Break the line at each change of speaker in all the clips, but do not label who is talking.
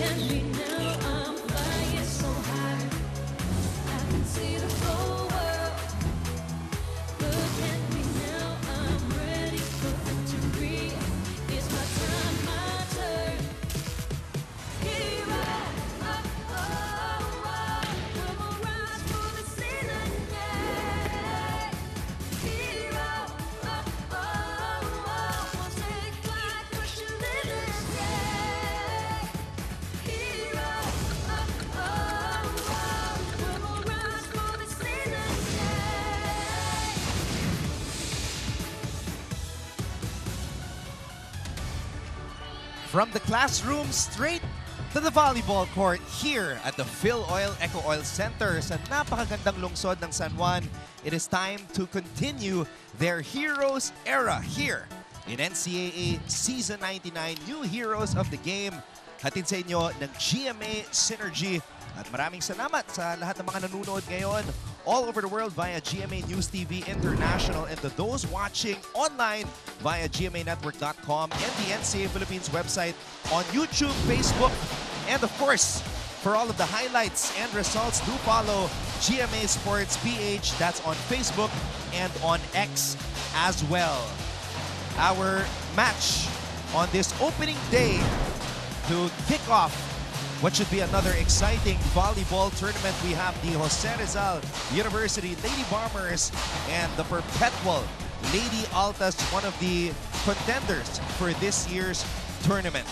at me
classroom straight to the volleyball court here at the Phil Oil Eco Oil Center sa napakagandang lungsod ng San Juan. It is time to continue their Heroes era here in NCAA Season 99 New Heroes of the Game. Hatid sa inyo ng GMA Synergy. At maraming salamat sa lahat ng mga nanonood ngayon all over the world via GMA News TV International and to those watching online via gmanetwork.com and the NCAA Philippines website on YouTube, Facebook, and of course, for all of the highlights and results, do follow GMA Sports PH. That's on Facebook and on X as well. Our match on this opening day to kick off what should be another exciting volleyball tournament. We have the Jose Rizal University Lady Bombers and the perpetual Lady Altas, one of the contenders for this year's tournament.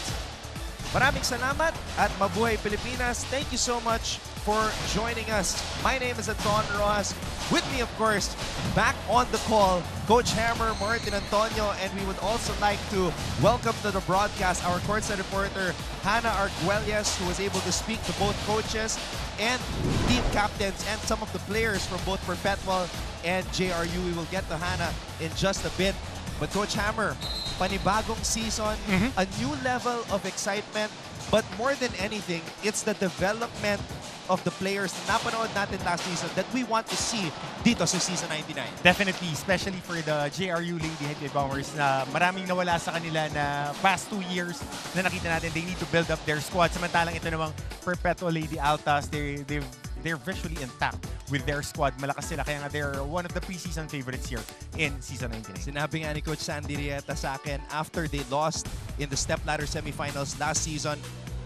Maraming salamat at mabuhay Pilipinas. Thank you so much for joining us. My name is Anton Rojas. With me, of course, back on the call, Coach Hammer, Martin Antonio, and we would also like to welcome to the broadcast our courtside reporter, Hannah Arguelles, who was able to speak to both coaches and team captains and some of the players from both Perpetual and JRU. We will get to Hannah in just a bit. But Coach Hammer, panibagong season, mm-hmm. a new level of excitement, but more than anything, it's the development of the players na napanood natin last season that we want to see dito sa Season 99.
Definitely, especially for the JRU Lady Headway Bombers na maraming nawala sa kanila na past two years na nakita natin they need to build up their squad. Samantalang ito namang Perpetual Lady Altas, they, they, they're visually intact with their squad. Malakas sila kaya nga they're one of the preseason favorites here in Season 99.
Sinabi nga ni Coach Sandy Rieta sa akin after they lost in the stepladder semifinals last season,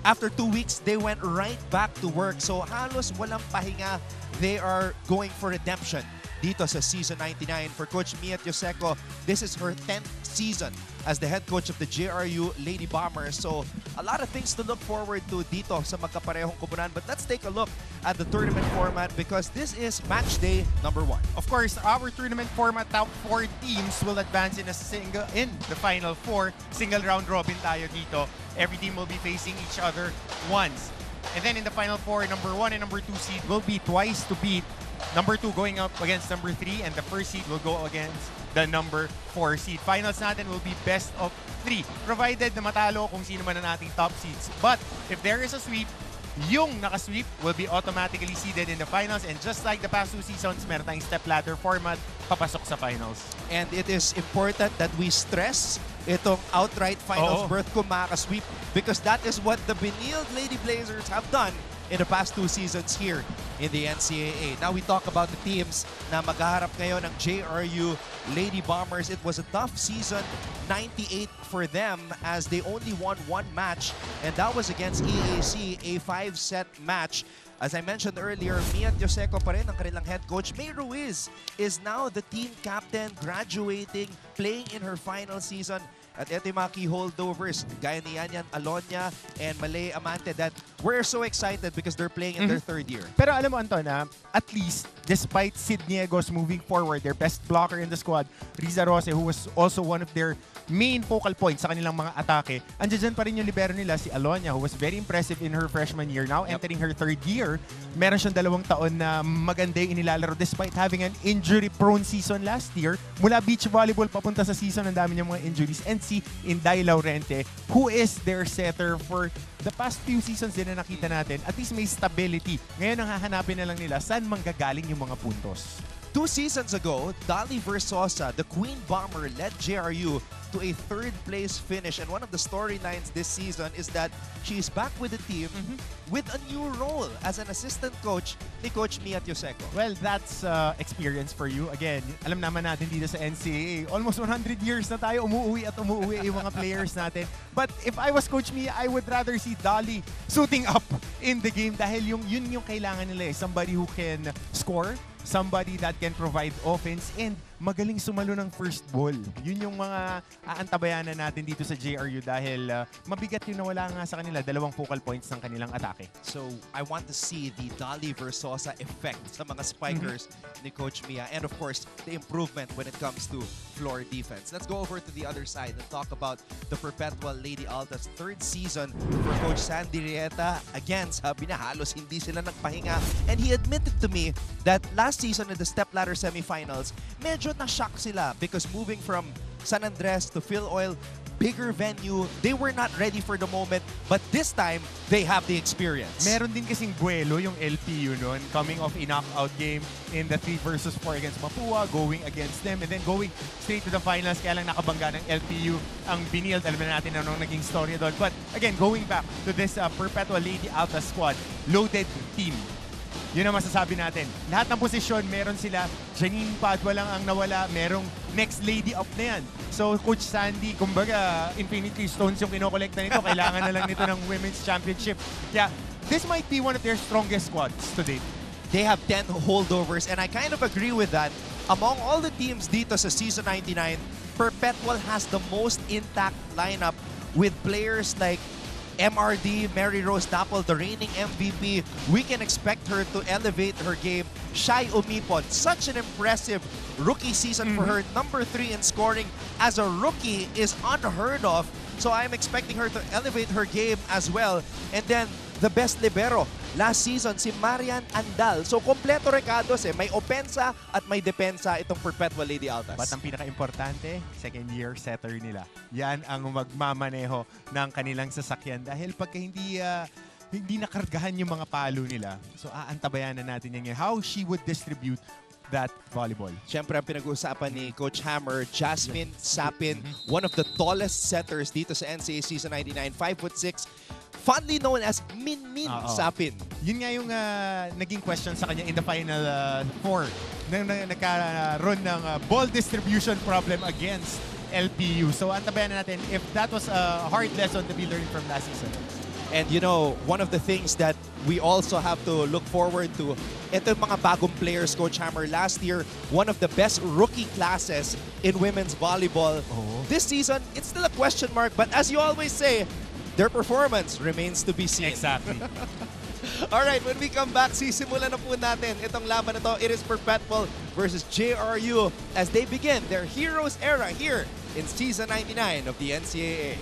after two weeks, they went right back to work. So halos walang pahinga. They are going for redemption dito sa Season 99. For Coach Mia Tioseco, this is her 10th season as the head coach of the JRU Lady Bombers. So a lot of things to look forward to dito sa magkaparehong kupunan. But let's take a look at the tournament format because this is match day number one.
Of course, our tournament format, top four teams will advance in a single in the final four. Single round robin tayo dito. Every team will be facing each other once. And then in the final four, number one and number two seed will be twice to beat. Number two going up against number three, and the first seed will go against the number four seed. Finals natin will be best of three, provided na matalo kung sino man ang ating top seeds. But if there is a sweep, yung nakasweep will be automatically seeded in the finals. And just like the past two seasons, meron tayong step ladder format, papasok sa finals.
And it is important that we stress itong outright finals
Oo.
berth kung makakasweep because that is what the Benilde Lady Blazers have done in the past two seasons here in the NCAA. Now we talk about the teams na maghaharap ngayon ng JRU Lady Bombers. It was a tough season, 98 for them as they only won one match and that was against EAC, a five-set match. As I mentioned earlier, Mia Dioseco pa rin ang kanilang head coach. May Ruiz is now the team captain, graduating, playing in her final season. At ito yung mga key holdovers, gaya ni Yanyan Alonia and Malay Amante that we're so excited because they're playing in their third year.
Pero alam mo, Anton, ah, at least, despite Sid Niegos moving forward, their best blocker in the squad, Riza Rose, who was also one of their main focal points sa kanilang mga atake, andyan pa rin yung libero nila, si Alonia, who was very impressive in her freshman year. Now,
Yep.
entering her third year, meron siyang dalawang taon na maganda yung inilalaro despite having an injury-prone season last year. Mula beach volleyball papunta sa season, ang dami niyang mga injuries. And si Inday Laurente, who is their setter for the past few seasons din na nakita natin, at least may stability. Ngayon, ang hahanapin na lang nila, saan manggagaling yung mga puntos.
Two seasons ago, Dolly Versosa, the Queen Bomber, led JRU to a third place finish. And one of the storylines this season is that she's back with the team with a new role as an assistant coach ni Coach Mia Tioseco.
Well, that's uh, experience for you. Again, alam naman natin dito sa NCAA, almost 100 years na tayo umuwi at umuwi yung mga players natin. But if I was Coach Mia, I would rather see Dolly suiting up in the game dahil yung yun yung kailangan nila eh. Somebody who can score, somebody that can provide offense, and magaling sumalo ng first ball. Yun yung mga aantabayanan natin dito sa JRU dahil uh, mabigat yung nawala nga sa kanila, dalawang focal points ng kanilang atake.
So I want to see the Dolly Versosa effect sa mga spikers ni Coach Mia and of course the improvement when it comes to floor defense. Let's go over to the other side and talk about the Perpetual Lady Alta's third season for Coach Sandy Rieta. Again, sabi na halos hindi sila nagpahinga and he admitted to me that last season in the stepladder semifinals, medyo na-shock sila because moving from San Andres to Phil Oil, bigger venue, they were not ready for the moment but this time they have the experience.
Meron din kasing buwelo yung LPU noon, coming off a knockout game in the 3 versus 4 against Mapua, going against them, and then going straight to the finals. Kaya lang nakabangga ng LPU ang binield. Alam na natin anong naging story doon. But again, going back to this uh, Perpetual Lady Alta squad, loaded team. Yun ang masasabi natin. Lahat ng posisyon, meron sila. Janine Padua lang ang nawala. Merong next lady up na yan. So, Coach Sandy, kumbaga, Infinity Stones yung kinokolekta nito. Kailangan na lang nito ng Women's Championship. Kaya, this might be one of their strongest squads to date.
they have 10 holdovers and I kind of agree with that. Among all the teams dito sa Season 99, Perpetual has the most intact lineup with players like MRD, Mary Rose Dapple, the reigning MVP. We can expect her to elevate her game. Shai Umipon, such an impressive rookie season for mm-hmm. her. Number three in scoring as a rookie is unheard of. So I'm expecting her to elevate her game as well. And then the best libero last season si Marian Andal. So kompleto recados eh. May opensa at may depensa itong Perpetual Lady Altas.
But ang pinaka-importante, second year setter nila. Yan ang magmamaneho ng kanilang sasakyan dahil pagka hindi ah, hindi nakargahan yung mga palo nila, so aantabayan na natin yan. How she would distribute that volleyball.
Siyempre, ang pinag-uusapan ni Coach Hammer, Jasmine Sapin, one of the tallest setters dito sa NCAA Season 99, 5'6", fondly known as Min Min
Oo.
Sapin.
Yun nga yung ah, naging question sa kanya in the final ah, four nang na, nagkaroon ng ah, ball distribution problem against LPU. So antabayan na natin if that was a hard lesson to be learned from last season.
And you know, one of the things that we also have to look forward to, ito yung mga bagong players, Coach Hammer. Last year, one of the best rookie classes in women's volleyball. This season, it's still a question mark, but as you always say, their performance remains to be seen.
Exactly.
All right, when we come back, sisimulan na po natin itong laban na to. It is Perpetual versus JRU as they begin their Heroes era here in Season 99 of the NCAA.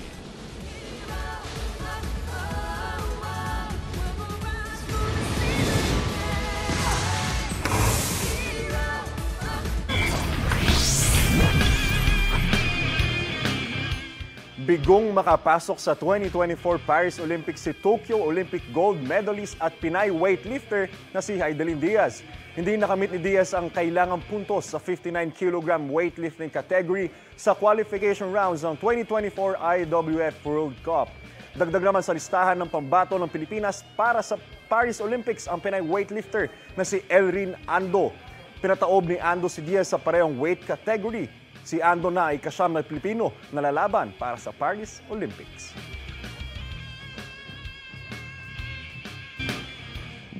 Bigong makapasok sa 2024 Paris Olympics si Tokyo Olympic gold medalist at Pinay weightlifter na si Heidelin Diaz. Hindi nakamit ni Diaz ang kailangang puntos sa 59 kg weightlifting category sa qualification rounds ng 2024 IWF World Cup. Dagdag naman sa listahan ng pambato ng Pilipinas para sa Paris Olympics ang Pinay weightlifter na si Elrin Ando. Pinataob ni Ando si Diaz sa parehong weight category. Si Ando na ay kasama Pilipino na lalaban para sa Paris Olympics.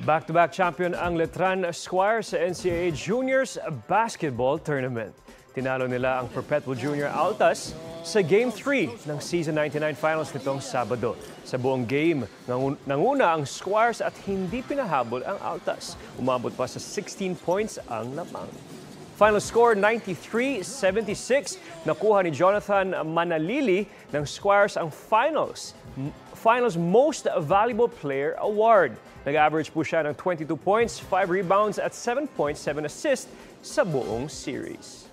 Back-to-back champion ang Letran Squire sa NCAA Juniors Basketball Tournament. Tinalo nila ang Perpetual Junior Altas sa Game 3 ng Season 99 Finals nitong Sabado. Sa buong game, nangun- nanguna ang Squires at hindi pinahabol ang Altas. Umabot pa sa 16 points ang lamang. Final score 93-76. Nakuha ni Jonathan Manalili ng Squires ang finals. Finals Most Valuable Player Award. Nag-average po siya ng 22 points, 5 rebounds at 7.7 assists sa buong series.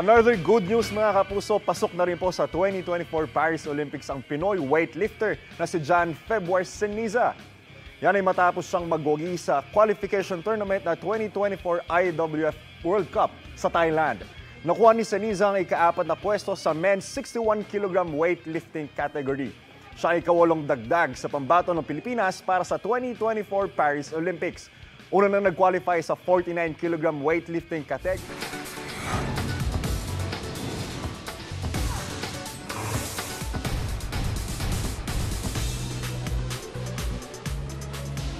Another good news mga kapuso, pasok na rin po sa 2024 Paris Olympics ang Pinoy weightlifter na si John Februar Seniza. Yan ay matapos siyang magwagi sa qualification tournament na 2024 IWF World Cup sa Thailand. Nakuha ni Seniza ang ikaapat na pwesto sa men's 61 kg weightlifting category. Siya ay kawalong dagdag sa pambato ng Pilipinas para sa 2024 Paris Olympics. Una nang nag-qualify sa 49 kg weightlifting category.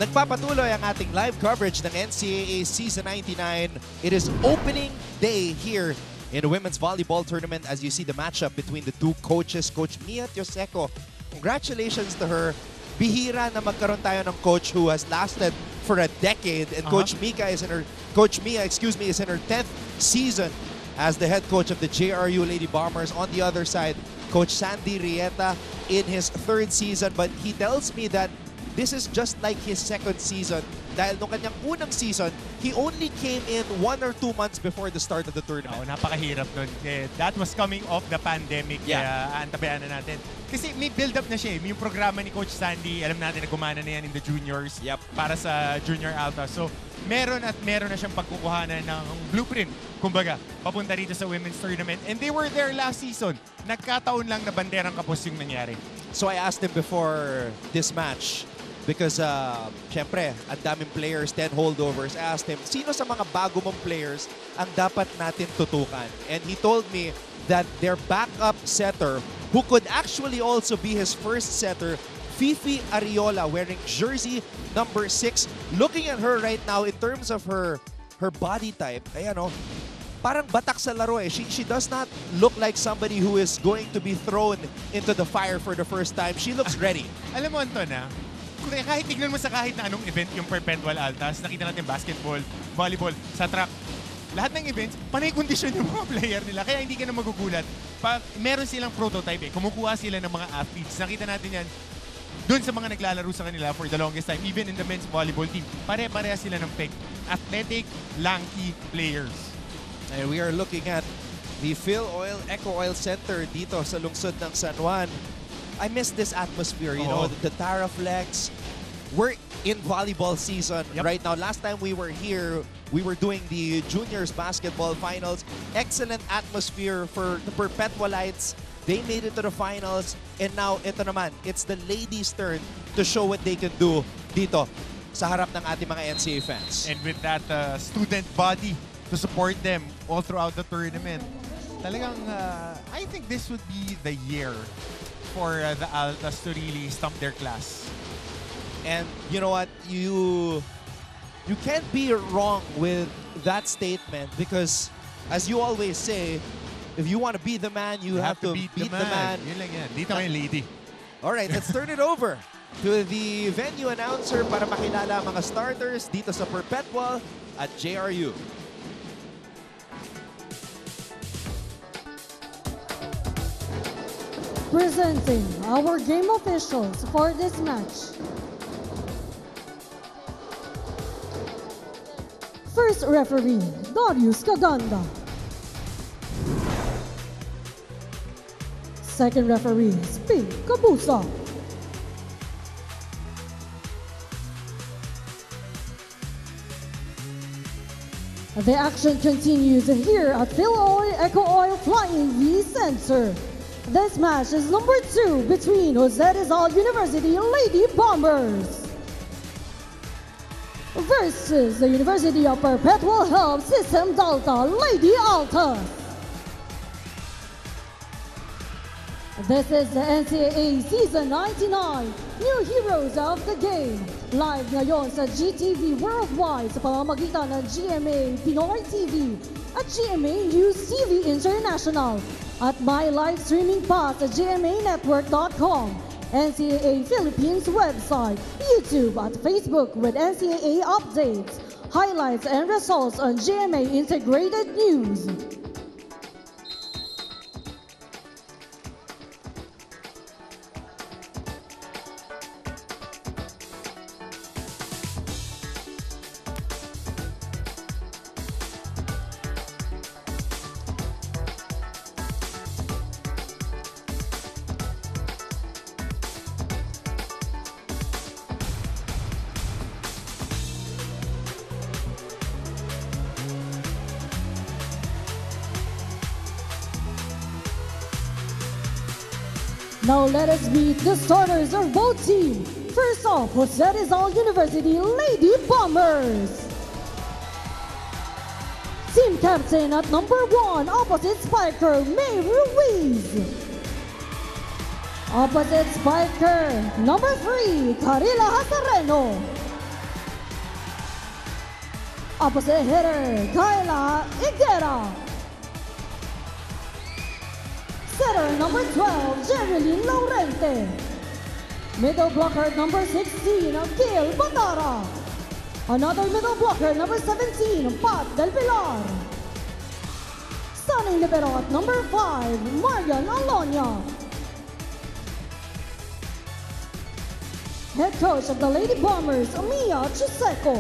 Nagpapatuloy ang ating live coverage ng NCAA Season 99. It is opening day here in the women's volleyball tournament as you see the matchup between the two coaches, Coach Mia Tioseco. Congratulations to her. Bihira na magkaroon tayo ng coach who has lasted for a decade and Coach Mika is in her Coach Mia, excuse me, is in her 10th season as the head coach of the JRU Lady Bombers. On the other side, Coach Sandy Rieta in his third season but he tells me that this is just like his second season dahil nung kanyang unang season, he only came in one or two months before the start of the
Oo,
tournament.
napakahirap nun. Eh, that was coming off the pandemic.
Yeah.
Kaya antabayan na natin. Kasi may build-up na siya eh. Yung programa ni Coach Sandy, alam natin na gumana na yan in the juniors
Yep.
para sa Junior Alta. So, meron at meron na siyang pagkukuhanan ng blueprint. Kumbaga, papunta rito sa women's tournament. And they were there last season. Nagkataon lang na banderang kapos yung nangyari.
So I asked him before this match because uh, syempre, ang daming players, 10 holdovers. I asked him, sino sa mga bago mong players ang dapat natin tutukan? And he told me that their backup setter, who could actually also be his first setter, Fifi Ariola, wearing jersey number 6. Looking at her right now in terms of her her body type, ay ano, parang batak sa laro eh. She, she does not look like somebody who is going to be thrown into the fire for the first time. She looks ready.
Alam mo, Anton, ah, kung kahit tignan mo sa kahit na anong event yung Perpetual Altas, nakita natin basketball, volleyball, sa track, lahat ng events, panay kondisyon yung mga player nila. Kaya hindi ka na magugulat. Pa, meron silang prototype eh. Kumukuha sila ng mga athletes. Nakita natin yan doon sa mga naglalaro sa kanila for the longest time, even in the men's volleyball team, pare-pareha sila ng peg. Athletic, lanky players.
And we are looking at the Phil Oil Eco Oil Center dito sa lungsod ng San Juan. I miss this atmosphere, you know,
Oo.
the, the Taraflex. We're in volleyball season
Yep.
right now. Last time we were here, we were doing the juniors basketball finals. Excellent atmosphere for the Perpetualites. They made it to the finals. And now, ito naman, it's the ladies' turn to show what they can do dito sa harap ng ating mga NCAA fans.
And with that uh, student body to support them all throughout the tournament, talagang uh, I think this would be the year for uh, the Altas to really stump their class.
And you know what? You you can't be wrong with that statement because as you always say, if you want to be the man, you, have, to beat, the, man.
Yun lang yan. Dito kayo, lady.
All right, let's turn it over to the venue announcer para makilala mga starters dito sa Perpetual at JRU.
Presenting our game officials for this match. First referee, Darius Kaganda. Second referee, Spin Kabusa. The action continues here at Phil Oil Eco Oil Flying V Center. This match is number two between Jose Rizal University Lady Bombers versus the University of Perpetual Health System Delta Lady Altas. This is the NCAA Season 99 New Heroes of the Game. Live ngayon sa GTV Worldwide sa pamamagitan ng GMA Pinoy TV at GMA News TV International at my live streaming pa sa gmanetwork.com, NCAA Philippines website, YouTube at Facebook with NCAA updates, highlights and results on GMA Integrated News. Now let us meet the starters of both teams. First off, Jose Rizal University Lady Bombers. Team captain at number one, opposite spiker, May Ruiz. Opposite spiker, number three, Carila Hazareno. Opposite hitter, Kyla Higuera. Setter number 12, Jerilyn Laurente. Middle blocker number 16, Gil Batara. Another middle blocker number 17, Pat Del Pilar. Starting libero at number 5, Marian Alonia. Head coach of the Lady Bombers, Mia Chiseco.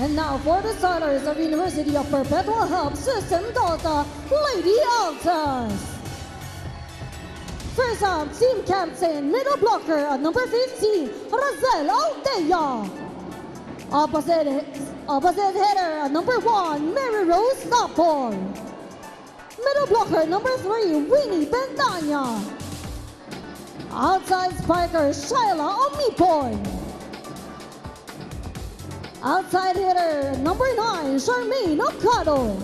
And now for the starters of University of Perpetual Help System Delta, Lady Altas. First up, team captain, middle blocker at number 15, Razel Altea. Opposite, opposite hitter at number 1, Mary Rose Napol. Middle blocker number 3, Winnie Bentanya. Outside spiker, Shyla Omipoy. Outside hitter, number 9, Charmaine Ocado.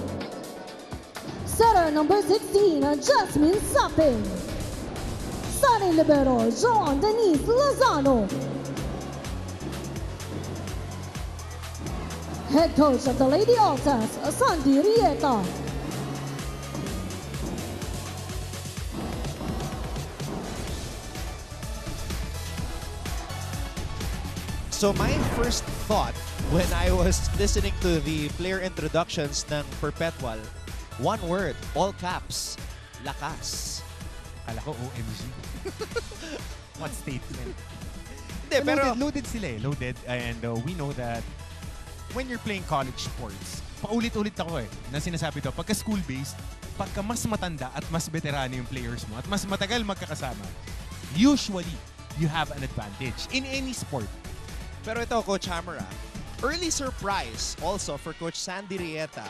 Setter, number 16, Jasmine Sapping. Starting libero, John Denise Lozano. Head coach of the Lady Altas, Sandy Rieta.
So my first thought when I was listening to the player introductions ng Perpetual, one word, all caps, lakas.
Kala ko OMG. What statement?
Hindi, pero
loaded, loaded sila eh. Loaded. And uh, we know that when you're playing college sports, paulit-ulit ako eh, na sinasabi to, pagka school-based, pagka mas matanda at mas veterano yung players mo at mas matagal magkakasama, usually, you have an advantage in any sport.
Pero ito, Coach Hammer, ah, early surprise also for Coach Sandy Rieta.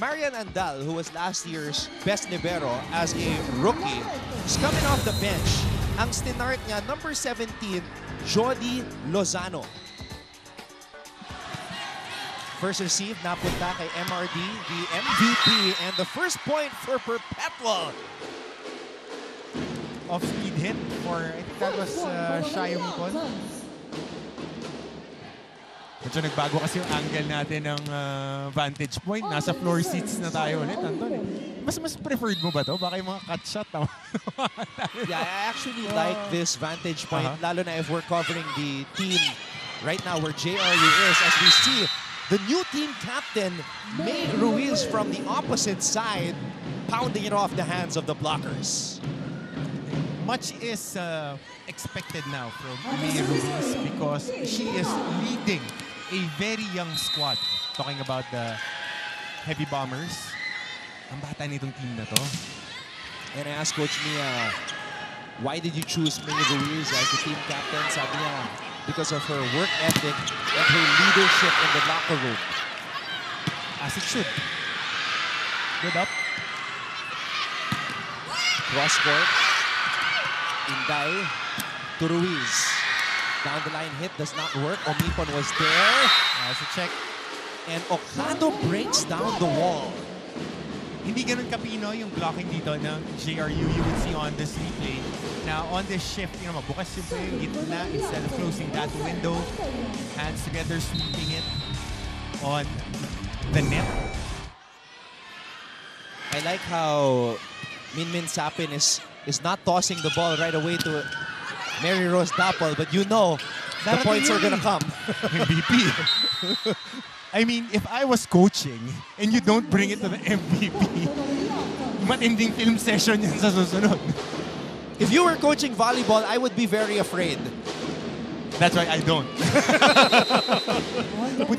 Marian Andal, who was last year's best libero as a rookie, is coming off the bench. Ang stinart niya, number 17, Jody Lozano. First receive, napunta kay MRD, the MVP, and the first point for Perpetual.
Off-speed hit for, I think that was uh, Shayo Mipon. Medyo nagbago kasi yung angle natin ng uh, vantage point. Nasa floor seats na tayo ulit, Anton. eh. Mas mas preferred mo ba to? Baka yung mga cut shot. tama?
Yeah, I actually like this vantage point,
Uh-huh.
lalo na if we're covering the team right now where JRU is, as we see the new team captain, May Ruiz from the opposite side, pounding it off the hands of the blockers.
Much is uh, expected now from May Ruiz because she is leading a very young squad. Talking about the Heavy Bombers. Ang bata nitong team na to.
And I asked Coach Mia, why did you choose May Ruiz as the team captain? Sabi niya, because of her work ethic and her leadership in the locker room.
As it should. Good up.
Cross court. Inday to Ruiz. Down the line hit does not work. Omipon was there.
As a check.
And Okado breaks down the wall.
Hindi ganun kapino yung blocking dito ng JRU you would see on this replay. Now, on this shift, you know, bukas yung play, gitna, instead of closing that window, hands together, sweeping it on the net.
I like how Min Min Sapin is is not tossing the ball right away to Mary Rose Dapple, but you know the points are gonna
eh.
come.
MVP. I mean, if I was coaching and you don't bring it to the MVP, matinding film session yan sa susunod.
If you were coaching volleyball, I would be very afraid.
That's why I don't.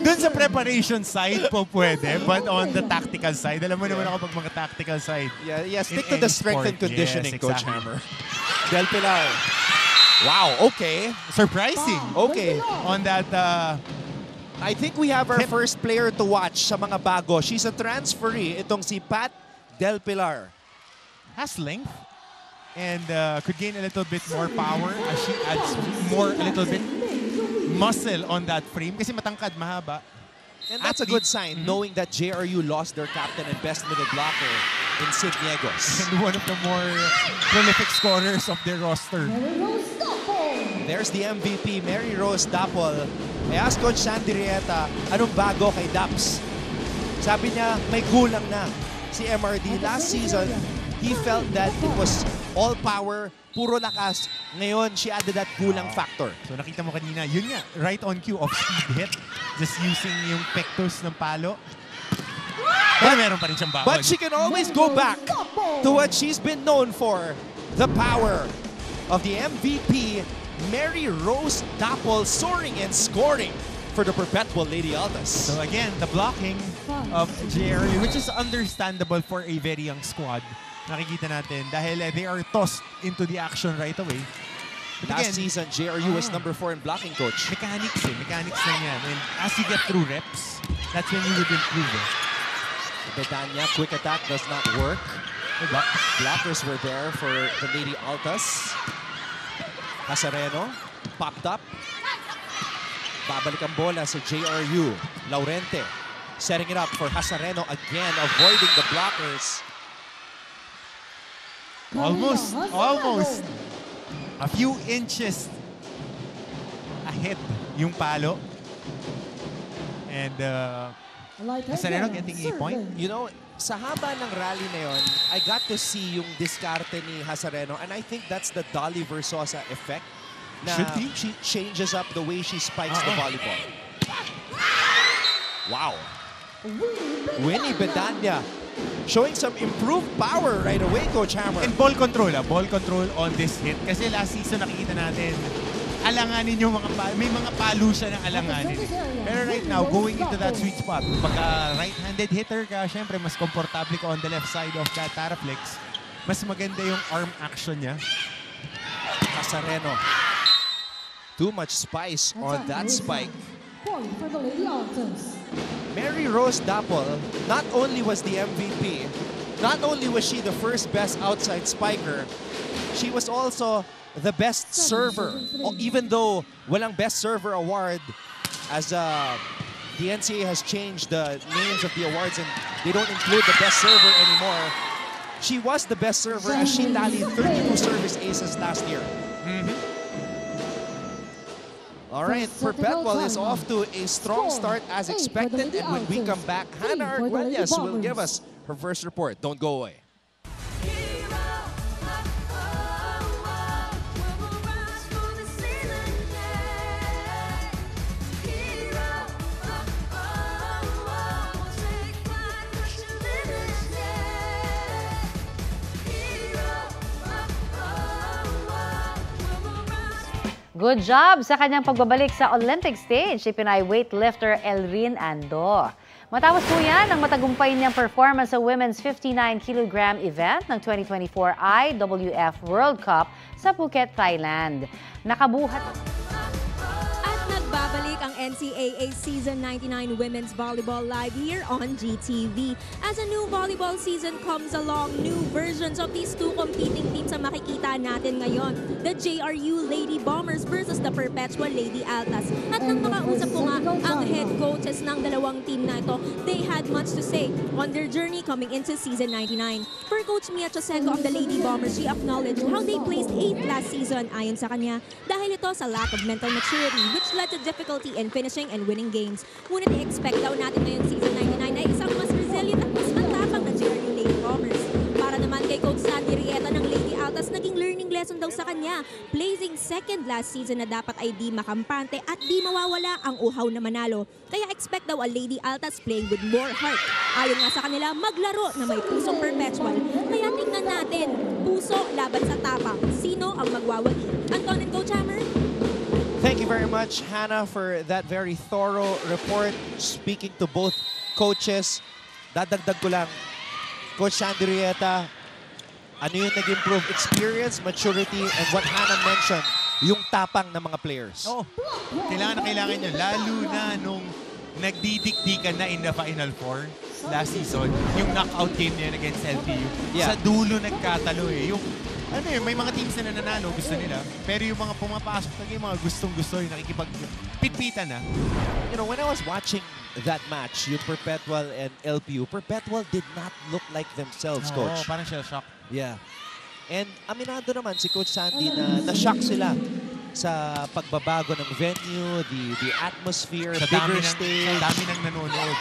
Doon sa preparation side po pwede, but on the tactical side, alam mo naman ako pag mga tactical side.
Yeah, yeah. Stick to the
any
strength and conditioning,
yes,
Coach
exactly.
Hammer. Del Pilar. Wow. Okay.
Surprising
Okay.
on that uh,
I think we have our first player to watch sa mga bago. She's a transferee. Itong si Pat Del Pilar.
has length and uh, could gain a little bit more power as she adds more, a little bit muscle on that frame kasi matangkad, mahaba.
And that's a good sign, knowing that JRU lost their captain and best middle blocker in Sid Niegos.
And one of the more prolific scorers of their roster.
There's the MVP, Mary Rose Dapol. I asked Coach Sandy Rieta, anong bago kay Daps? Sabi niya, may kulang na. Si MRD last season, he felt that it was all power, puro lakas. Ngayon, she added that kulang factor.
So nakita mo kanina, yun nga, right on cue of speed hit. Just using yung pectus ng palo. Pero meron pa rin siyang baon.
But she can always go back to what she's been known for, the power of the MVP, Mary Rose Dapol, soaring and scoring for the perpetual Lady Altas.
So again, the blocking of JRU, which is understandable for a very young squad. Nakikita natin dahil eh, they are tossed into the action right away. But
Last
again,
season, JRU was
Ah.
number four in blocking, coach.
mechanics eh. Mechanics lang yan. And as you get through reps, that's when you would improve eh.
Betania, quick attack does not work.
Diba?
Blockers were there for the Lady Altas. Hasareno, popped up. Babalik ang bola sa JRU. Laurente, setting it up for Hasareno again, avoiding the blockers.
Almost,
Maria
almost. A few inches ahead yung palo. And uh,
again,
getting a point.
You know, sa haba ng rally na yon, I got to see yung diskarte ni Hasareno and I think that's the Dolly Versosa effect na she changes up the way she spikes the
Oo.
volleyball. Wow.
Winnie
Winnie Bedanya showing some improved power right away, Coach Hammer.
And ball control, ah. ball control on this hit. Kasi last season nakikita natin, alanganin yung mga may mga palo siya ng alanganin. Pero right now, going into that sweet spot, pagka right-handed hitter ka, syempre mas komportable ka on the left side of that Taraflex. Mas maganda yung arm action niya.
Hasareno. Too much spice on that spike.
Point for the Lady Altas.
Mary Rose Dapol not only was the MVP, not only was she the first best outside spiker, she was also the best server. Even though walang best server award as uh, the NCAA has changed the names of the awards and they don't include the best server anymore. She was the best server as she tallied 32 service aces last year. All right, Perpetual is off to a strong start as expected. And when we come back, Hannah Arguelles will give us her first report. Don't go away.
Good job sa kanyang pagbabalik sa Olympic stage si Pinay weightlifter Elrin Ando. Matapos po yan ang matagumpay niyang performance sa Women's 59 kg event ng 2024 IWF World Cup sa Phuket, Thailand. Nakabuhat
At nagbabalik ang NCAA Season 99 Women's Volleyball Live here on GTV. As a new volleyball season comes along, new versions of these two competing teams ang makikita natin ngayon. The JRU Lady Bombers versus the Perpetual Lady Altas. At nang makausap ko nga ang head coaches ng dalawang team na ito, they had much to say on their journey coming into Season 99. For Coach Mia Choseco of the Lady Bombers, she acknowledged how they placed 8th last season ayon sa kanya dahil ito sa lack of mental maturity which led to difficulty in finishing and winning games. Ngunit i-expect daw natin ngayon season 99 ay isang mas resilient at mas matapang na JRU Lady Bombers. Para naman kay Coach Sandy Rieta ng Lady Altas, naging learning lesson daw sa kanya. Placing second last season na dapat ay di makampante at di mawawala ang uhaw na manalo. Kaya expect daw a Lady Altas playing with more heart. Ayon nga sa kanila, maglaro na may pusong perpetual. Kaya tingnan natin, puso laban sa tapang. Sino ang magwawagi? Anton and Coach Hammer?
Thank you very much, Hannah, for that very thorough report. Speaking to both coaches, dadagdag ko lang, Coach Sandy Rieta, ano yung nag-improve experience, maturity, and what Hannah mentioned, yung tapang ng mga players.
Oo. Kailangan na kailangan nyo. Lalo na nung nagdidikdikan na in the Final Four last season, yung knockout game niya against LPU.
Yeah.
Sa dulo nagkatalo eh. Yung, ano eh, may mga teams na nananalo, gusto nila. Pero yung mga pumapasok na yung mga gustong-gusto, yung nakikipag-pitpitan na.
You know, when I was watching that match, yung Perpetual and LPU, Perpetual did not look like themselves,
Oo,
coach.
parang siya shock.
Yeah. And aminado naman si Coach Sandy na na-shock sila sa pagbabago ng venue, the the atmosphere,
Sa
bigger
ng,
stage.
sa dami ng nanonood.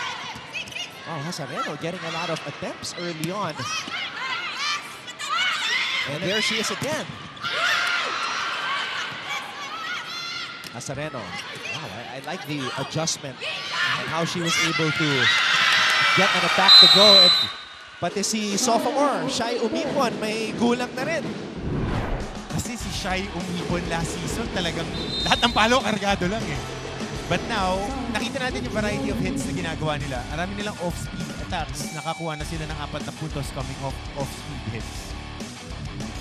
Oh, Hazareno getting a lot of attempts early on. And there she is again. Hazareno. Wow, I, I like the adjustment and how she was able to get an attack to go. And pati si sophomore, Shai Umipon, may gulang na rin.
Kasi si Shai umipon last season, talagang lahat ng palo kargado lang eh. But now, nakita natin yung variety of hits na ginagawa nila. Arami nilang off-speed attacks. Nakakuha na sila ng apat na puntos coming off off-speed hits.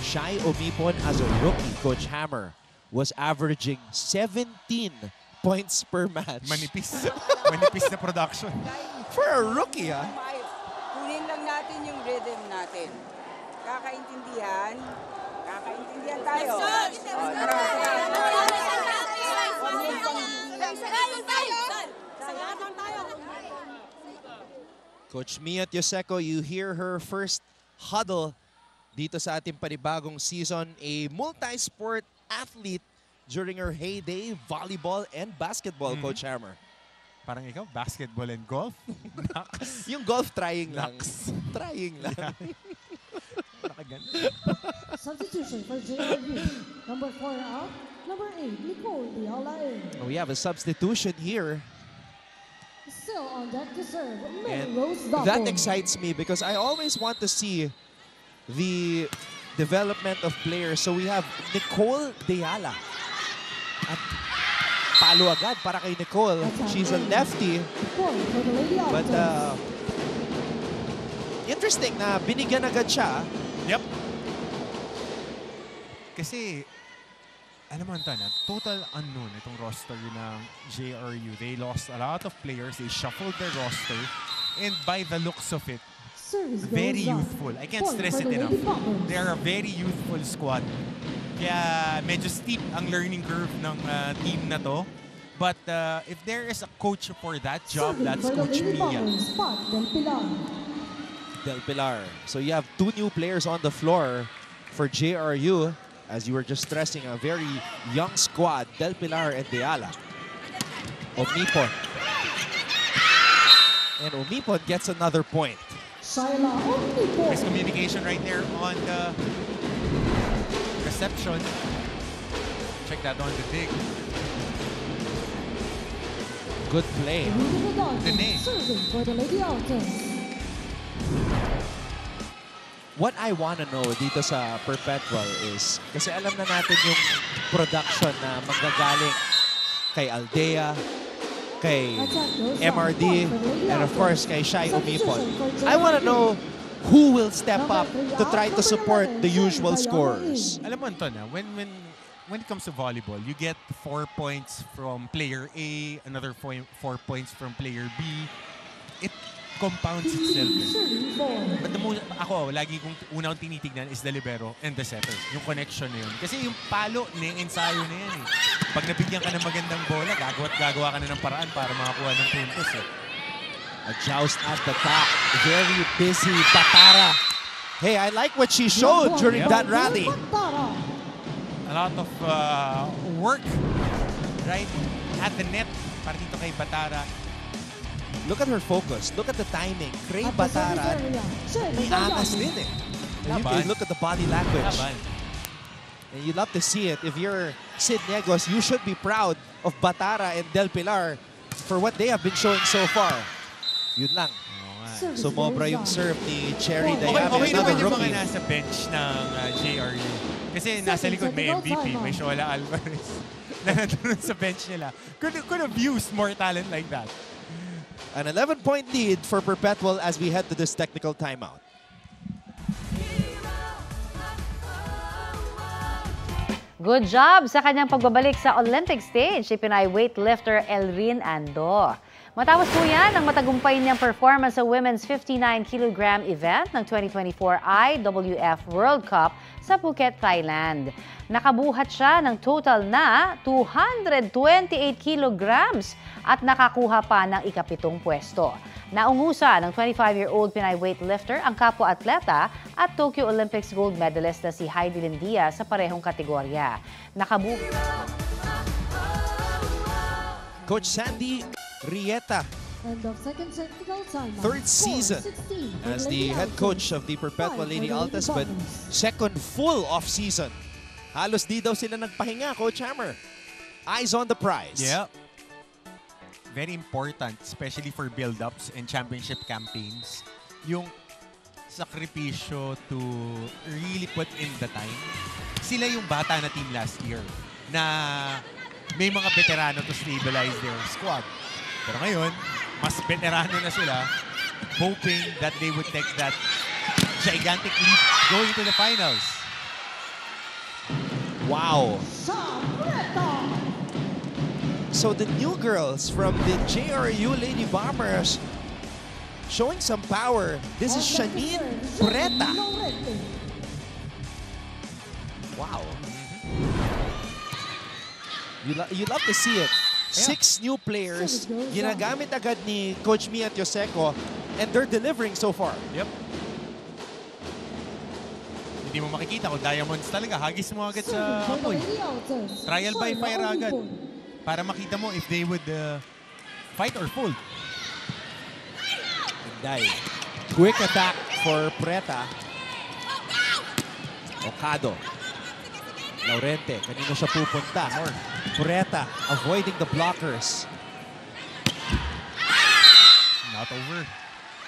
Shai Umipon as a rookie, Coach Hammer, was averaging 17 points per match.
Manipis. Manipis na production.
For a rookie, ah.
Kunin lang natin yung rhythm natin. Kakaintindihan? Kakaintindihan tayo. O, tara, tara, tara.
Coach Mia Tioseco, you hear her first huddle dito sa ating panibagong season. A multi-sport athlete during her heyday, volleyball and basketball, Coach Hammer.
Parang ikaw, basketball and golf.
Yung golf trying lang. Trying lang.
Substitution for JRU. Number 4 out. Number 8, Nicole Diala in.
We have a substitution here.
Still on deck to serve, Melrose
that excites me because I always want to see the development of players. So we have Nicole Deala. At palo agad para kay Nicole. She's a lefty. But uh, interesting na binigyan agad siya.
Yep. Kasi, alam mo, Anton, total unknown itong roster ng JRU. They lost a lot of players. They shuffled their roster. And by the looks of it,
Service
very youthful. I can't stress it enough. They are a very youthful squad. Kaya medyo steep ang learning curve ng uh, team na to. But uh, if there is a coach for that job,
Serving
that's Coach Mia.
Del Pilar.
Del Pilar. So you have two new players on the floor for JRU. As you were just stressing, a very young squad, Del Pilar and Deala. Omipon. And Omipon gets another point.
Miscommunication right there on the reception. Check that on the dig.
Good play.
The Altos.
What I want to know dito sa Perpetual is, kasi alam na natin yung production na magagaling kay Aldea, kay. MRD, and of course kay Shai Umipon. I want to know who will step up to try to support the usual
Shai
scorers.
Alam mo, Anton, ah, when, when, when it comes to volleyball, you get four points from player A, another four, four points from player B. It compounds itself. eh. But the most, ako, lagi kong una kong tinitignan is the libero and the setter. Yung connection na yun. Kasi yung palo, ni-ensayo na yan eh. Pag nabigyan ka ng magandang bola, gagawa at gagawa ka na ng paraan para makakuha ng puntos eh.
A joust at the top. Very busy Batara. Hey, I like what she showed during
Yep.
that rally.
A lot of uh, work right at the net para dito kay Batara.
Look at her focus. Look at the timing. Cray
At the service
Batara,
area. Serving
may angas din eh. And you can look at the body language.
Laban.
And you love to see it. If you're Sid Negos, you should be proud of Batara and Del Pilar for what they have been showing so far. Yun lang.
Service
Sumobra yung serve ni Cherry
Okay,
Okay, okay naman yung mga nasa bench ng uh, JRU. Kasi nasa likod may MVP,
timeout.
may Shola Alvarez na nandun sa bench nila. Could, could have used more talent like that.
An 11-point lead for Perpetual as we head to this technical timeout.
Good job sa kanyang pagbabalik sa Olympic stage si Pinay weightlifter Elrin Ando. Matapos po yan ang matagumpay niyang performance sa women's 59 kilogram event ng 2024 IWF World Cup sa Phuket, Thailand. Nakabuhat siya ng total na 228 kilograms at nakakuha pa ng ikapitong pwesto. Naungusa ng 25-year-old Pinay weightlifter ang kapwa-atleta at Tokyo Olympics gold medalist na si Heidi Lindia sa parehong kategorya. Nakabu
Coach Sandy Rieta,
End of second technical time.
third season
4-16
as the head coach of the Perpetual
Five
Lady Altas, but second full off season. Halos di daw sila nagpahinga, Coach Hammer. Eyes on the prize.
Yeah. Very important, especially for build-ups and championship campaigns. Yung sakripisyo to really put in the time. Sila yung bata na team last year na may mga veterano to stabilize their squad. Pero ngayon, mas veterano na sila hoping that they would take that gigantic leap going to the finals.
Wow. So the new girls from the JRU Lady Bombers showing some power. This is Shanine Preta. Wow. You, lo- you love to see it. Six new players, ginagamit agad ni Coach Mia Tioseco, and they're delivering so far.
Yep. Hindi mo makikita kung diamonds talaga. Hagis mo agad sa apoy. Trial by fire agad. Para makita mo if they would uh, fight or fold.
Day. Quick attack for Preta. Okado. Laurente, kanino siya pupunta? Preta, avoiding the blockers.
Not over.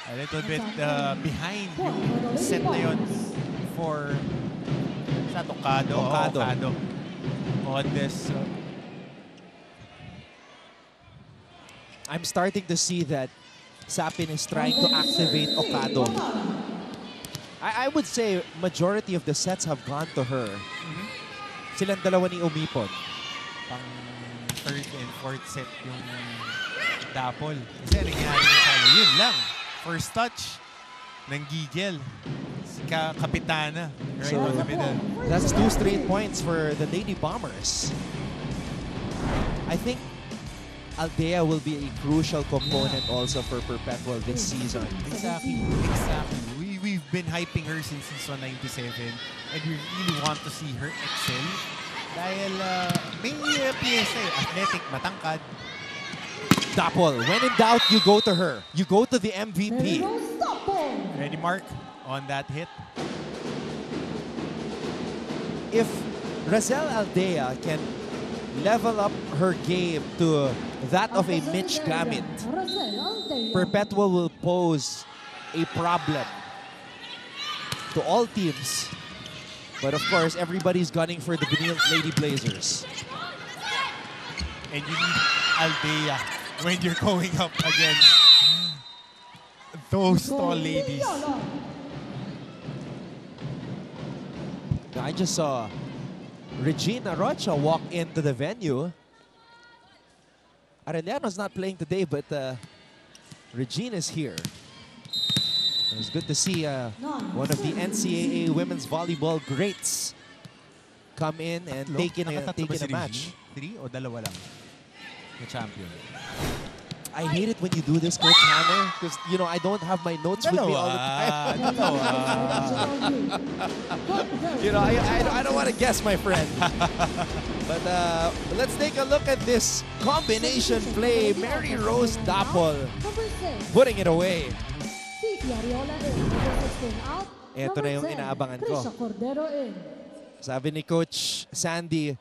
A little bit uh, behind yung set na yun for sa Tocado. Oo,
Okado.
Okado. On this. uh,
I'm starting to see that Sapin is trying to activate Okado. I, I would say majority of the sets have gone to her. Silang dalawa ni Umipon.
pang third and fourth set yung Dapol. Kasi nangyari yung pala, yun lang. First touch ng Gigel. Si Ka Kapitana. Right
So,
on the middle.
That's two straight points for the Lady Bombers. I think Aldea will be a crucial component also for Perpetual this season.
Exactly. Exactly. We, we've been hyping her since season 97 and we really want to see her excel. Dahil uh, may uh, PSA, athletic, matangkad.
Dapol, when in doubt, you go to her. You go to the MVP.
Melrose
Ready, Mark? On that hit.
If Razel Aldea can level up her game to that of a Mitch Gamit, Perpetual will pose a problem to all teams. But of course, everybody's gunning for the Benil Lady Blazers.
And you need Aldea when you're going up against those tall ladies.
I just saw Regina Rocha walk into the venue. Arellano's not playing today, but uh, Regina's here. It was good to see uh, one of the NCAA women's volleyball greats come in and take in a, take in a match.
Regine? Three o dalawa lang? Na champion.
I hate it when you do this, Coach Hammer, because you know I don't have my notes with me all the time. You know, I, I, I don't want to guess, my friend. but uh, let's take a look at this combination play. Mary Rose Dapol putting it away.
Fifi Ariola in. Number 16 out.
Eto
Number
na yung
10,
inaabangan ko.
Trisha Cordero in.
Sabi ni Coach Sandy,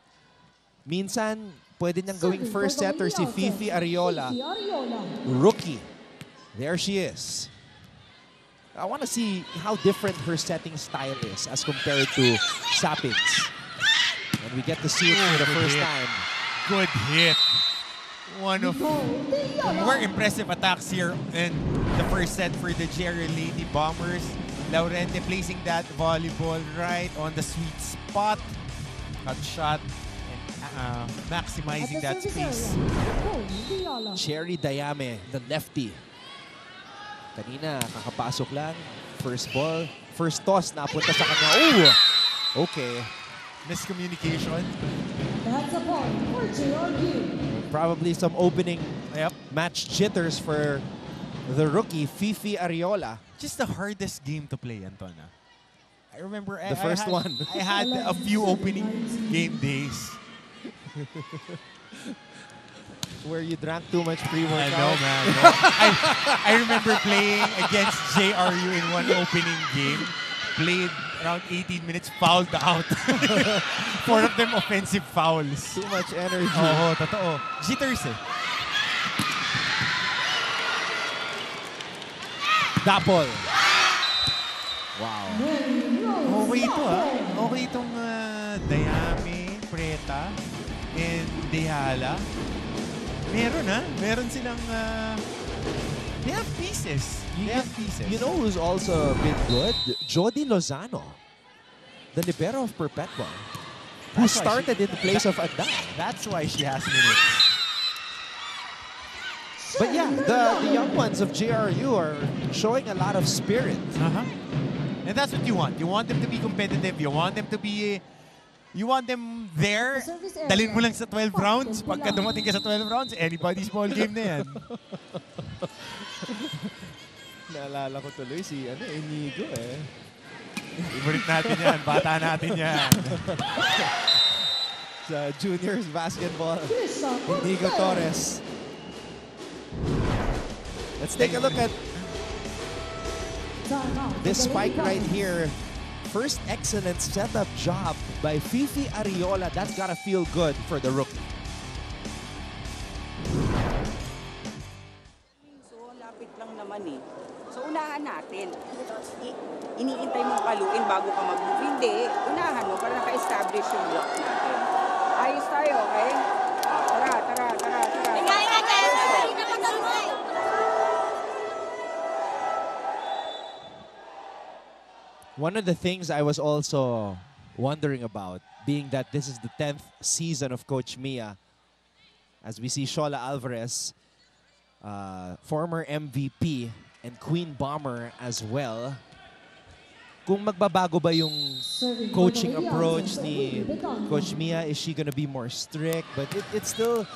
minsan pwede niyang gawing first setter si Fifi. Ariola. Rookie. There she is. I want to see how different her setting style is as compared to Sapin's. And we get to see it for the first time.
Good hit. One of more impressive attacks here in the first set for the Jerry Lady Bombers. Laurente placing that volleyball right on the sweet spot. cut shot, and uh, maximizing that space.
Cherry Dayame, the lefty. Kanina, kakapasok lang. First ball, first toss, napunta sa kanya. Oh! Okay.
Miscommunication.
That's a point for JRU.
Probably some opening
Yep.
match jitters for the rookie, Fifi Ariola.
Just the hardest game to play, Anton. ah. I remember
The
I
first
had-
one.
I had a few opening game days.
Where you drank too much pre-workout.
I know, man. I, I remember playing against JRU in one opening game. Played around 18 minutes, fouled out. Four of them offensive fouls.
Too much energy.
Oo, totoo. Jitters eh.
Dapol. Wow.
Okay ito ah. Okay itong uh, Dayami, Preta, and Dehala. Meron ah. Meron silang... uh, they have pieces. They have pieces.
You know who's also been good? Jody Lozano, the libero of Perpetua, who
That's
started in the place of Agda.
That's why she has minutes.
But yeah, the, the young ones of JRU are showing a lot of spirit.
Uh-huh. And that's what you want. You want them to be competitive. You want them to be... You want them there.
Area.
Dalin mo lang sa 12 rounds. Pagka dumating ka sa 12 rounds, anybody's ball game na yan.
Naalala ko tuloy si ano, Inigo eh.
Favorite natin yan. Bata natin yan.
Sa juniors basketball. Inigo. Torres. Let's take a look at this
The
spike right here. First excellent setup job by Fifi Ariola. That's gotta feel good for the rookie.
So, lapit lang naman eh. So, unahan natin. I- iniintay mong paluin bago ka mag-move. Hindi. Unahan mo para naka-establish yung block natin. Ayos tayo, okay?
One of the things I was also wondering about, being that this is the 10th season of Coach Mia, as we see Shola Alvarez, uh, former MVP and Queen Bomber as well, kung magbabago ba yung coaching approach ni Coach Mia? Is she gonna be more strict? But it, it's still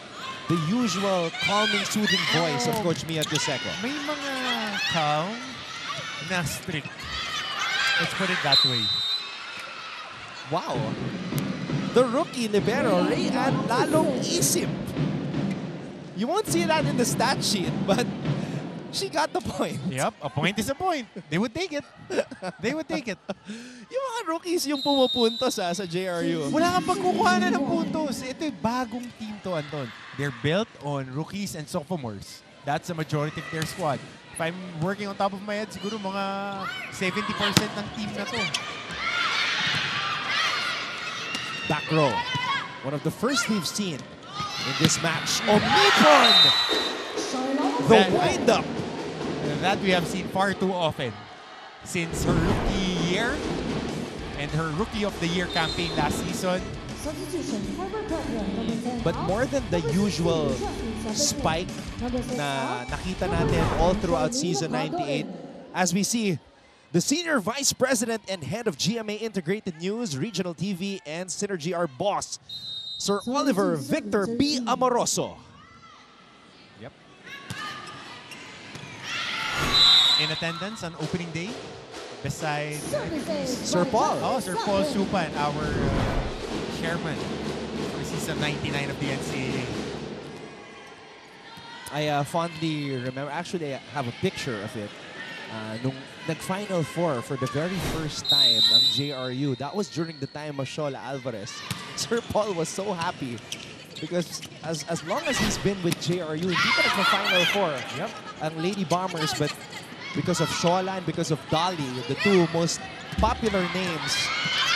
the usual calming, soothing voice of
Oh.
Coach Mia Giuseppe.
May mga calm na strict. Let's put it that way.
Wow. The rookie libero, Rayan lalong isim. You won't see that in the stat sheet, but she got the point.
Yep, a point is a point. They would take it. They would take it.
Yung mga rookies yung pumupuntos ha, sa JRU.
Wala kang pagkukuha na ng puntos. Ito yung bagong team to, Anton. They're built on rookies and sophomores. That's the majority of their squad. If I'm working on top of my head, siguro mga 70% ng team na to.
Back row. One of the first we've seen in this match.
Charlotte
The wind-up.
That we have seen far too often since her rookie year and her rookie of the year campaign last season.
Substitution for Perpetua, number 10
But more than the usual spike na nakita natin all throughout season 98 as we see the Senior Vice President and Head of GMA Integrated News, Regional TV, and Synergy, our boss, Sir Oliver Victor B. Amoroso.
Yep. In attendance on opening day,
aid
Sir Paul.
oh, Sir Paul. Supan, our uh, chairman for season 99 of the NCAA.
I uh, fondly remember, actually, I have a picture of it. Uh, nung nag-Final Four for the very first time ang JRU, that was during the time of Shola Alvarez. Sir Paul was so happy because as as long as he's been with JRU, hindi pa nagpa-Final Four
Yep.
ang Lady Bombers, but because of Shola and because of Dolly, the two most popular names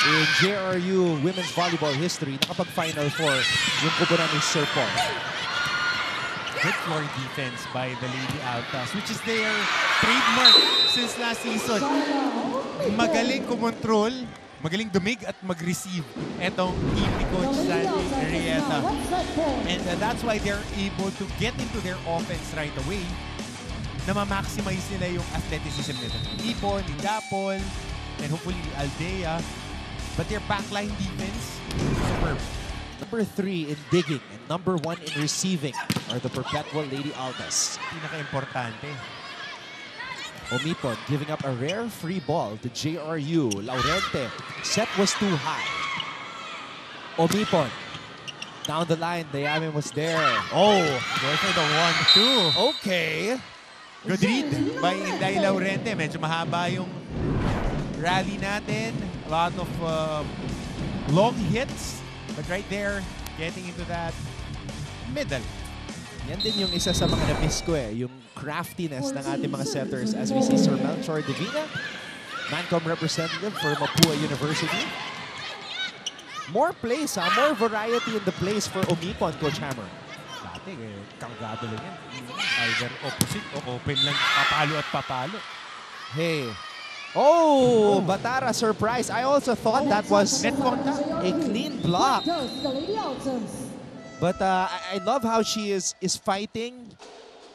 in JRU women's volleyball history, nakapag-Final Four yung kubunan ni Sir Paul.
Good floor defense by the Lady Altas, which is their trademark since last season. Magaling kumontrol magaling dumig at mag-receive etong team ni Coach Sandy Arrieta. And uh, that's why they're able to get into their offense right away na ma-maximize nila yung athleticism nila. Ni Ipon, ni Dapol, and hopefully Aldea. But their backline defense, superb.
Number three in digging and number one in receiving are the Perpetual Lady Altas.
Pinaka-importante.
Omipon giving up a rare free ball to JRU. Laurente, set was too high. Omipon, down the line, Dayamin was there.
Oh, going for the one-two.
Okay.
Good read by Inday Laurente. Medyo mahaba yung rally natin. A lot of uh, long hits. But right there, getting into that middle.
Yan din yung isa sa mga na-miss ko eh, yung craftiness ng ating mga setters as we see Sir Melchor Divina, Mancom representative for Mapua University. More plays ha, more variety in the plays for Omipon, Coach Hammer.
Dati, eh, kargado lang yan. Either opposite o open lang. Papalo at papalo.
Hey. Oh, Batara surprise. I also thought that was a clean block.
Goes the Lady Altons.
But uh, I, I love how she is is fighting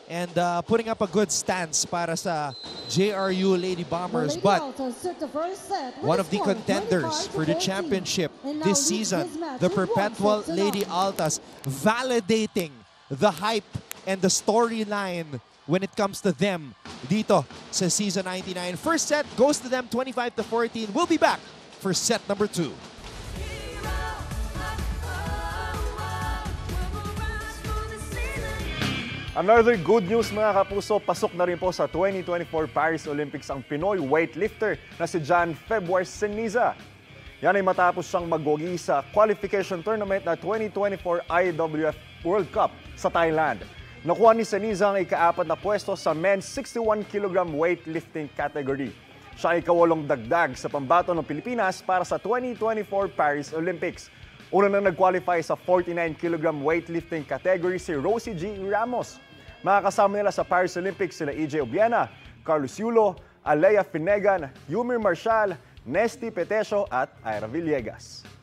and uh, putting up a good stance para sa JRU Lady Bombers.
Lady
But
Altons took the first set with
one of the contenders for the championship this season, the Perpetual Lady. Altas, validating the hype and the storyline when it comes to them dito sa season 99. First set goes to them 25 to 14. We'll be back for set number two.
Another good news mga kapuso, pasok na rin po sa 2024 Paris Olympics ang Pinoy weightlifter na si John February Seniza. Yan ay matapos siyang magwagi sa qualification tournament na 2024 IWF World Cup sa Thailand. Nakuha ni Seniza ang ikaapat na pwesto sa men's 61 kg weightlifting category. Siya ay kawalong dagdag sa pambato ng Pilipinas para sa 2024 Paris Olympics. Una nang nag-qualify sa 49 kg weightlifting category si Rosie G. Ramos. Makakasama nila sa Paris Olympics sila EJ Obiena, Carlos Yulo, Alea Finegan, Yumir Marshall, Nesty Petesio at Ira Villegas.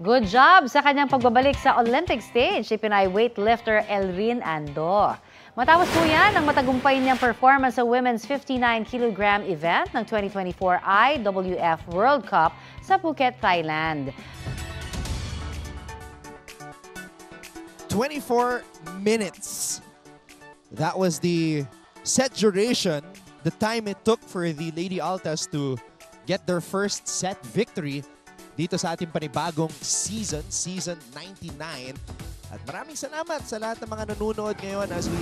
Good job sa kanyang pagbabalik sa Olympic stage si Pinay weightlifter Elrin Ando. Matapos po yan ang matagumpay niyang performance sa women's 59 kg event ng 2024 IWF World Cup sa Phuket, Thailand.
24 minutes. That was the set duration, the time it took for the Lady Altas to get their first set victory dito sa ating panibagong season, season 99. At maraming salamat sa lahat ng mga nanonood ngayon as we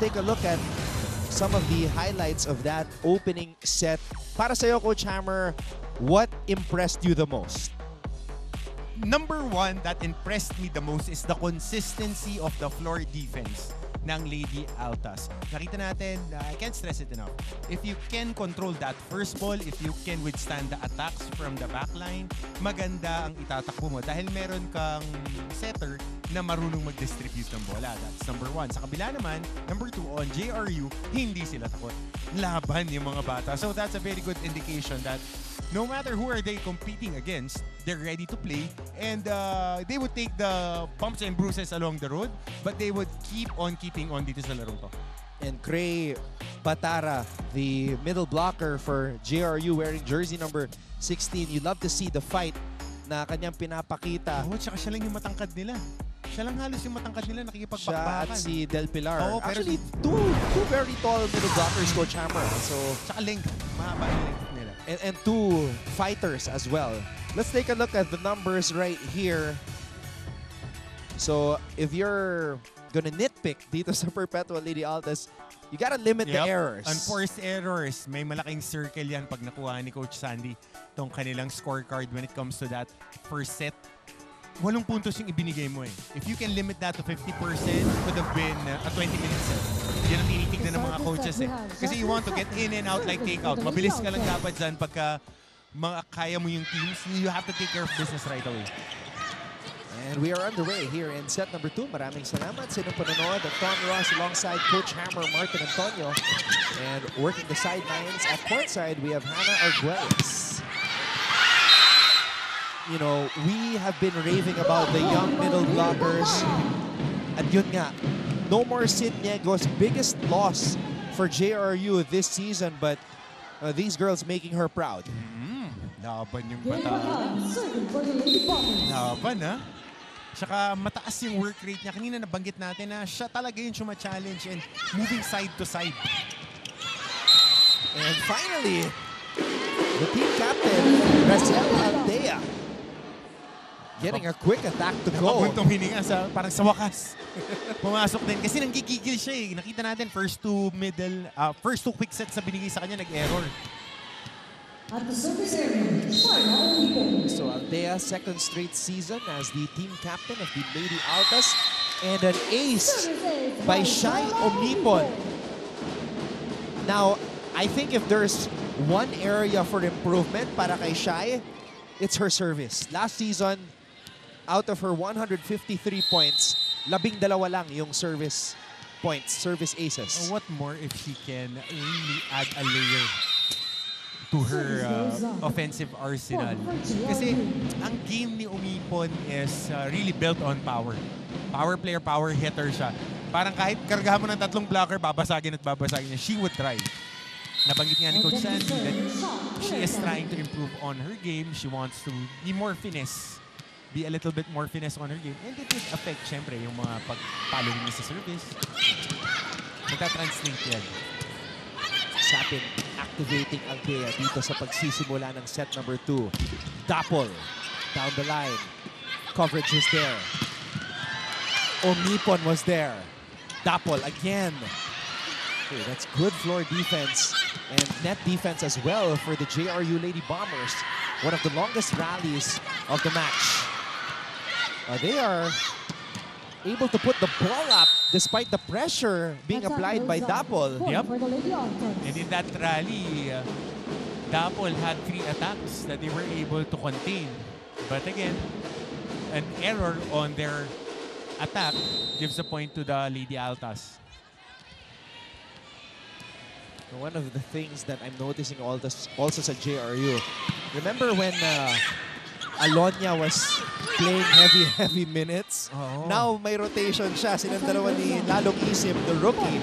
take a look at some of the highlights of that opening set. Para sa'yo, Coach Hammer, what impressed you the most?
Number one that impressed me the most is the consistency of the floor defense ng Lady Altas. Nakita natin, uh, I can't stress it enough. If you can control that first ball, if you can withstand the attacks from the backline, maganda ang itatakbo mo dahil meron kang setter na marunong mag-distribute ng bola. That's number one. Sa kabila naman, number two, on JRU, hindi sila takot. Laban yung mga bata. So that's a very good indication that no matter who are they competing against, they're ready to play and uh, they would take the bumps and bruises along the road but they would keep on keeping on dito sa larong to.
and Cray Patara, the middle blocker for JRU wearing jersey number 16. You love to see the fight na kanyang pinapakita.
Oh, tsaka siya lang yung matangkad nila. Siya lang halos yung matangkad nila
Siya
nakikipagpakbakan.
at si Del Pilar.
Oo, pero
Actually, two, two very tall middle blockers, Coach Hammer. So,
Tsaka length. Mahaba yung length nila.
and, and two fighters as well. Let's take a look at the numbers right here. So, if you're gonna nitpick dito sa Perpetual Lady Altas, you gotta limit the
Yep.
errors.
Unforced errors. May malaking circle yan pag nakuha ni Coach Sandy tong kanilang scorecard when it comes to that first set. Walong puntos yung ibinigay mo eh. If you can limit that to 50%, it could have been uh, a 20-minute set. Yan ang tinitignan ng mga coaches eh. Kasi you want to get in and out like take out. Mabilis ka lang dapat dyan pagka mga kaya mo yung teams, you have to take care of business right away.
And we are underway here in set number two. Maraming salamat sa inyong panonood. Tom Ross alongside Coach Hammer Martin Antonio. And working the sidelines at courtside, we have Hannah Arguelles. You know, we have been raving about the young middle blockers. At yun nga, no more Sid Niego's biggest loss for JRU this season, but uh, these girls making her proud.
Laban yung bata. Laban, ha? Tsaka mataas yung work rate niya. Kanina nabanggit natin na siya talaga yung challenge and moving side to side.
And finally, the team captain, Rachel Aldea, getting a quick attack to go.
Pabuntong hininga sa, parang sa wakas. Pumasok din. Kasi nanggigigil siya eh. Nakita natin first two middle, ah, first two quick sets na binigay sa kanya, nag-error.
At the service area,
So uh, Aldea, second straight season as the team captain of the Lady Altas. And an ace by Shai Omnipon. Now, I think if there's one area for improvement para kay Shai, it's her service. Last season, out of her 153 points, labing dalawa lang yung service points, service aces.
What more if she can really add a layer to her uh, offensive arsenal? Kasi ang game ni Umipon is uh, really built on power. Power player, power hitter siya. Parang kahit kargahan mo ng tatlong blocker, babasagin at babasagin niya. She would try. Nabanggit nga ni Coach Sandy that she is trying to improve on her game. She wants to be more finesse. Be a little bit more finesse on her game. And it would affect, syempre, yung mga pagpalo niya sa service. Magta-translate yan.
Sapin activating Aldea dito sa pagsisimula ng set number 2. Dapol down the line. Coverage is there. Omnipon was there. Dapol again. Okay, that's good floor defense and net defense as well for the JRU Lady Bombers. One of the longest rallies of the match. Uh, they are able to put the ball up despite the pressure being
Attack
applied by
goes.
Dapol.
Yep.
For the Lady Altas.
And in that rally, uh, Dapol had three attacks that they were able to contain. But again, an error on their attack gives a point to the Lady Altas.
One of the things that I'm noticing all also, also sa JRU, remember when uh, Alonia was playing heavy, heavy minutes?
Oo.
Now may rotation siya. Silang dalawa ni Lalong Isip, the rookie.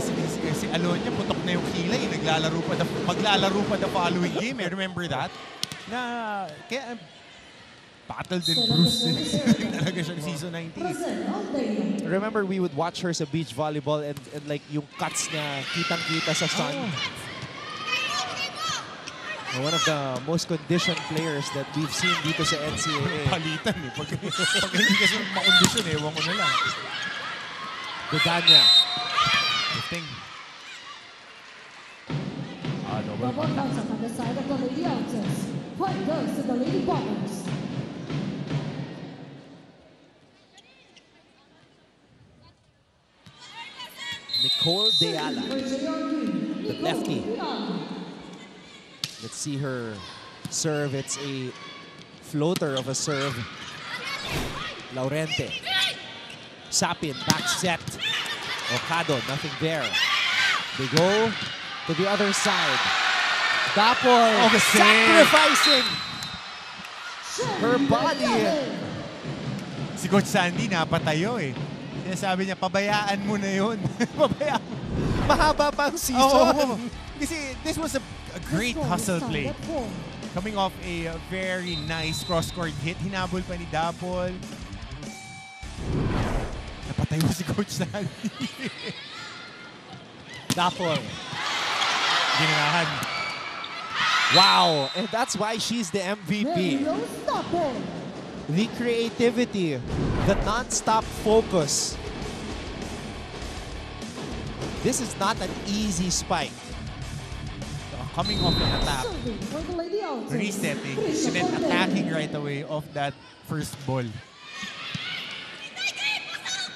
Si, si, si Alonia, putok na yung kilay. Naglalaro pa the, maglalaro pa the following game. Eh. Remember that? Na, kaya, battle din Bruce din. Talaga siya season 19.
Present Aldea.
Remember we would watch her sa beach volleyball and, and like yung cuts niya kitang-kita sa sun. One of the most conditioned players that we've seen dito sa NCAA.
Palitan eh. Pag, pag hindi kasi makondisyon, ewan ko na lang.
Bedanya.
Lifting. Ah, double
Double contact on the side of the Lady Altas. Point goes to the Lady Bombers.
Nicole Deala.
For JRU,
The lefty. Let's see her serve. It's a floater of a serve. Laurente. Sapin, back set. Ocado, nothing there. They go to the other side. Dapol
Oh,
sacrificing her body.
Si Coach Sandy napatayo eh. Sinasabi niya, pabayaan mo na yun. pabayaan.
Mahaba pang season.
Oo. Kasi this was a, a great hustle play. Coming off a very nice cross-court hit. Hinabol pa ni Dapol. Napatayo si Coach Sandy.
Dapol.
Ginahan.
Wow. And that's why she's the MVP.
Radio Stopper.
the creativity, the non-stop focus. This is not an easy spike.
Coming off an attack. Resetting. And then attacking right away off that first ball.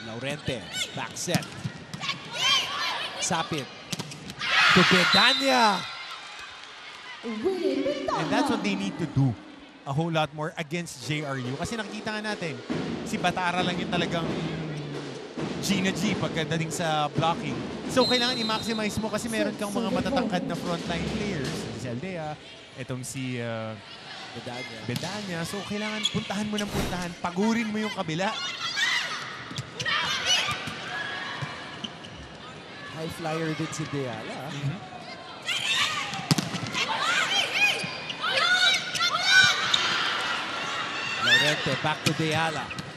Laurente, back set. Sapit. To
Bintana.
And that's what they need to do. a whole lot more against JRU. Kasi nakikita nga natin, si Batara lang yung talagang Gina G pagdating sa blocking. So, kailangan i-maximize mo kasi meron kang mga matatangkad na frontline players. Si Aldea, itong si uh,
Medalla.
Bedanya. So, kailangan puntahan mo ng puntahan. Pagurin mo yung kabila.
High flyer din si Deala. ah. Laurente back to Deala.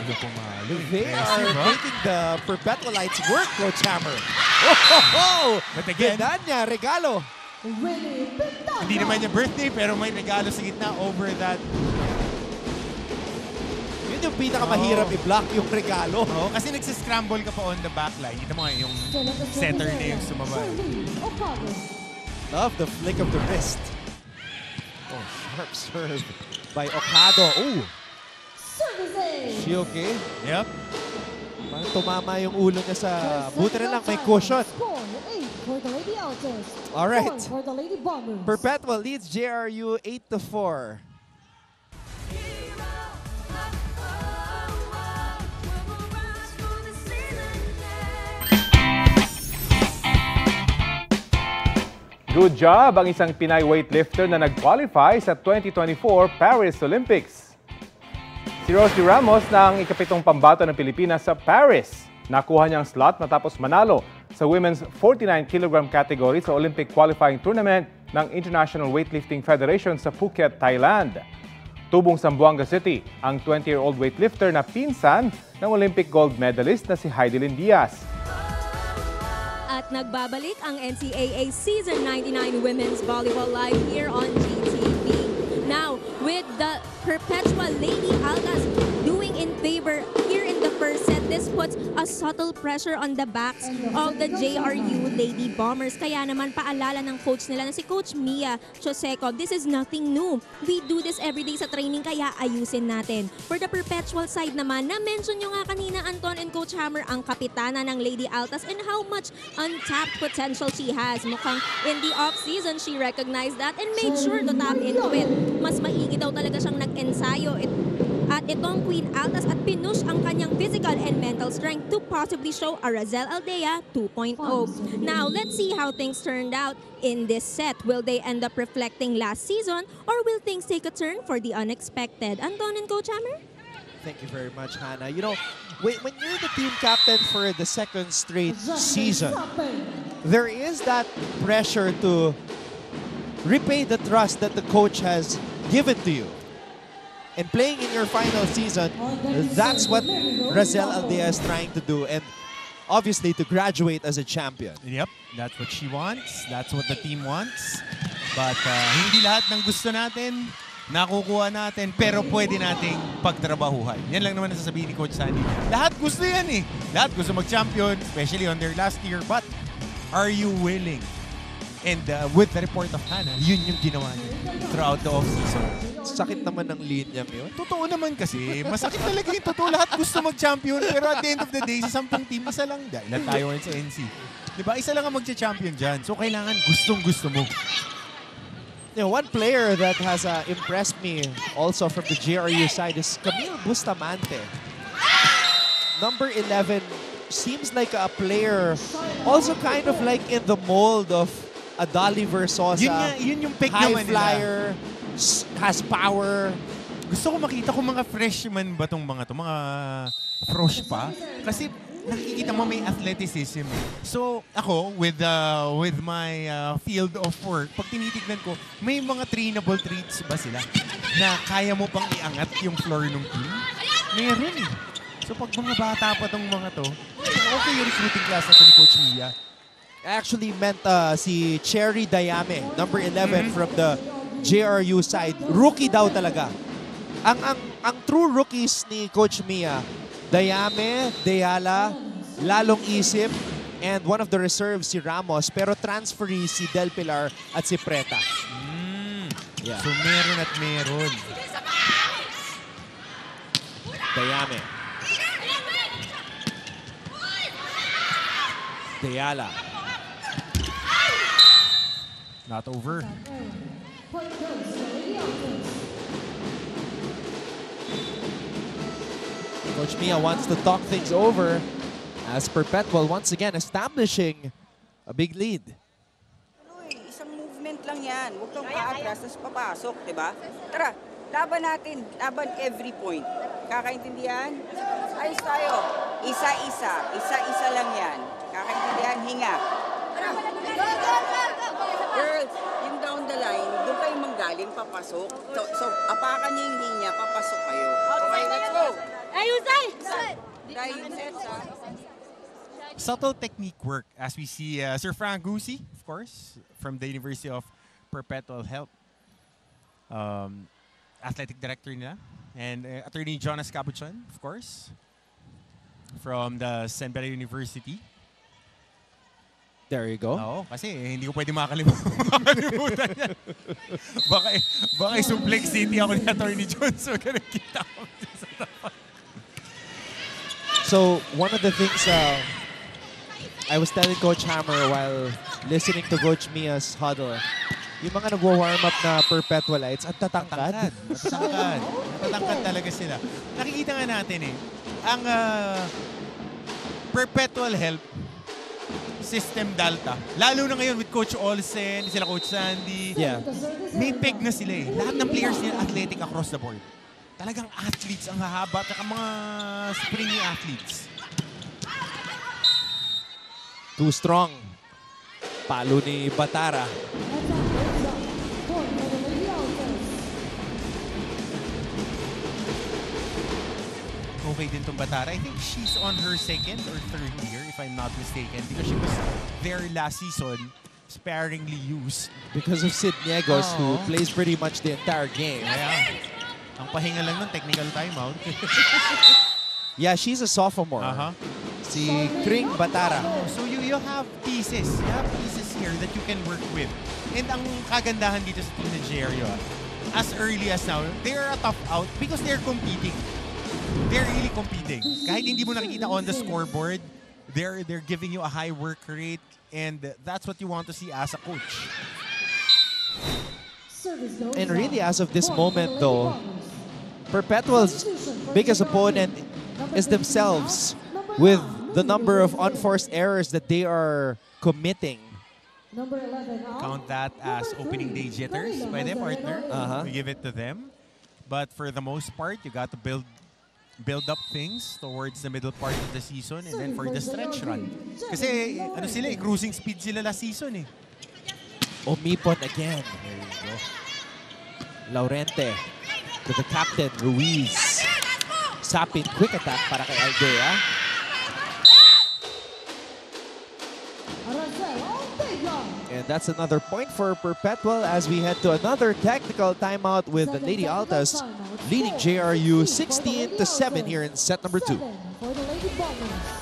Oh, yung pumalo.
They are
ah.
making the Perpetualites work, Coach Hammer. Oh, ho, ho!
But again-
Medalla, regalo.
Winnie Pitana.
Hindi naman niya birthday, pero may regalo sa gitna over that.
Yun yung pinakamahirap
Oh.
i-block yung regalo.
Oo, kasi nagsiscramble ka pa on the backline. Kita mo nga yung center na yung
Ocado.
Love the flick of the wrist. Oh, sharp serve by Okado. Oh,
Service A.
she okay?
Yep.
Parang tumama yung ulo niya sa... Buti na lang may cushion.
Score 8 for the Lady Altos.
All right.
4 for the Lady Bombers.
Perpetual leads JRU 8 to 4.
Good job ang isang Pinay weightlifter na nag-qualify sa 2024 Paris Olympics. Si Rosie Ramos na ang ikapitong pambato ng Pilipinas sa Paris. Nakuha niyang slot matapos manalo sa women's 49 kg category sa Olympic qualifying tournament ng International Weightlifting Federation sa Phuket, Thailand. Tubong Zamboanga City ang 20-year-old weightlifter na pinsan ng Olympic gold medalist na si Heidelin Diaz.
At nagbabalik ang NCAA Season 99 Women's Volleyball Live here on GTV. Now, with the perpetual Lady Altas doing in favor here the first set, this puts a subtle pressure on the backs of the JRU Lady Bombers. Kaya naman paalala ng coach nila na si Coach Mia Choseco, this is nothing new. We do this every day sa training kaya ayusin natin. For the perpetual side naman, na-mention nyo nga kanina Anton and Coach Hammer ang kapitana ng Lady Altas and how much untapped potential she has. Mukhang in the off-season, she recognized that and made sure to tap into it. Mas maigi daw talaga siyang nag-ensayo it, at itong Queen Altas at pinush ang kanyang physical and mental strength to possibly show a Razel Aldea 2.0. Now, let's see how things turned out in this set. Will they end up reflecting last season or will things take a turn for the unexpected? Anton and Coach Hammer?
Thank you very much, Hannah. You know, when, when you're the team captain for the second straight season, there is that pressure to repay the trust that the coach has given to you. And playing in your final season, that's what Razel Aldea is trying to do. And obviously to graduate as a champion.
Yep, that's what she wants. That's what the team wants. But uh, hindi lahat ng gusto natin, nakukuha natin, pero pwede nating pagtrabahuhan. Yan lang naman ang sasabihin ni Coach Sandy. Lahat gusto yan eh. Lahat gusto mag-champion, especially on their last year. But are you willing? And uh, with the report of Hannah, yun yung ginawa niya throughout the off-season.
Sakit naman ng linya yun.
Totoo naman kasi. Masakit talaga yung totoo. Lahat gusto mag-champion. Pero at the end of the day, sa sampung team, isa lang. Dahil tayo ngayon sa NC. Diba? Isa lang ang mag-champion dyan. So, kailangan gustong-gusto mo.
You know, one player that has uh, impressed me also from the GRU side is Camille Bustamante. Number 11 seems like a player also kind of like in the mold of a Dolly Versosa.
Yun, nga, yun yung pick
High
naman nila.
flyer, s- has power.
Gusto ko makita kung mga freshman ba tong mga to, mga frosh pa. Kasi nakikita mo may athleticism. eh. So ako, with uh, with my uh, field of work, pag tinitignan ko, may mga trainable traits ba sila na kaya mo pang iangat yung floor ng team? Meron eh. So pag mga bata pa tong mga to, okay yung recruiting class na to ni Coach Mia.
Actually meant uh, si Cherry Dayame, number 11 from the JRU side. Rookie daw talaga. Ang, ang, ang true rookies ni Coach Mia, Dayame, Deyala, Lalong Isip, and one of the reserves si Ramos, pero transferee si Del Pilar at si Preta. Yeah.
So meron at meron.
Dayame. Deyala.
Not over.
Coach Mia wants to talk things over as Perpetual once again establishing a big lead.
Ano eh, isang movement lang yan. Huwag kang paatras, tapos papasok, di ba? Tara, laban natin. Laban every point. Kakaintindihan? Ayos tayo. Isa-isa. Isa-isa lang yan. Kakaintindihan? Hinga. Tara. Girls, yung down the line, doon kayo manggaling, papasok. So, so apakan niyo yung linya, papasok kayo. Okay, let's go.
Ayusay!
Dahil yung sets, ha?
subtle technique work as we see uh, Sir Frank Gusi, of course, from the University of Perpetual Health. Um, athletic director nila. And uh, Attorney Jonas Cabuchon, of course, from the San Beda University.
There you go.
Oo, kasi eh, hindi ko pwede makalimutan, makalimutan yan. baka, baka suplex city ako ni Attorney Jones, so ganun kita ko sa tapat.
So one of the things uh, I was telling Coach Hammer while listening to Coach Mia's huddle, yung mga nagwa-warm up na perpetualites at tatangkad.
Matatangkad. Matatangkad talaga sila. Nakikita nga natin eh, ang ah, perpetual help system Delta, lalo na ngayon with Coach Olsen, sila Coach Sandy,
Yeah.
may peg na sila eh. Lahat ng players nila athletic across the board. Talagang athletes ang hahaba at mga springy athletes.
Too strong. Palo ni Batara.
Okay din tong Batara. I think she's on her second or third year, I'm not mistaken, because she was there last season, sparingly used.
Because of Sid Niegos, who
Oo.
plays pretty much the entire game.
Kaya, ang pahinga lang nun, technical timeout.
Yeah, she's a sophomore.
Aha.
Si Kring Batara.
So you, you have pieces. You have pieces here that you can work with. And ang kagandahan dito sa team ng ah, as early as now, they're a tough out because they're competing. They're really competing. Kahit hindi mo nakikita on the scoreboard, they're they're giving you a high work rate and that's what you want to see as a coach.
And really, as of this moment, though, Perpetual's biggest opponent is themselves with the number of unforced errors that they are committing.
Number 11 out.
Count that as opening day jitters by
their
partner.
Uh-huh.
We give it to them. But for the most part, you got to build build up things towards the middle part of the season and then for the stretch run. Kasi ano sila eh, cruising speed sila last season eh.
Omipon again. Laurente to the captain, Ruiz. Sapin, quick attack para kay Aldea. And that's another point for Perpetual as we head to another technical timeout with the Lady Altas leading
Four.
JRU
Three for the
16
Lady
to 7
Altas.
here in set number 2.
Seven for the Lady Bombers.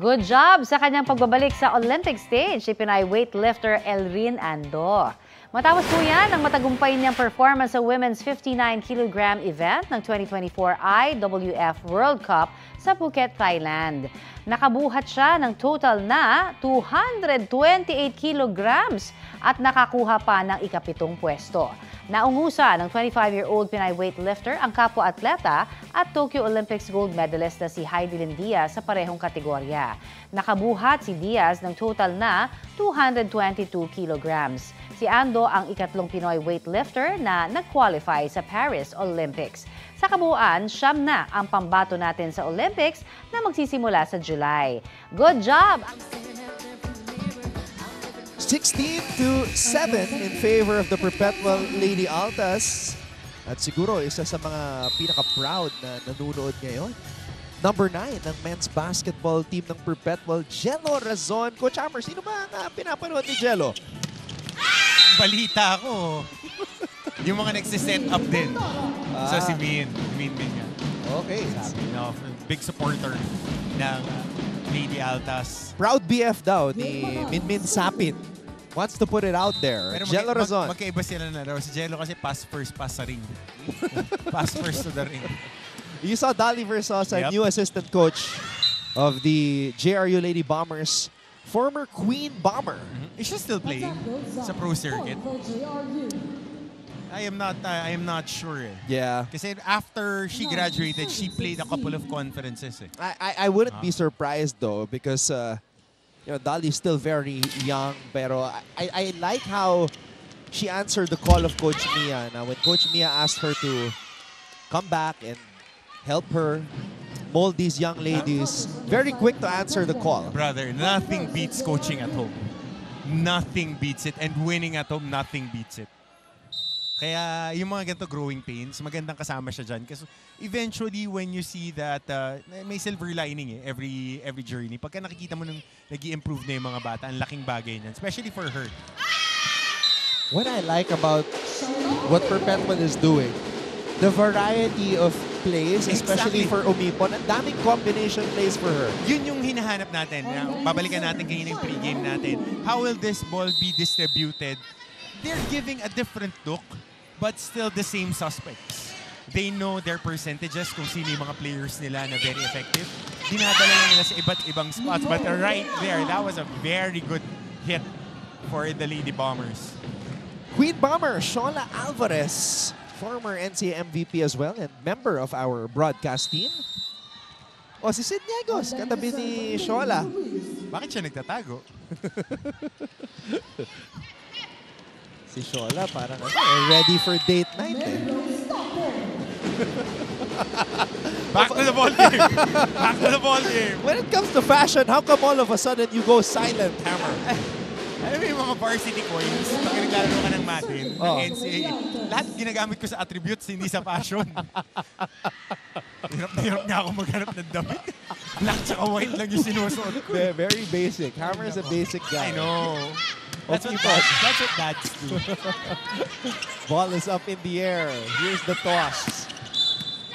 Good job sa kanyang pagbabalik sa Olympic stage si Pinay weightlifter Elrin Ando. Matapos po yan ang matagumpay niyang performance sa women's 59 kilogram event ng 2024 IWF World Cup sa Phuket, Thailand. Nakabuhat siya ng total na 228 kilograms at nakakuha pa ng ikapitong pwesto. Naungusa ng 25-year-old Pinay weightlifter ang kapwa-atleta at Tokyo Olympics gold medalist na si Heidelin Diaz sa parehong kategorya. Nakabuhat si Diaz ng total na 222 kilograms. Si Ando ang ikatlong Pinoy weightlifter na nag-qualify sa Paris Olympics. Sa kabuuan, siyam na ang pambato natin sa Olympics na magsisimula sa July. Good job!
16 to 7 in favor of the Perpetual Lady Altas. At siguro isa sa mga pinaka-proud na nanunood ngayon. Number 9 ng men's basketball team ng Perpetual, Jello Razon. Coach Hammer, sino ba ang uh, pinapanood ni Jello?
Balita ko. yung mga nagsiset up din.
Ah.
So si Min. Min din nga.
Okay.
Sabi, no, big supporter ng uh, Lady Altas.
Proud BF daw ni Minmin Sapit. Wants to put it out there.
Pero
Jello
mag-
Razon.
mag- magkaiba sila na raw. Si Jello kasi pass first, pass sa ring. pass first to the ring.
You saw Dolly Versosa,
Yep.
new assistant coach of the JRU Lady Bombers former Queen Bomber.
Is she still playing sa pro circuit? I am not uh, I am not sure. eh.
Yeah.
Kasi after she graduated, she played a couple of conferences. Eh.
I, I, I wouldn't
Ah.
be surprised though because uh, you know Dolly's still very young pero I, I, I like how she answered the call of Coach Mia. Now when Coach Mia asked her to come back and help her mold these young ladies, very quick to answer the call.
Brother, nothing beats coaching at home. Nothing beats it. And winning at home, nothing beats it. Kaya yung mga ganito growing pains, magandang kasama siya dyan. Kasi eventually, when you see that, uh, may silver lining eh, every, every journey. Pagka nakikita mo nung nag improve na yung mga bata, ang laking bagay niyan. Especially for her.
What I like about what Perpetual is doing, the variety of plays, especially
Exactly.
for Umipon, ang daming combination plays for her.
Yun yung hinahanap natin. Na babalikan natin kanina yung pregame natin. How will this ball be distributed? They're giving a different look, but still the same suspects. They know their percentages kung sino yung mga players nila na very effective. Dinadala lang nila sa iba't ibang spots. But right there, that was a very good hit for the Lady Bombers.
Queen Bomber, Shola Alvarez, former NCAA MVP as well and member of our broadcast team. O, si Sid Niegos, katabi ni Shola.
Bakit siya nagtatago?
Si Shola parang ano, eh, ready for date night eh.
Back to the ball game! Back to the ball game!
When it comes to fashion, how come all of a sudden you go silent, Hammer?
Alam mo yung mga varsity coins, pag naglalaro ka ng Madden, ng
Oh.
NCAA, lahat ginagamit ko sa attributes, hindi sa fashion. hirap na hirap nga ako maghanap ng damit. Black tsaka white lang yung sinusuot ko.
Ve- Very basic. Hammer is a basic guy.
I know. That's what,
Okay,
dads, that's what dads do.
Ball is up in the air. Here's the toss.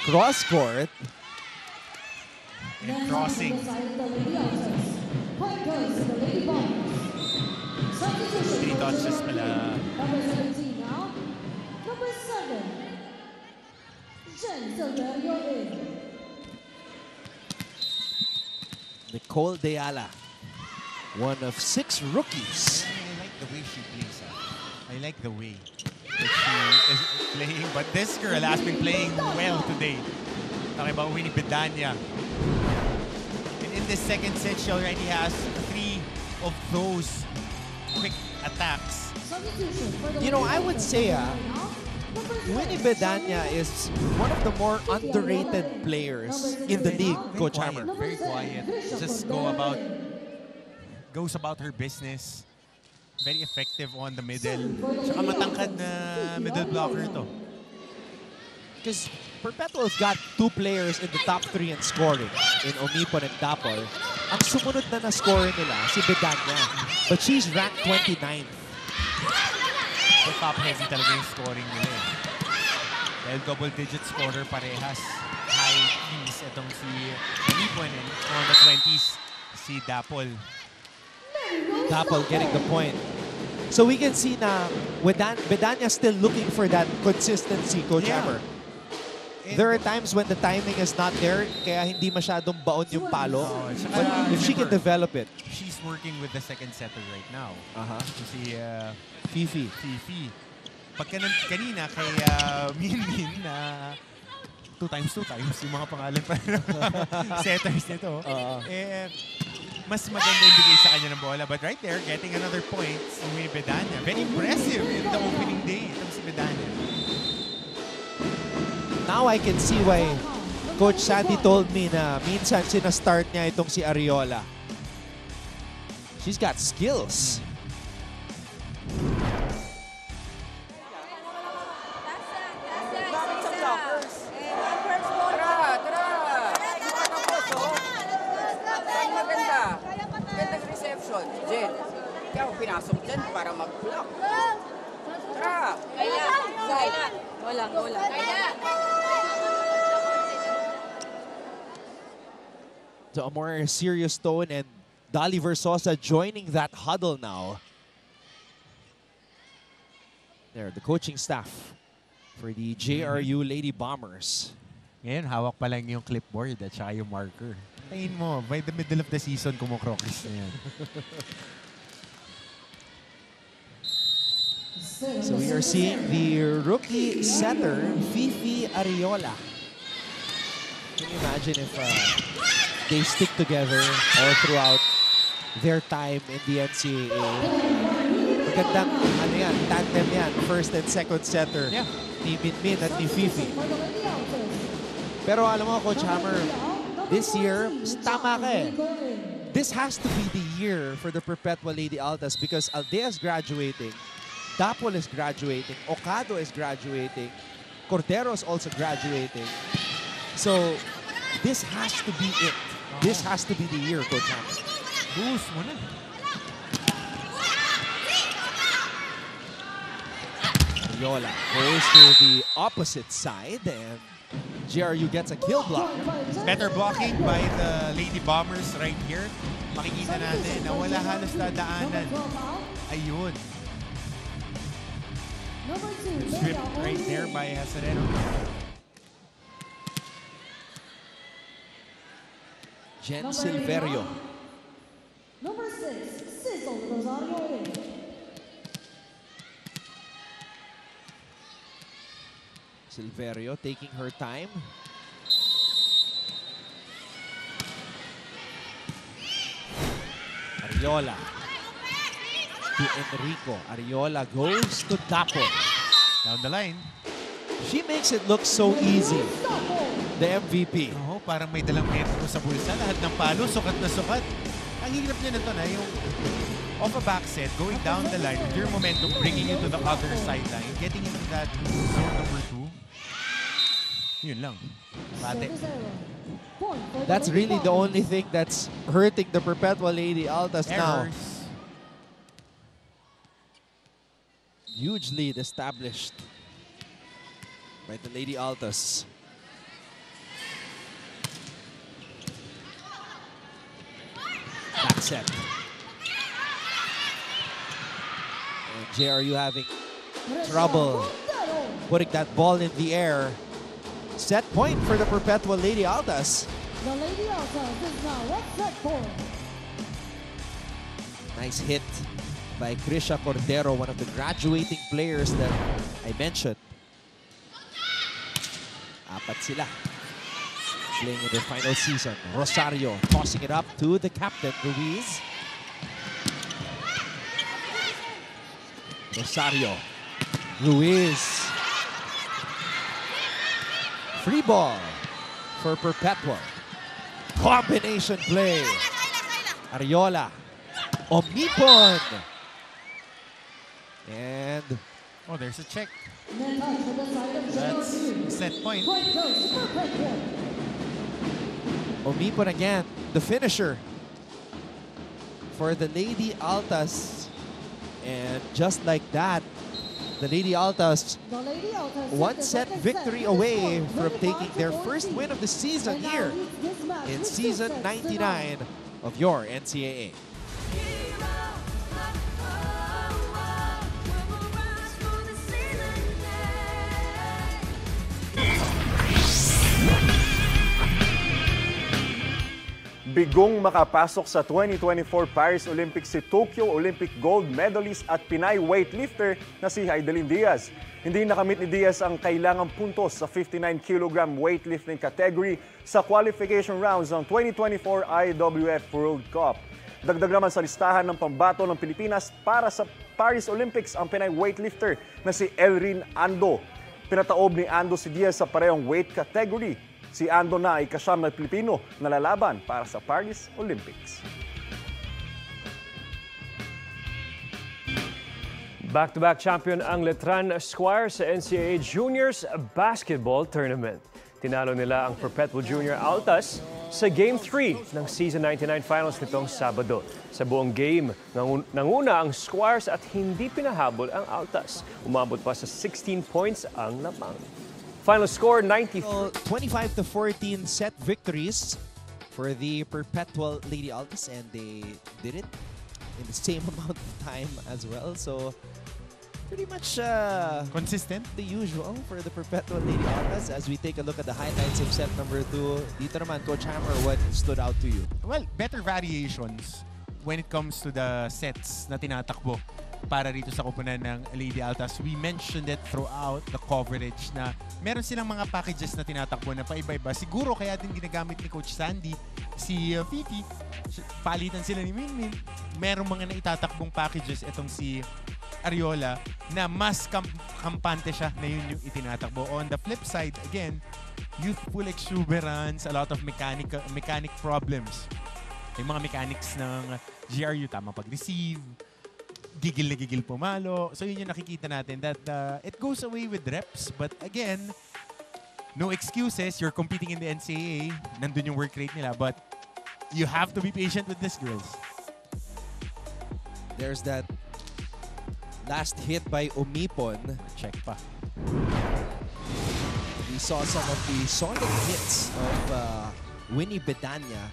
Cross court.
And crossing. Touches pala.
Number 17 now. Number 7. Jen in.
Nicole Deala. One of six rookies.
I like the way she plays. ah. I like the way that she is playing. But this girl has been playing well today. Talking about Winnie Bedania. And in the second set, she already has three of those quick attacks.
Substitution for the
You know, I would say, ah, Winnie
six,
Bedania is one of the more underrated players in the league, Coach
quiet,
Hammer.
very quiet. Just go about, goes about her business. Very effective on the middle. Tsaka matangkad na middle blocker to.
Because Perpetual's got two players in the top three in scoring in Omipon and Dapol. Ang sumunod na na-score nila, si Bedania. But she's ranked 29th.
So top heavy talaga yung scoring nila eh. Dahil double digit scorer parehas. High teens itong si Nipon and on the 20s si Dapol.
Dapol getting the point. So we can see na Bedania still looking for that consistency, Coach
Yeah.
Hammer. There are times when the timing is not there, kaya hindi masyadong baon yung palo.
Oh, tsaka
But if she can
remember,
develop it,
She's working with the second setter right now.
uh-huh.
Si uh,
Fifi.
Fifi. Pagka nan- kanina kay uh, Min Min na two times two times yung mga pangalan pa ng setters nito.
Oo.
eh, mas maganda yung bigay sa kanya ng bola. But right there, getting another point si Bedania. Very impressive in the opening day itong si Bedania.
Now I can see why Coach Sandy told me na minsan sinastart niya itong si Ariola. She's got skills. To a more serious tone and Dali Versosa joining that huddle now. There, the coaching staff for the JRU mm-hmm. Lady Bombers.
Ngayon, hawak pa lang yung clipboard at saka yung marker. Tingin mo, by the middle of the season, kumukrokis na yan.
So we are seeing the rookie setter, Fifi Ariola. Can you imagine if uh, they stick together all throughout their time in the NCAA? Magandang, ano yan, tandem yan, first and second setter.
Yeah.
Ni Minmin at ni Fifi. Pero alam mo, Coach Hammer, this year, tama ka eh. This has to be the year for the Perpetual Lady Altas because Aldea's graduating, Dapol is graduating, Okado is graduating, Cordero is also graduating. So, this has to be it. This has to be the year, Coach Hammer.
Boost mo na.
Yola goes to the opposite side and GRU gets a kill block.
Better blocking by the Lady Bombers right here. Makikita natin na wala halos dadaanan. Ayun.
Number
Strip right there by Hasanero.
Jen
Number
Silverio.
Number six, Sizzle Rosario
Silverio taking her time. Ariola to Enrico. Ariola goes to Dapo.
Down the line.
She makes it look so easy. The MVP.
Oo, parang may dalang metro sa bulsa. Lahat ng palo, sukat na sukat. Ang hirap niya nito na yung off a back set, going down the line with your momentum, bringing you to the other sideline, getting into that zone number two. Yun lang.
The
That's really the only thing that's hurting the Perpetual Lady Altas now.
Errors.
Huge lead established by the Lady Altas. Back set. And you having trouble putting that ball in the air. Set point for the Perpetual Lady Altas.
The Lady Altas is now at set point.
Nice hit by Krisha Cordero, one of the graduating players that I mentioned. Apat sila. Playing in their final season. Rosario tossing it up to the captain, Ruiz. Rosario. Ruiz. Free ball for Perpetual. Combination play. Ariola. Omnipon. And
Oh, there's a check.
The
That's set point.
Point goes to Perpetual.
Omnipon again, the finisher for the Lady Altas. And just like that, the Lady Altas
The Lady Altas
one set victory
set
away from taking their first win of the season here
leads this match
in season 99 of your NCAA.
Bigong makapasok sa 2024 Paris Olympics si Tokyo Olympic gold medalist at Pinay weightlifter na si Heidelin Diaz. Hindi nakamit ni Diaz ang kailangang puntos sa 59 kg weightlifting category sa qualification rounds ng 2024 IWF World Cup. Dagdag naman sa listahan ng pambato ng Pilipinas para sa Paris Olympics ang Pinay weightlifter na si Elrin Ando. Pinataob ni Ando si Diaz sa parehong weight category. Si Ando na ay kasyam na Pilipino na lalaban para sa Paris Olympics.
Back-to-back champion ang Letran Squires sa NCAA Juniors Basketball Tournament. Tinalo nila ang Perpetual Junior Altas sa Game 3 ng Season 99 Finals nitong Sabado. Sa buong game, nangun- nanguna ang Squires at hindi pinahabol ang Altas. Umabot pa sa 16 points ang lamang. Final score, 93
25 to 14 set victories for the Perpetual Lady Altas and they did it in the same amount of time as well. So pretty much uh,
Consistent.
the usual for the Perpetual Lady Autas as we take a look at the highlights of set number two. Dito naman, Coach Hammer, what stood out to you?
Well, better variations when it comes to the sets na tinatakbo para rito sa kupunan ng Lady Altas. We mentioned it throughout the coverage na meron silang mga packages na tinatakbo na paiba-iba. Siguro kaya din ginagamit ni Coach Sandy si uh, Fifi. Palitan sila ni Minmin. Merong mga naitatakbong packages itong si Ariola na mas kam- kampante siya na yun yung itinatakbo. On the flip side, again, youthful exuberance, a lot of mechanic mechanic problems. Yung mga mechanics ng GRU, tama pag-receive, gigil na gigil pumalo. So yun yung nakikita natin that uh, it goes away with reps. But again, no excuses. You're competing in the NCAA. Nandun yung work rate nila. But you have to be patient with these girls.
There's that last hit by Umipon.
Check pa.
We saw some of the solid hits of uh, Winnie Bedanya.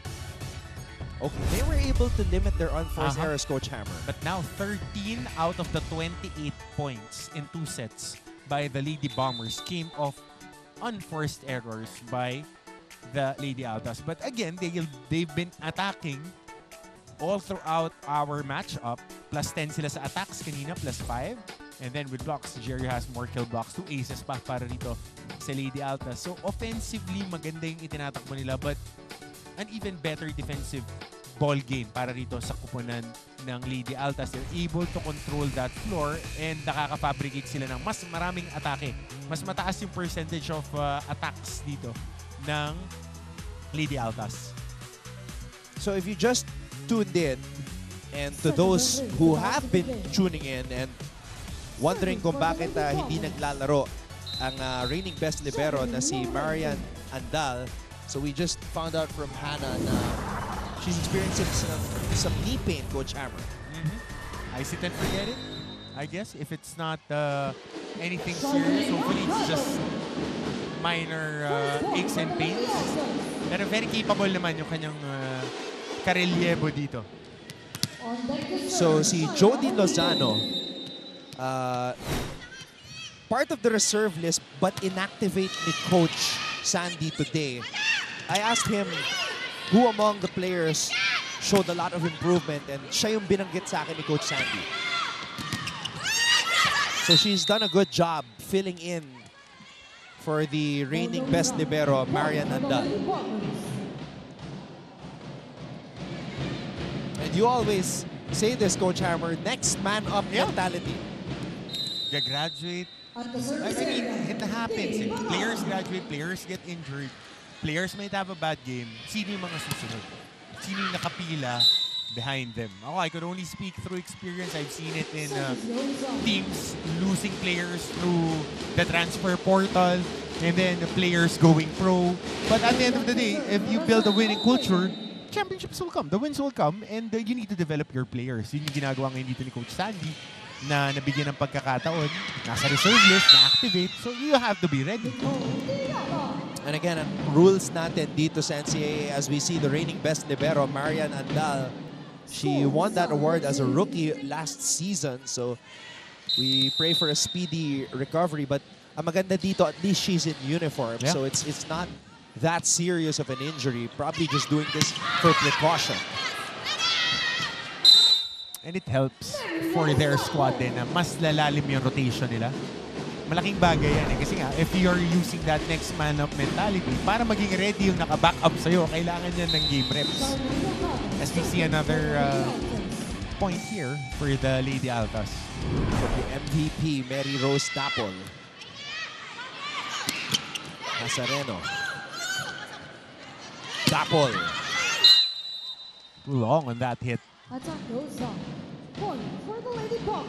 Okay, they were able to limit their unforced
Uh-huh.
errors, Coach Hammer.
But now 13 out of the 28 points in two sets by the Lady Bombers came off unforced errors by the Lady Altas. But again, they, they've been attacking all throughout our matchup. Plus 10 sila sa attacks kanina, plus 5. And then with blocks, Jerry has more kill blocks. Two aces pa para rito sa Lady Altas. So offensively, maganda yung itinatakbo nila. But an even better defensive ball game para rito sa kupunan ng Lady Altas. They're able to control that floor and nakaka-fabricate sila ng mas maraming atake. Mas mataas yung percentage of uh, attacks dito ng Lady Altas.
So if you just tuned in, and to those who have been tuning in and wondering kung bakit uh, hindi naglalaro ang uh, reigning best libero na si Marian Andal, so we just found out from Hannah na she's experiencing some, some knee pain, Coach Hammer.
I sit and forget it, I guess. If it's not uh, anything serious, hopefully it's just minor uh, aches and pains. Pero very capable naman yung kanyang uh, karelyebo dito.
So si Jody Lozano, uh, part of the reserve list but inactivate ni Coach Sandy today. I asked him who among the players showed a lot of improvement and siya yung binanggit sa akin ni Coach Sandy. So she's done a good job filling in for the reigning best libero, Marian Andal. And you always say this, Coach Hammer, next man up
Yeah.
mentality.
Gagraduate. I mean, it happens. eh. Players graduate, players get injured. Players might have a bad game. Sino yung mga susunod? Sino yung nakapila behind them? Ako, I could only speak through experience. I've seen it in uh, teams losing players through the transfer portal and then the players going pro. But at the end of the day, if you build a winning culture, championships will come. The wins will come and uh, you need to develop your players. Yun yung ginagawa ngayon dito ni Coach Sandy na nabigyan ng pagkakataon, nasa reserve list, na-activate. So you have to be ready.
And again, ang rules natin dito sa NCAA as we see the reigning best libero, Marian Andal. She won that award as a rookie last season. So we pray for a speedy recovery. But ang maganda dito, at least she's in uniform.
Yeah.
So it's it's not that serious of an injury. Probably just doing this for precaution.
And it helps for their squad din na mas lalalim yung rotation nila. Malaking bagay yan eh. Kasi nga, if you're using that next man up mentality, para maging ready yung naka-back up sa'yo, kailangan yan ng game reps. As we see another uh, point here for the Lady Altas.
For the MVP, Mary Rose Dapol. Nazareno. Dapol.
Too long on that hit.
Attack goes on. Point for the Lady.
Well,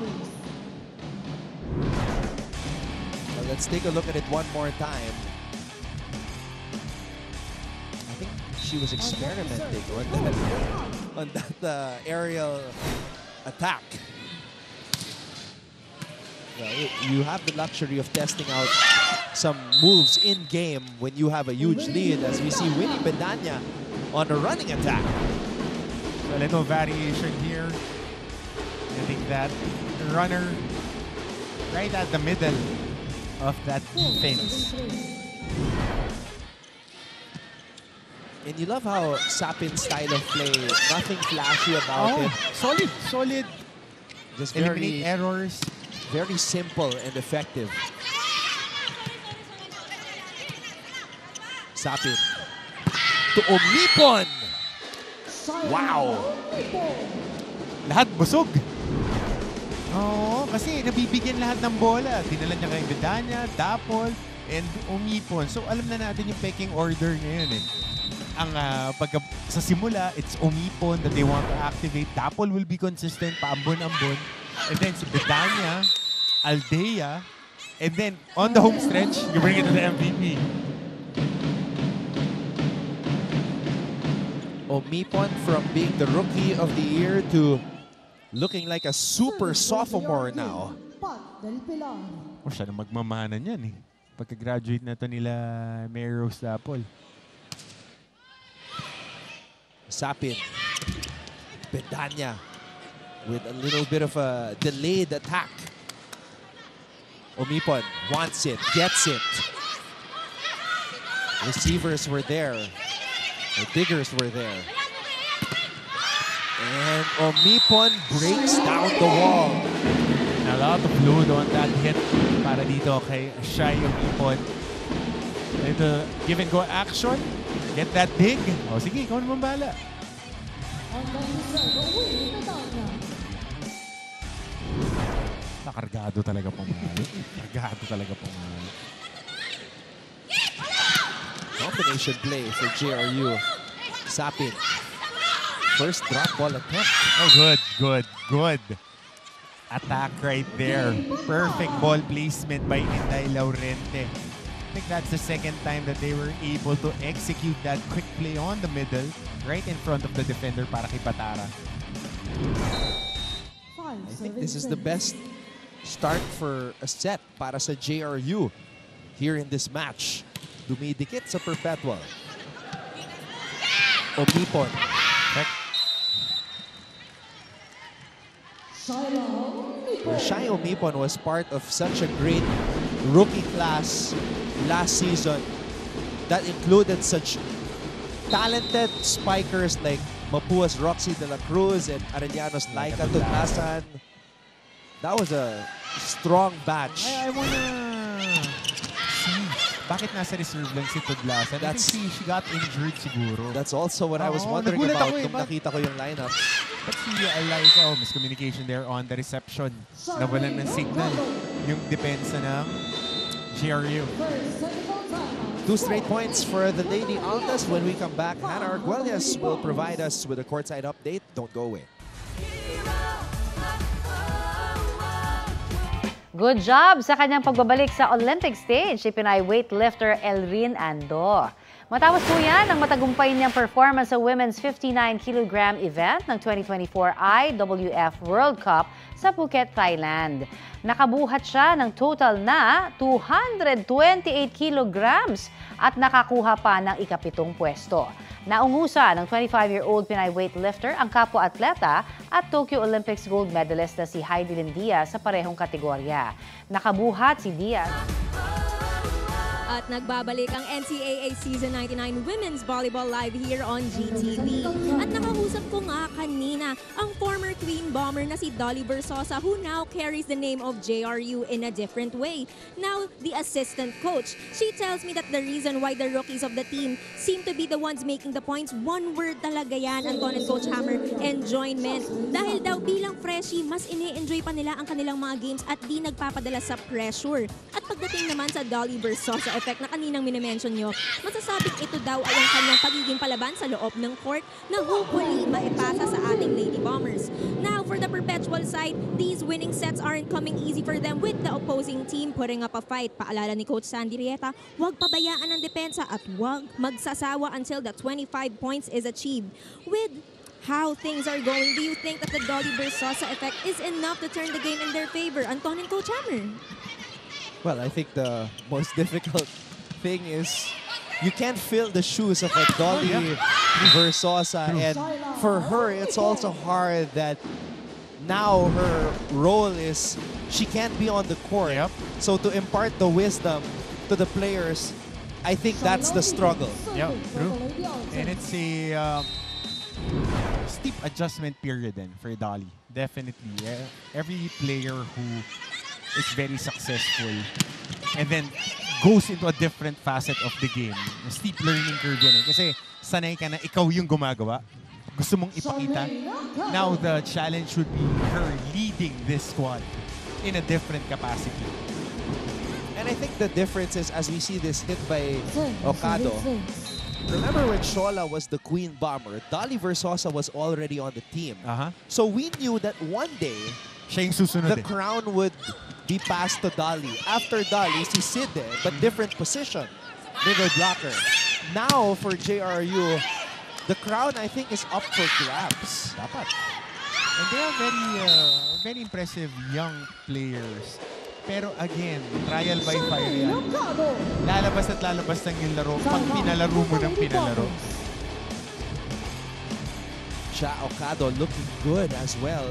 let's take a look at it one more time. I think she was experimenting on that, on that uh, aerial attack. Well, you have the luxury of testing out some moves in game when you have a huge lead, as we see Winnie Bedanya on a running attack.
A little variation here. I think that runner right at the middle of that fence.
And you love how Sapin's style of play, nothing flashy about
Oh,
it.
solid, solid.
Just
Eliminate
very,
errors.
very simple and effective. Sapin. To Omipon! Wow!
Lahat busog. Oo, kasi nabibigyan lahat ng bola. Dinala niya kay Vidania, Dapol, and Umipon. So alam na natin yung pecking order ngayon eh. Ang ah, pagka, sa simula, it's Umipon that they want to activate. Dapol will be consistent, paambon-ambon. And then si Vidania, Aldea, and then on the home stretch, you bring it to the MVP.
Omipon from being the rookie of the year to looking like a super sophomore now.
Pat del Pilar.
O siya na magmamana niyan eh. Pagka-graduate na to nila Mayor Rose Dapol.
Sapin. Bedanya with a little bit of a delayed attack. Omipon wants it, gets it. Receivers were there. The diggers were there. And Omipon breaks down the wall.
A lot of load on that hit para dito kay Shai Umipon. Ito, give and go action. Get that dig. O sige, ikaw naman bala.
And.
Nakargado talaga pumalo. Kargado talaga pumalo.
Combination play for JRU. Sapin. First drop ball attempt.
Oh, good, good, good. Attack right there. Perfect ball placement by Inday Laurente. I think that's the second time that they were able to execute that quick play on the middle, right in front of the defender para kay Patara.
I think this is the best start for a set para sa JRU here in this match. Dumidikit sa Perpetual. Omipon. Where Shai Omipon was part of such a great rookie class last season that included such talented spikers like Mapuas Roxy de la Cruz and Arellanos Laika Tugnasan. That was a strong batch.
I, I wanna see bakit nasa reserve lang si Tudlasan. I
That's-
think she, she got injured siguro.
That's also what I was
Oo,
wondering about
ako eh,
nung nakita ko yung lineup.
But si Alaika, oh, miscommunication there on the reception. Nawalan ng signal yung depensa ng GRU.
Two straight points for the Lady Altas. When we come back, Hannah Arguelles will provide us with a courtside update. Don't go away.
Good job sa kanyang pagbabalik sa Olympic stage si Pinay weightlifter Elrin Ando. Matapos po yan ang matagumpay niyang performance sa women's 59 kilogram event ng 2024 IWF World Cup sa Phuket, Thailand. Nakabuhat siya ng total na 228 kilograms at nakakuha pa ng ikapitong pwesto. Naungusa ng 25-year-old Pinay weightlifter ang kapwa-atleta at Tokyo Olympics gold medalist na si Heidelin Diaz sa parehong kategorya. Nakabuhat si Diaz
At nagbabalik ang NCAA Season 99 Women's Volleyball Live here on GTV. At nakausap ko nga kanina ang former Queen Bomber na si Dolly Versosa who now carries the name of JRU in a different way. Now, the assistant coach. She tells me that the reason why the rookies of the team seem to be the ones making the points, one word talaga yan, Anton and Coach Hammer, enjoyment. Dahil daw bilang freshie, mas ini-enjoy pa nila ang kanilang mga games at di nagpapadala sa pressure. At pagdating naman sa Dolly Versosa effect na kaninang minimension nyo, masasabing ito daw ay ang kanyang pagiging palaban sa loob ng court na hopefully maipasa sa ating Lady Bombers. Now, for the perpetual side, these winning sets aren't coming easy for them with the opposing team putting up a fight. Paalala ni Coach Sandy Rieta, huwag pabayaan ang depensa at huwag magsasawa until the 25 points is achieved. With how things are going, do you think that the Dolly Versosa effect is enough to turn the game in their favor? Anton and Coach Hammer.
Well, I think the most difficult thing is you can't fill the shoes of a Dolly Versosa. And for her, it's also hard that now her role is she can't be on the court.
Yep.
So to impart the wisdom to the players, I think that's the struggle.
Yeah, true. And it's a um, steep adjustment period then for Dolly. Definitely. Eh, Every player who is very successful and then goes into a different facet of the game. A steep learning curve yan eh. Kasi sanay ka na ikaw yung gumagawa. Gusto mong ipakita. Now the challenge would be her leading this squad in a different capacity.
And I think the difference is as we see this hit by Okado. Remember when Shola was the queen bomber, Dolly Versosa was already on the team.
Uh-huh.
So we knew that one day
Siya yung susunod
the
eh.
crown would be passed to Dolly. After Dolly, si Sid eh, but different position. Middle blocker. Now for JRU, the crown I think is up for grabs.
Dapat. And they are very, uh, very impressive young players. Pero again, trial by fire yan. Lalabas at lalabas lang yung laro pag pinalaro mo ng pinalaro.
Cha Okado looking good as well.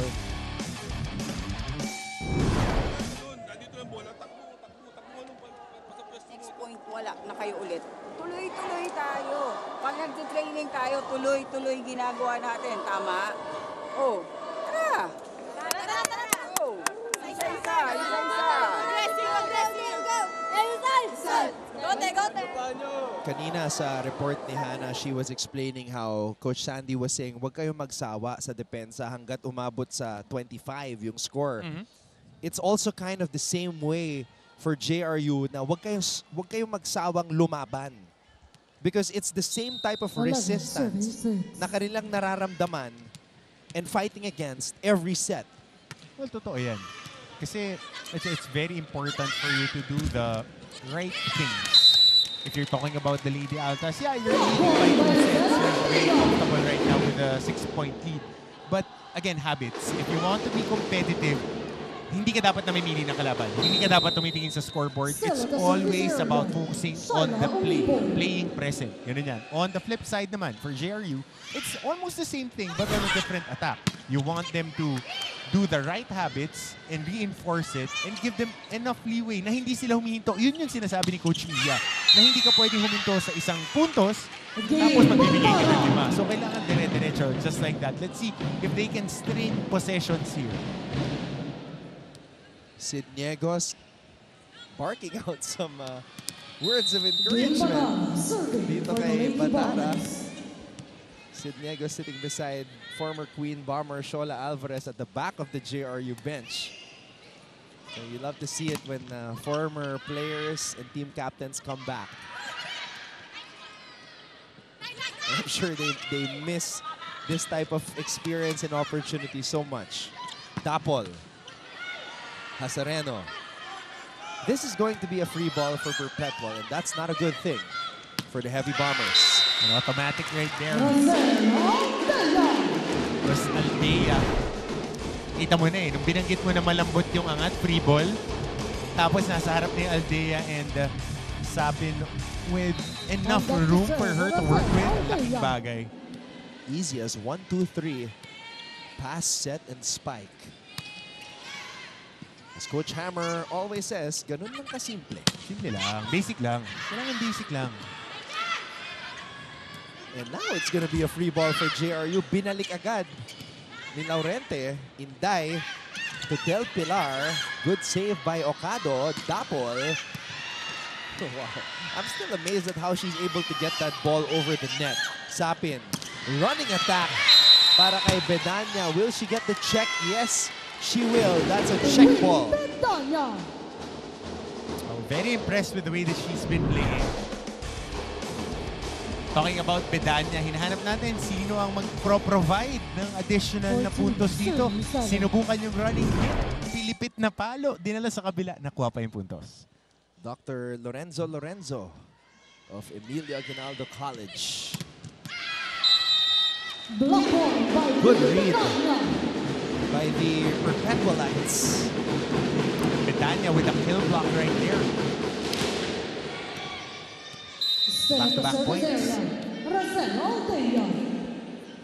Tayo, tuloy-tuloy ginagawa natin. Tama? Oh, tara! Tara, tara! Oh, isa-isa, isa-isa.
Kanina sa report ni Hannah, she was explaining how Coach Sandy was saying, huwag kayong magsawa sa depensa hanggat umabot sa 25 yung score. It's also kind of the same way for JRU na huwag kayong, huwag kayong magsawang lumaban. Because it's the same type of resistance na kanilang nararamdaman and fighting against every set.
Well, totoo yan. Kasi it's, it's very important for you to do the right things. If you're talking about the Lady Altas, yeah, you're leading by two sets. You're very comfortable right now with a six-point lead. But again, habits. If you want to be competitive, hindi ka dapat namimili ng kalaban. Hindi ka dapat tumitingin sa scoreboard. It's always about focusing on the play. Playing present. Ganun yan. On the flip side naman, for JRU, it's almost the same thing but on a different attack. You want them to do the right habits and reinforce it and give them enough leeway na hindi sila humihinto. Yun yung sinasabi ni Coach Mia, na hindi ka pwedeng huminto sa isang puntos tapos magbibigay ka ng lima. So kailangan dire-diretso, just like that. Let's see if they can string possessions here.
Sid Niegos barking out some uh, words of encouragement dito kay Batara. Sid Niegos sitting beside former Queen bomber Shola Alvarez at the back of the JRU bench. So you love to see it when uh, former players and team captains come back. I'm sure they, they miss this type of experience and opportunity so much. Tapol. Hasareno. This is going to be a free ball for Perpetual, and that's not a good thing for the Heavy Bombers.
An automatic right there. was Aldea. Kita mo na eh, nung binanggit mo na malambot yung angat, free ball. Tapos nasa harap ni Aldea and uh, Sapin with enough room for her to work with. Laking bagay.
Easy as one, two, three. Pass, set, and spike. As Coach Hammer always says, ganun lang kasimple.
Simple lang. Basic lang. Kailangan basic lang.
And now it's gonna be a free ball for JRU. Binalik agad ni Laurente. Inday to Del Pilar. Good save by Okado. Dapol. Wow. I'm still amazed at how she's able to get that ball over the net. Sapin. Running attack para kay Bedanya. Will she get the check? Yes, she will. That's a check ball.
Oh, very impressed with the way that she's been playing. Talking about Bedanya, hinahanap natin sino ang mag-provide ng additional na puntos dito. Sinubukan yung running hit, pilipit na palo, dinala sa kabila, nakuha pa yung puntos.
Dr. Lorenzo Lorenzo of Emilio Aguinaldo College. Good read by the Perpetualites.
Bedanya with a kill block right there. Back-to-back points.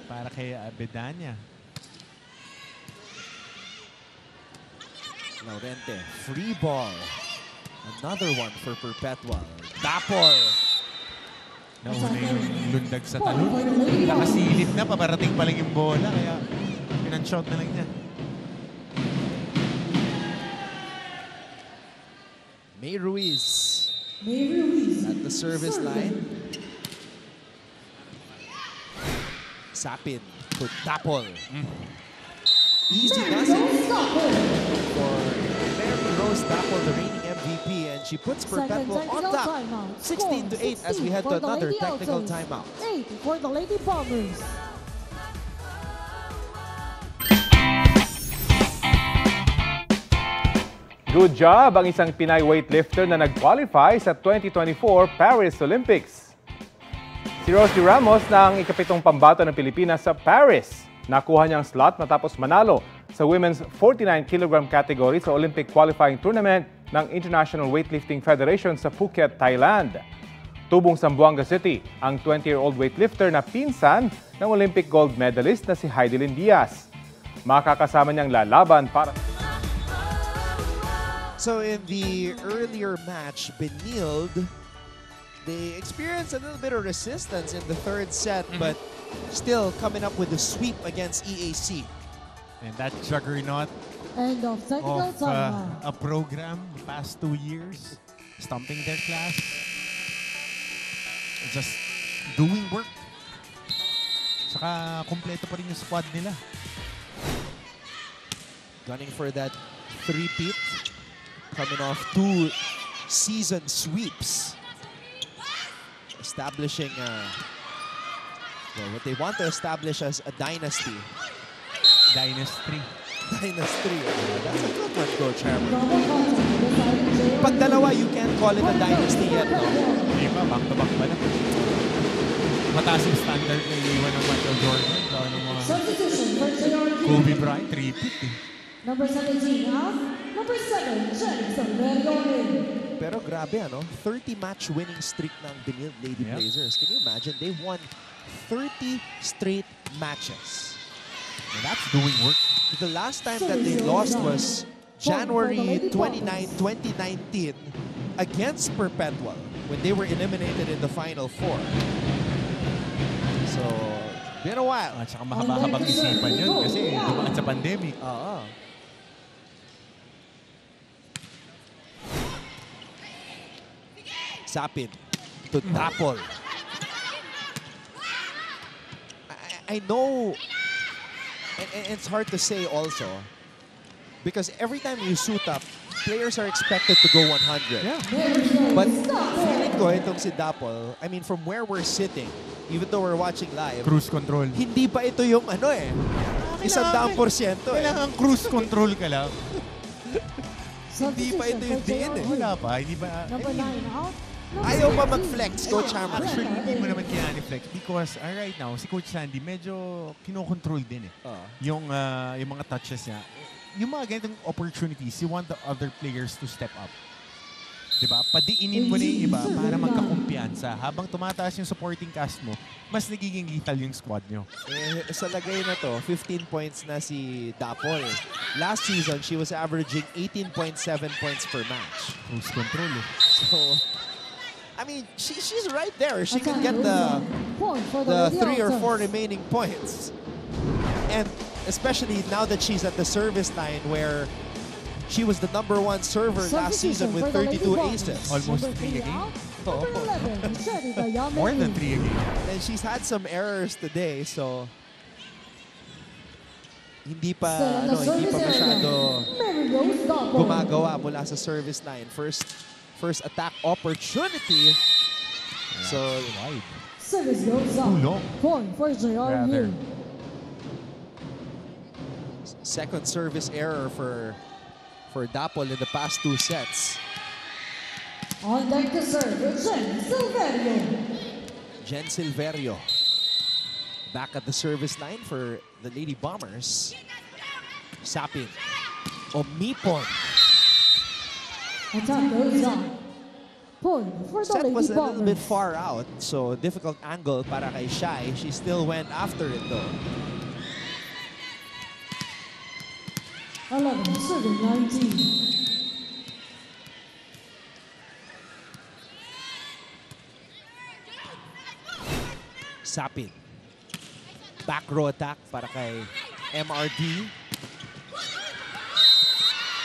Para kay uh, Bedanya.
Laurente, free ball. Another one for Perpetual. Dapol.
Nauna yung lundag sa talon. Nakasilip na, paparating pa lang yung bola. Kaya pinanshot na lang niya.
May Ruiz
May Ruiz.
at the service line. Sapin to Dapol. Mm. Easy does it for Mary Rose Dapol, the reigning MVP, and she puts Perpetual on top.
timeout.
16 to 8 as we head to another technical timeout.
Eight for the Lady Bombers.
Good job ang isang Pinay weightlifter na nag-qualify sa 2024 Paris Olympics. Si Rosie Ramos na ang ikapitong pambato ng Pilipinas sa Paris. Nakuha niyang slot matapos manalo sa women's 49 kg category sa Olympic qualifying tournament ng International Weightlifting Federation sa Phuket, Thailand. Tubong Zamboanga City ang 20-year-old weightlifter na pinsan ng Olympic gold medalist na si Heidelin Diaz. Makakasama niyang lalaban para
So in the earlier match, Benilde, they experienced a little bit of resistance in the third set, but still coming up with a sweep against EAC.
And that juggernaut
End of
of uh, a program the past two years, stomping their class, just doing work. Saka kompleto pa rin yung squad nila.
Gunning for that three-peat, coming off two season sweeps. Establishing uh, well, what they want to establish as a dynasty.
Dynasty.
Dynasty. That's a good one, Coach Hammer. Pag dalawa, you can't call it a dynasty yet, no?
Hindi pa, back to back pa lang. Mataas yung standard na iniwan ng Michael Jordan. Kaya ng mga. Kobe Bryant, repeat eh.
Number 17 out. Number 7, Jen Silverio in.
Pero grabe, ano? 30-match winning streak ng Benil Lady
Yep.
Blazers. Can you imagine? They won 30 straight matches.
And that's doing work.
The last time that they lost was January 29, 2019 against Perpetual when they were eliminated in the Final Four. So, been a while.
At saka mahaba-habang isipan yun kasi dumaan sa pandemic.
Oo. Sapin to Dapol. I, I know, and, and it's hard to say also, because every time you suit up, players are expected to go 100. But feeling ko itong si Dapol, I mean, from where we're sitting, even though we're watching live,
Cruise control.
hindi pa ito yung ano eh, isang daang porsyento eh.
Kailangan cruise control ka lang.
Hindi pa ito yung din eh.
Wala pa. Hindi ba?
Number 9 out.
Ayaw pa
17,
mag-flex, Coach Hammer.
Actually, hindi mo naman kailangan i-flex because uh, right now, si Coach Sandy medyo kinokontrol din eh.
Oo.
Yung, uh, yung mga touches niya. Yung mga ganitong opportunities, you want the other players to step up. Diba? Padiinin mo na yung iba para magkakumpiyansa. Habang tumataas yung supporting cast mo, mas nagiging lethal yung squad nyo.
Eh, sa lagay na to, 15 points na si Dapol. Last season, she was averaging 18.7 points per match.
Cruise control eh.
So, I mean, she, she's right there. She can get the
the,
the three or four remaining points. And especially now that she's at the service line where she was the number one server last season with
for the Lady
32 aces.
Almost three a game.
out.
Oo.
Number 11, Sherry Dayame
More than three a game.
And she's had some errors today, so hindi pa
Still on the
ano, hindi pa
service area.
masyado
Mary Rose Dapol.
gumagawa mula sa service line. First first attack opportunity. So
Wide.
Service goes up.
Too long.
Point for J.R.
Rather.
Second service error for for Dapol in the past two sets.
On deck to serve, Jen Silverio.
Jen Silverio back at the service line for the Lady Bombers. Sapin. Omipon.
Attack goes up. Point for the
Set
Lady
was a little bit far out, so difficult angle para kay Shai. She still went after it though.
11, serving 19.
Sapin. Back row attack para kay MRD.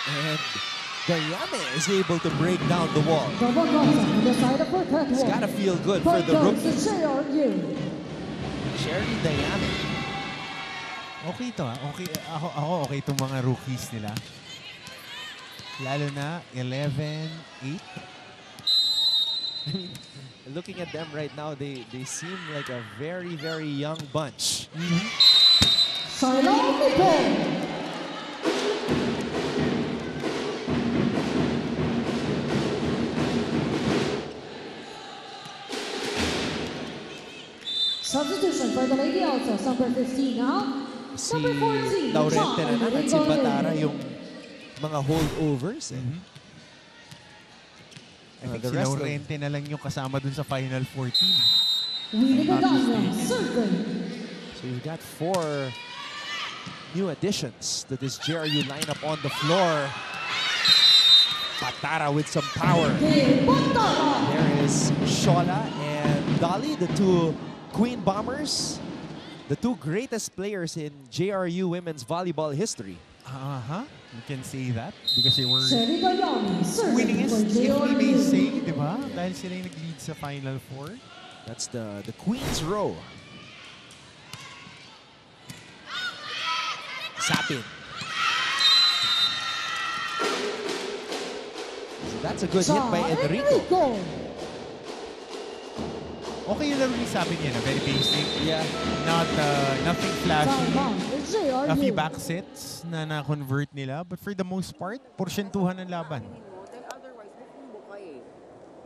And Dayame is able to break down the wall.
Double on the side of Perpetual.
It's gotta feel good for the
goes
rookie.
to JRU.
Sherry Dayame.
Okay to ah. Okay, ako, ako okay itong mga rookies nila. Lalo na 11, 8.
Looking at them right now, they, they seem like a very, very young bunch.
Shiloh Nicole. Substitution for the Lady Altos, number 15 now.
Si
Number 14,
Laurente na
John
naman, si. Batara yung mga holdovers. Eh.
I
Uh,
think
the
si Laurente na lang yung kasama dun sa Final 14.
Willie Gadana, serving.
So you've got four new additions to this JRU lineup on the floor. Patara with some power. There is Shola and Dolly, the two Queen Bombers, the two greatest players in JRU women's volleyball history.
Uh-huh. You can say that because they were
Sherry Dayami, serving
winningest,
for
if we may say, di ba? Dahil sila yung nag-lead sa Final Four.
That's the, the Queen's row. Sapin. So that's a good hit by
John
Enrico.
Enrico.
Okay yung laro ni sabi niya na very basic.
Yeah.
Not, uh, nothing flashy. A few back sets na na-convert nila. But for the most part, porsyentuhan ng laban.
eh.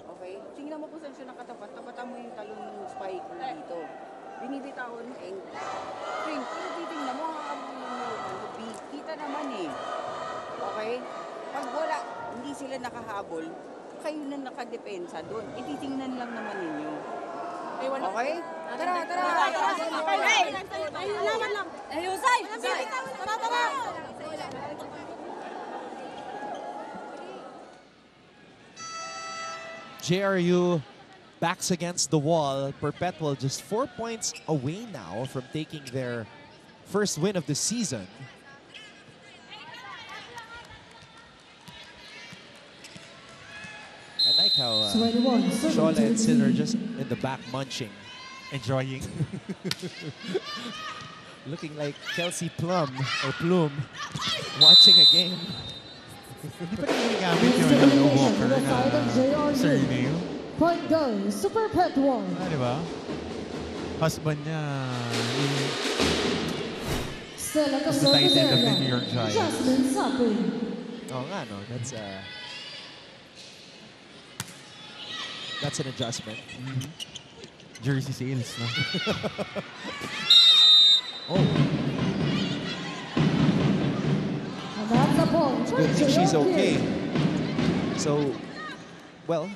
Okay? Tingnan mo kung saan siya nakatapat. Tapatan mo yung talon ng spiker dito. Binibitawan mo and Pring, kung titingnan mo, hahabulin mo ano. Kita naman eh. Okay? Pag wala, hindi sila nakahabol, kayo na nakadepensa doon. Ititingnan lang naman ninyo. Okay? Tara, tara!
Ayusay! Tara, tara!
JRU backs against the wall. Perpetual just four points away now from taking their first win of the season. I like how uh, Shola and Sid are just in the back munching.
Enjoying.
Looking like Kelsey Plum or Plume watching a game.
Hindi pa rin ginagamit yung ano, Walker na surname.
Point goes to Perpetual.
Ah, di ba? Husband niya, yung
Still at the
was tight end of the New. York Giants.
Jasmine Sapin.
Oh, nga, no? That's uh, that's an adjustment.
jersey sales, no?
Oh, good thing she's okay. So, well,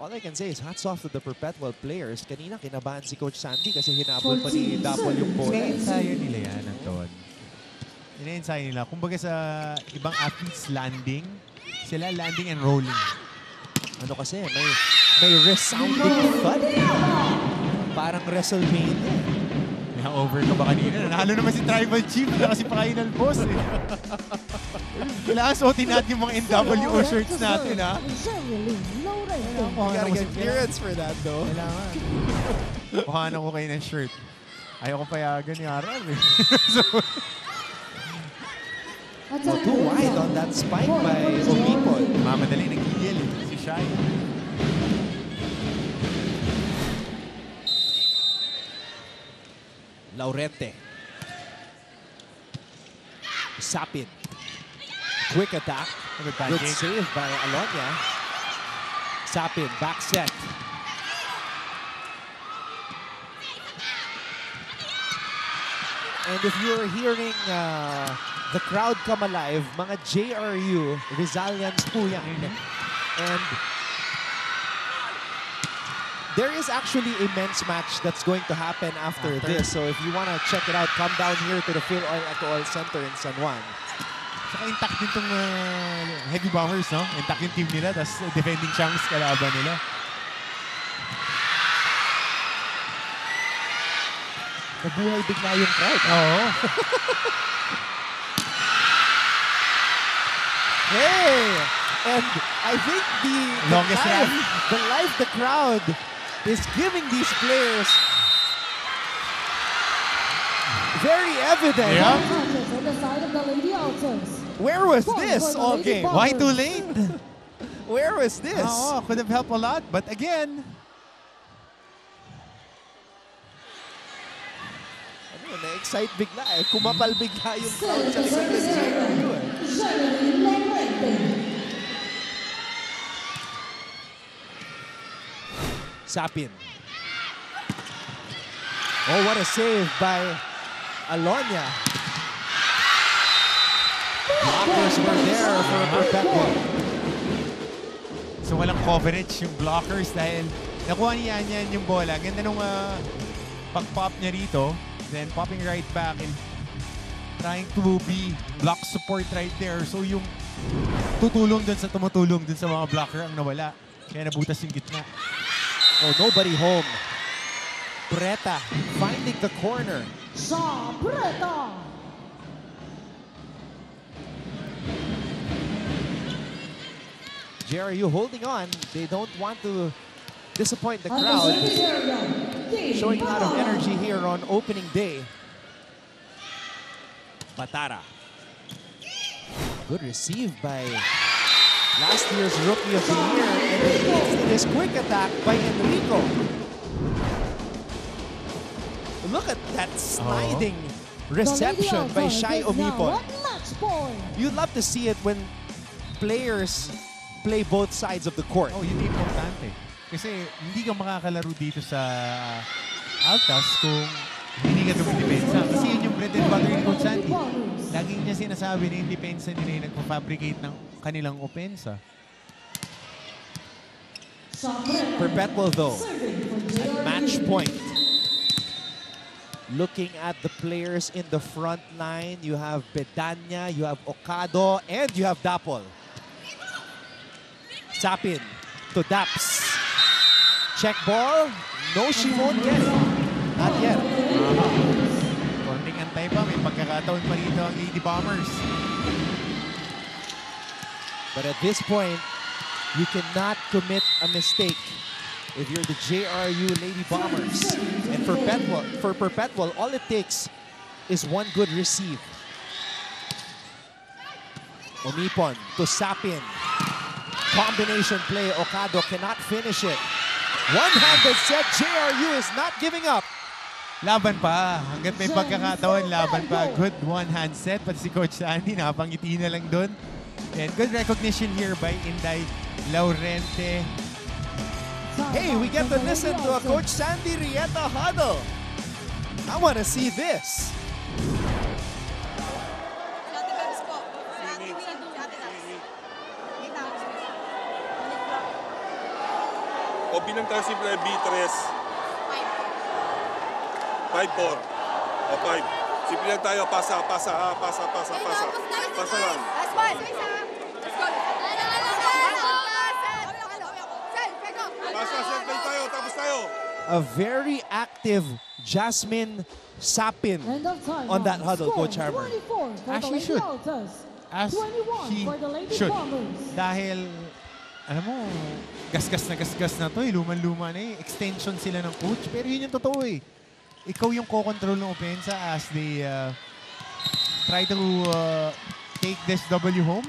all I can say is hats off to the perpetual players. Kanina kinabahan si Coach Sandy kasi hinabol pa ni Dapol yung bola.
Ina-ensayo nila yan, Anton. Ina-ensayo nila. Kumbaga sa ibang athletes landing, sila landing and rolling.
Ano kasi, may, may resounding thud. Parang WrestleMania.
May hangover ka ba kanina? Nanalo naman si Tribal Chief na kasi pakainan boss eh. Kailangan suotin natin yung mga NWO shirts natin ha.
You gotta get clearance for that though.
Kailangan. Kuhanan ko kayo ng shirt. Ayaw ko payagan ni Aral eh. so,
Oh, too wide on that spike by Omipon.
mamadali nagigil eh. Si Shai.
Laurente. Sapin. Quick attack.
Good
Good save by Alonia. Sapin, back set. And if you're hearing uh, the crowd come alive, mga JRU, Rizalians po yan. And there is actually a men's match that's going to happen after,
After?
this. So if you want to check it out, come down here to the Phil Oil Eco Oil Center in San Juan.
Saka intact din tong uh, Heavy Bombers, no? Intact yung team nila, tapos defending champs kalaban nila.
Nabuhay bigla yung crowd.
Oo.
Hey! And I think the, the
Longest
life, the life the crowd is giving these players very evident.
Yeah.
Matches on the side of the Lady Altos.
Where was this
for
all game?
Why too late?
Where was this?
Oo, could have helped a lot. But again,
Ano, na-excite bigla eh. Kumapal bigla yung crowd sa likod ng GRU eh. Sapin. Oh, what a save by Alonia. Blockers were there for a perpetual.
so walang coverage yung blockers dahil nakuha niya niyan yung bola. Ganda nung uh, pag-pop niya rito. Then popping right back and trying to be block support right there. So yung tutulong dun sa tumutulong dun sa mga blocker ang nawala. Kaya nabutas yung gitna.
Oh, nobody home. Breta finding the corner.
Sabreta.
JRU holding on. They don't want to disappoint the crowd.
service area. Dave
Showing a lot of energy here on opening day. Batara. Good receive by last year's Rookie of the Year. And it hits in his quick attack by Enrico. Look at that uh-huh. sliding
The Lady
reception by
Altos
Shai
is now
Omipon.
match point.
You'd love to see it when players play both sides of the court.
Oh, yun importante. Kasi hindi ka makakalaro dito sa uh, Altas kung hindi ka dumidepensa. Kasi yun yung bread and butter ni Coach Sandy. Niya sinasabi na yung depensa nila yung nagpa-fabricate ng kanilang opensa.
Perpetual though.
JRU.
match point. Looking at the players in the front line, you have Bedanya, you have Okado, and you have Dapol. Sapin to Daps. Check ball. No, she won't get it. Not yet.
Pa, may pagkakataon pa rito ang Lady Bombers.
But at this point, you cannot commit a mistake if you're the JRU Lady Bombers. And for Perpetual, for Perpetual, all it takes is one good receive. Omipon to Sapin. Combination play. Okado cannot finish it. One-handed set. JRU is not giving up.
Laban pa. Hanggat may pagkakataon, laban pa. Good one-hand set. Pati si Coach Sandy, napangiti na lang doon. And good recognition here by Inday Laurente.
Hey, we get to listen to a Coach Sandy Rieta huddle. I want to see this.
O bilang tayo simple B3. 5-4. O 5. Simple lang tayo. Pasa, pasa, ha? Pasa, pasa, pasa. Pasa lang. Pasa, simple tayo. Tapos tayo.
A very active Jasmine Sapin on that huddle,
Score,
Coach Harmer.
24 for
As
the
he
Lady
should. As
21
he
for the Lady
should. Dahil, alam mo, gasgas na gasgas na to eh. Luman-luma na eh. Extension sila ng coach. Pero yun yung totoo eh. Ikaw yung co-control ng opensa as they uh, try to uh, take this W home.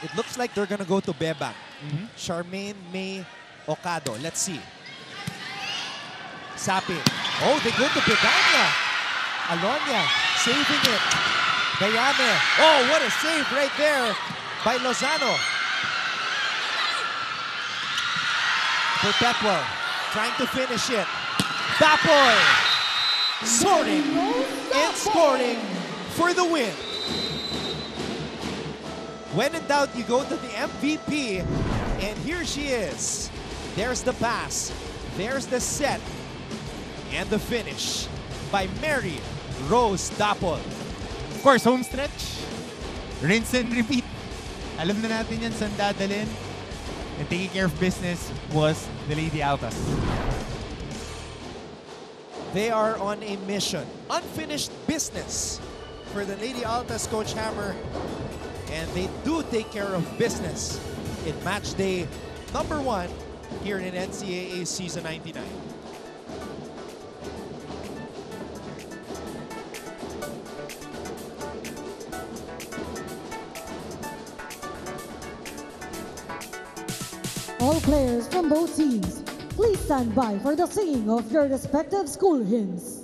It looks like they're gonna go to Bebak.
Mhm.
Charmaine May Okado. Let's see. Sapin. Oh, they go to Bedanya. Alonia saving it. Gayame. Oh, what a save right there by Lozano. Perpetual trying to finish it. Dapoy sorting and scoring for the win. When in doubt, you go to the MVP, and here she is. There's the pass, there's the set, and the finish by Mary Rose Dapol.
Of course, home stretch. rinse and repeat. Alam na natin yan saan dadalhin. And taking care of business was the Lady Altas.
They are on a mission. Unfinished business for the Lady Altas Coach Hammer. And they do take care of business in match day number one here in NCAA Season 99.
All players from both teams, please stand by for the singing of your respective school hymns.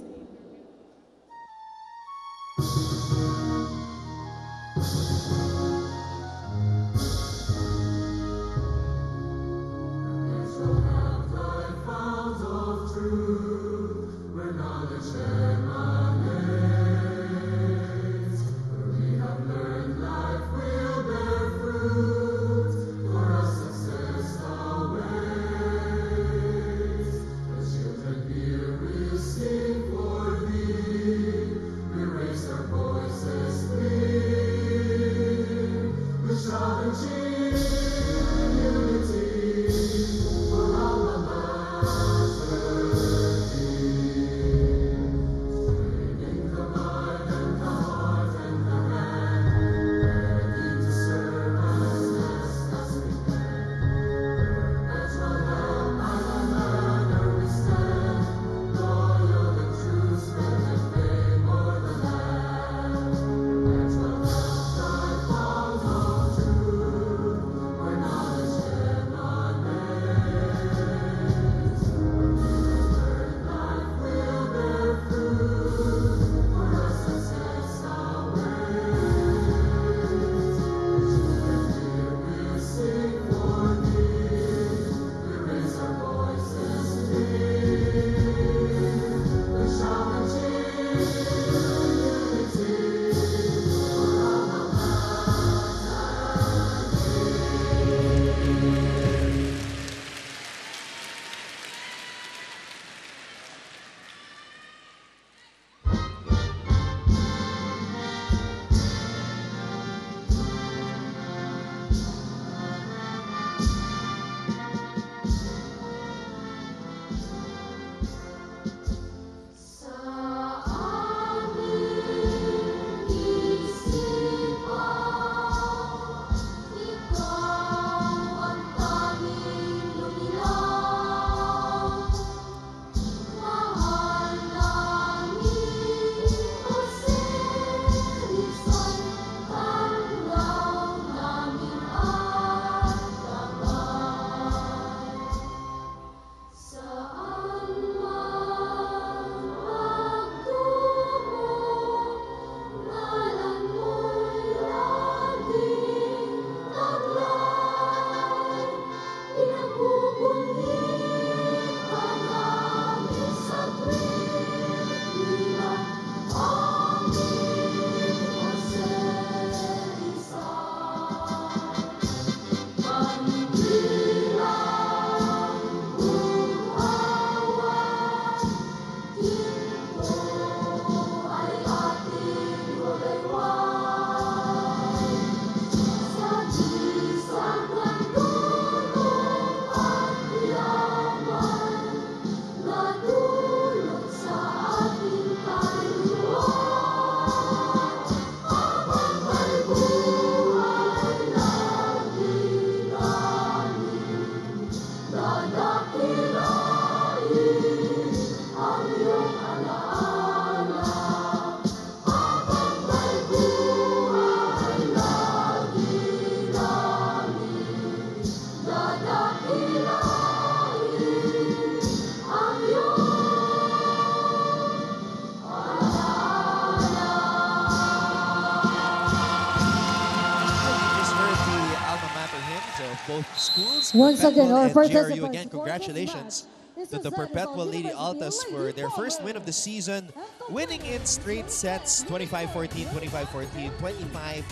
Again,
Perpetual
our participants
again, congratulations to the Perpetual Lady
Lady
Altas for their first win of the season, winning in straight sets 25-14, 25-14,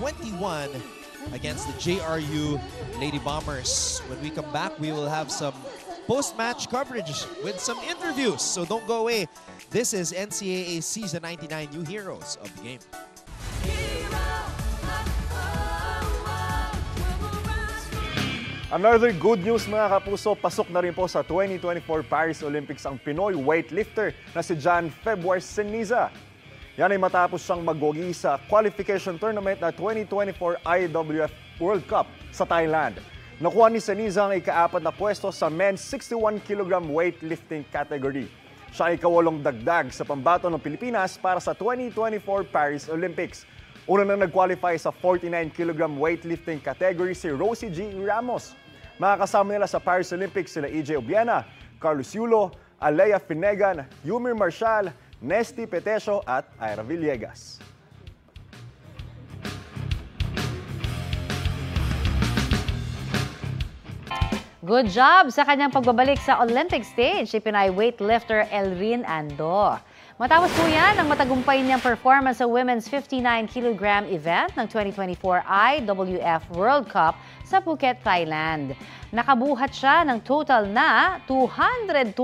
25-21 against the JRU Lady Bombers. When we come back, we will have some post-match coverage with some interviews. So don't go away. This is NCAA Season 99 New Heroes of the Game.
Another good news mga kapuso, pasok na rin po sa 2024 Paris Olympics ang Pinoy weightlifter na si John Februar Seniza. Yan ay matapos siyang magwagi sa qualification tournament na 2024 IWF World Cup sa Thailand. Nakuha ni Seniza ang ikaapat na pwesto sa men's 61 kg weightlifting category. Siya ay kawalong dagdag sa pambato ng Pilipinas para sa 2024 Paris Olympics. Una nang nag-qualify sa 49 kg weightlifting category si Rosie G. Ramos. Makakasama nila sa Paris Olympics sila EJ Obiana, Carlos Yulo, Alea Finegan, Yumir Marshall, Nesty Petesio at Ira Villegas.
Good job sa kanyang pagbabalik sa Olympic stage si Pinay weightlifter Elrin Ando. Matapos po yan ang matagumpay niyang performance sa women's 59 kg event ng 2024 IWF World Cup sa Phuket, Thailand. Nakabuhat siya ng total na 228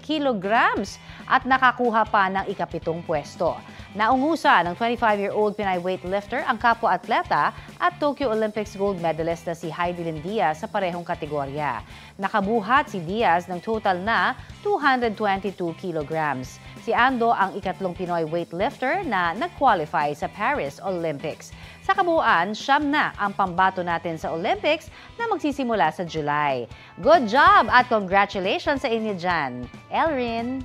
kilograms at nakakuha pa ng ikapitong pwesto. Naungusa ng 25-year-old Pinay weightlifter ang kapwa-atleta at Tokyo Olympics gold medalist na si Heidelin Diaz sa parehong kategorya. Nakabuhat si Diaz ng total na 222 kilograms. Si Ando ang ikatlong Pinoy weightlifter na nag-qualify sa Paris Olympics. Sa kabuuan, siyam na ang pambato natin sa Olympics na magsisimula sa July. Good job at congratulations sa inyo dyan. Elrin!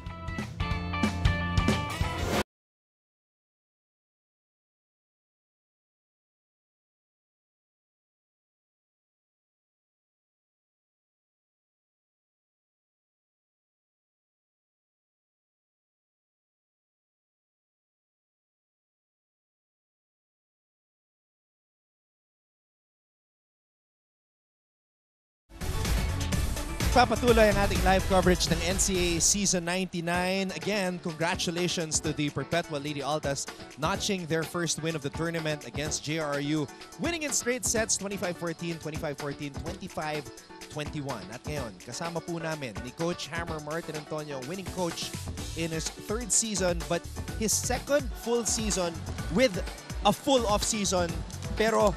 Papatuloy ang ating live coverage ng NCAA Season 99. Again, congratulations to the Perpetual Lady Altas notching their first win of the tournament against JRU, winning in straight sets 25-14, 25-14, 25-21. At ngayon, kasama po namin ni Coach Hammer Martin Antonio, winning coach in his third season but his second full season with a full off-season pero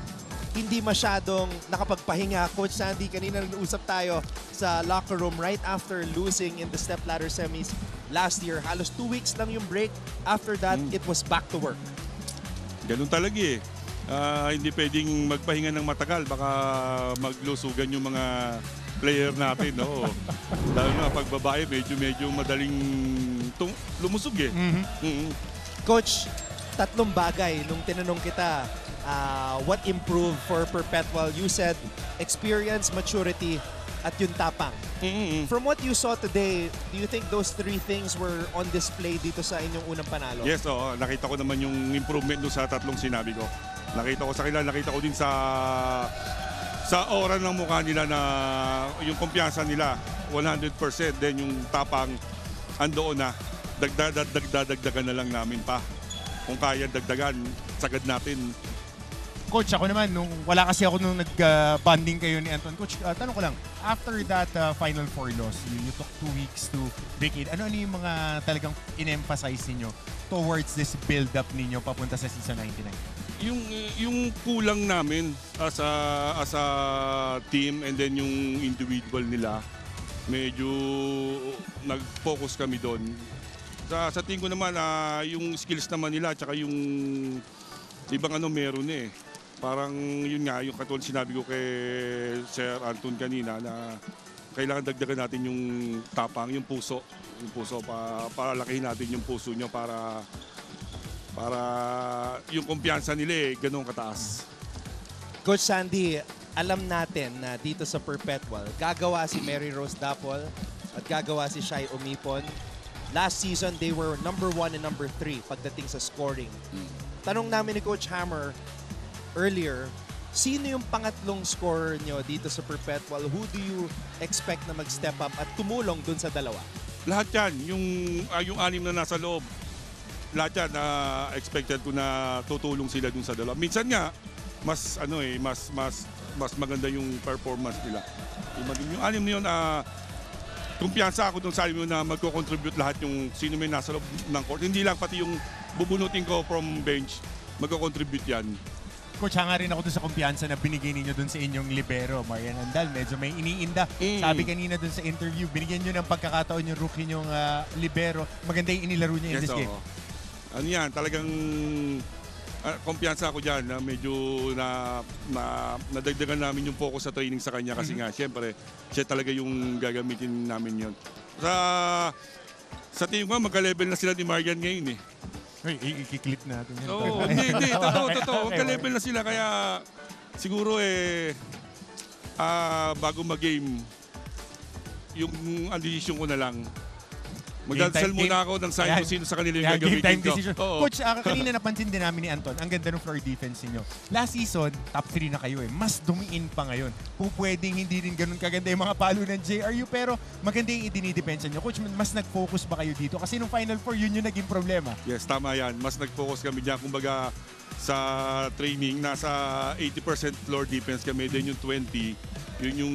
hindi masyadong nakapagpahinga. Coach Sandy, kanina nag-usap tayo sa locker room right after losing in the stepladder semis last year. Halos two weeks lang yung break. After that, it was back to work.
Ganun talaga eh. Ah, hindi pwedeng magpahinga ng matagal. Baka maglusugan yung mga player natin. No? Lalo na pag babae, medyo medyo madaling lumusog eh. Mhm.
Coach, tatlong bagay nung tinanong kita ah, what improved for Perpetual. You said experience, maturity, at yung tapang.
Mhm.
From what you saw today, do you think those three things were on display dito sa inyong unang panalo?
Yes, oo. Nakita ko naman yung improvement doon sa tatlong sinabi ko. Nakita ko sa kanila, nakita ko din sa sa aura ng mukha nila na yung kumpiyansa nila 100% then yung tapang andoon na dagdag dagdagdagan na lang namin pa kung kaya dagdagan sagad natin
Coach, ako naman, nung wala kasi ako nung nag-bonding kayo ni Anton. Coach, uh, tanong ko lang, after that uh, Final Four loss, you, you took two weeks to break it. Ano-ano yung mga talagang in-emphasize ninyo towards this build-up ninyo papunta sa season 99?
yung yung kulang namin as a as a team and then yung individual nila medyo nag-focus kami doon sa sa tingin ko naman ah, yung skills naman nila at yung ibang ano meron eh parang yun nga yung katulad sinabi ko kay Sir Anton kanina na kailangan dagdagan natin yung tapang, yung puso, yung puso pa para lakihin natin yung puso nyo para para yung kumpiyansa nila eh, ganun kataas.
Coach Sandy, alam natin na dito sa Perpetual, gagawa si Mary Rose Dapol at gagawa si Shai Umipon. Last season, they were number one and number three pagdating sa scoring. Tanong namin ni Coach Hammer earlier, sino yung pangatlong scorer nyo dito sa Perpetual? Who do you expect na mag-step up at tumulong dun sa dalawa?
Lahat yan, yung, ah, yung anim na nasa loob, lahat yan, na expected ko na tutulong sila dun sa dalawa. Minsan nga, mas ano eh, mas mas mas maganda yung performance nila. Yung, yung anim na yun, ah, kumpiyansa ako dun sa anim na magko-contribute lahat yung sino may nasa loob ng court. Hindi lang pati yung bubunutin ko from bench, magko-contribute yan.
Coach, hanga rin ako dun sa kumpiyansa na binigay ninyo dun sa inyong libero. Marian Andal, medyo may iniinda.
Mm.
Sabi kanina dun sa interview, binigyan nyo ng pagkakataon yung rookie nyong ah, libero. Maganda yung inilaro niya in
Yes,
this game.
oo. Ano yan, talagang ah, kumpiyansa ako dyan na medyo na, na nadagdagan namin yung focus sa training sa kanya kasi nga, syempre, siya talaga yung gagamitin namin yun. Sa sa tingin ko, magka-level na sila ni Marian ngayon eh.
I- i-clip natin yun.
Oo, hindi, hindi. Totoo, totoo. Magka-level na sila. Kaya siguro eh, ah, bago mag-game, yung ang decision ko na lang, magdadasal muna ako ng sign kung sino sa kanila yung
Yeah, game
gagamitin
time
ko.
decision.
Oo.
Coach, ah, kanina napansin din namin ni Anton, ang ganda ng floor defense niyo. Last season, top 3 na kayo eh. Mas dumiin pa ngayon. Kung pwedeng hindi rin ganun kaganda yung mga palo ng JRU, pero maganda yung idinidepensa niyo. Coach, mas nag-focus ba kayo dito? Kasi nung Final Four, yun yung naging problema.
Yes, tama yan. Mas nag-focus kami dyan. Kumbaga, sa training, nasa 80% floor defense kami. Then yung 20, yun yung,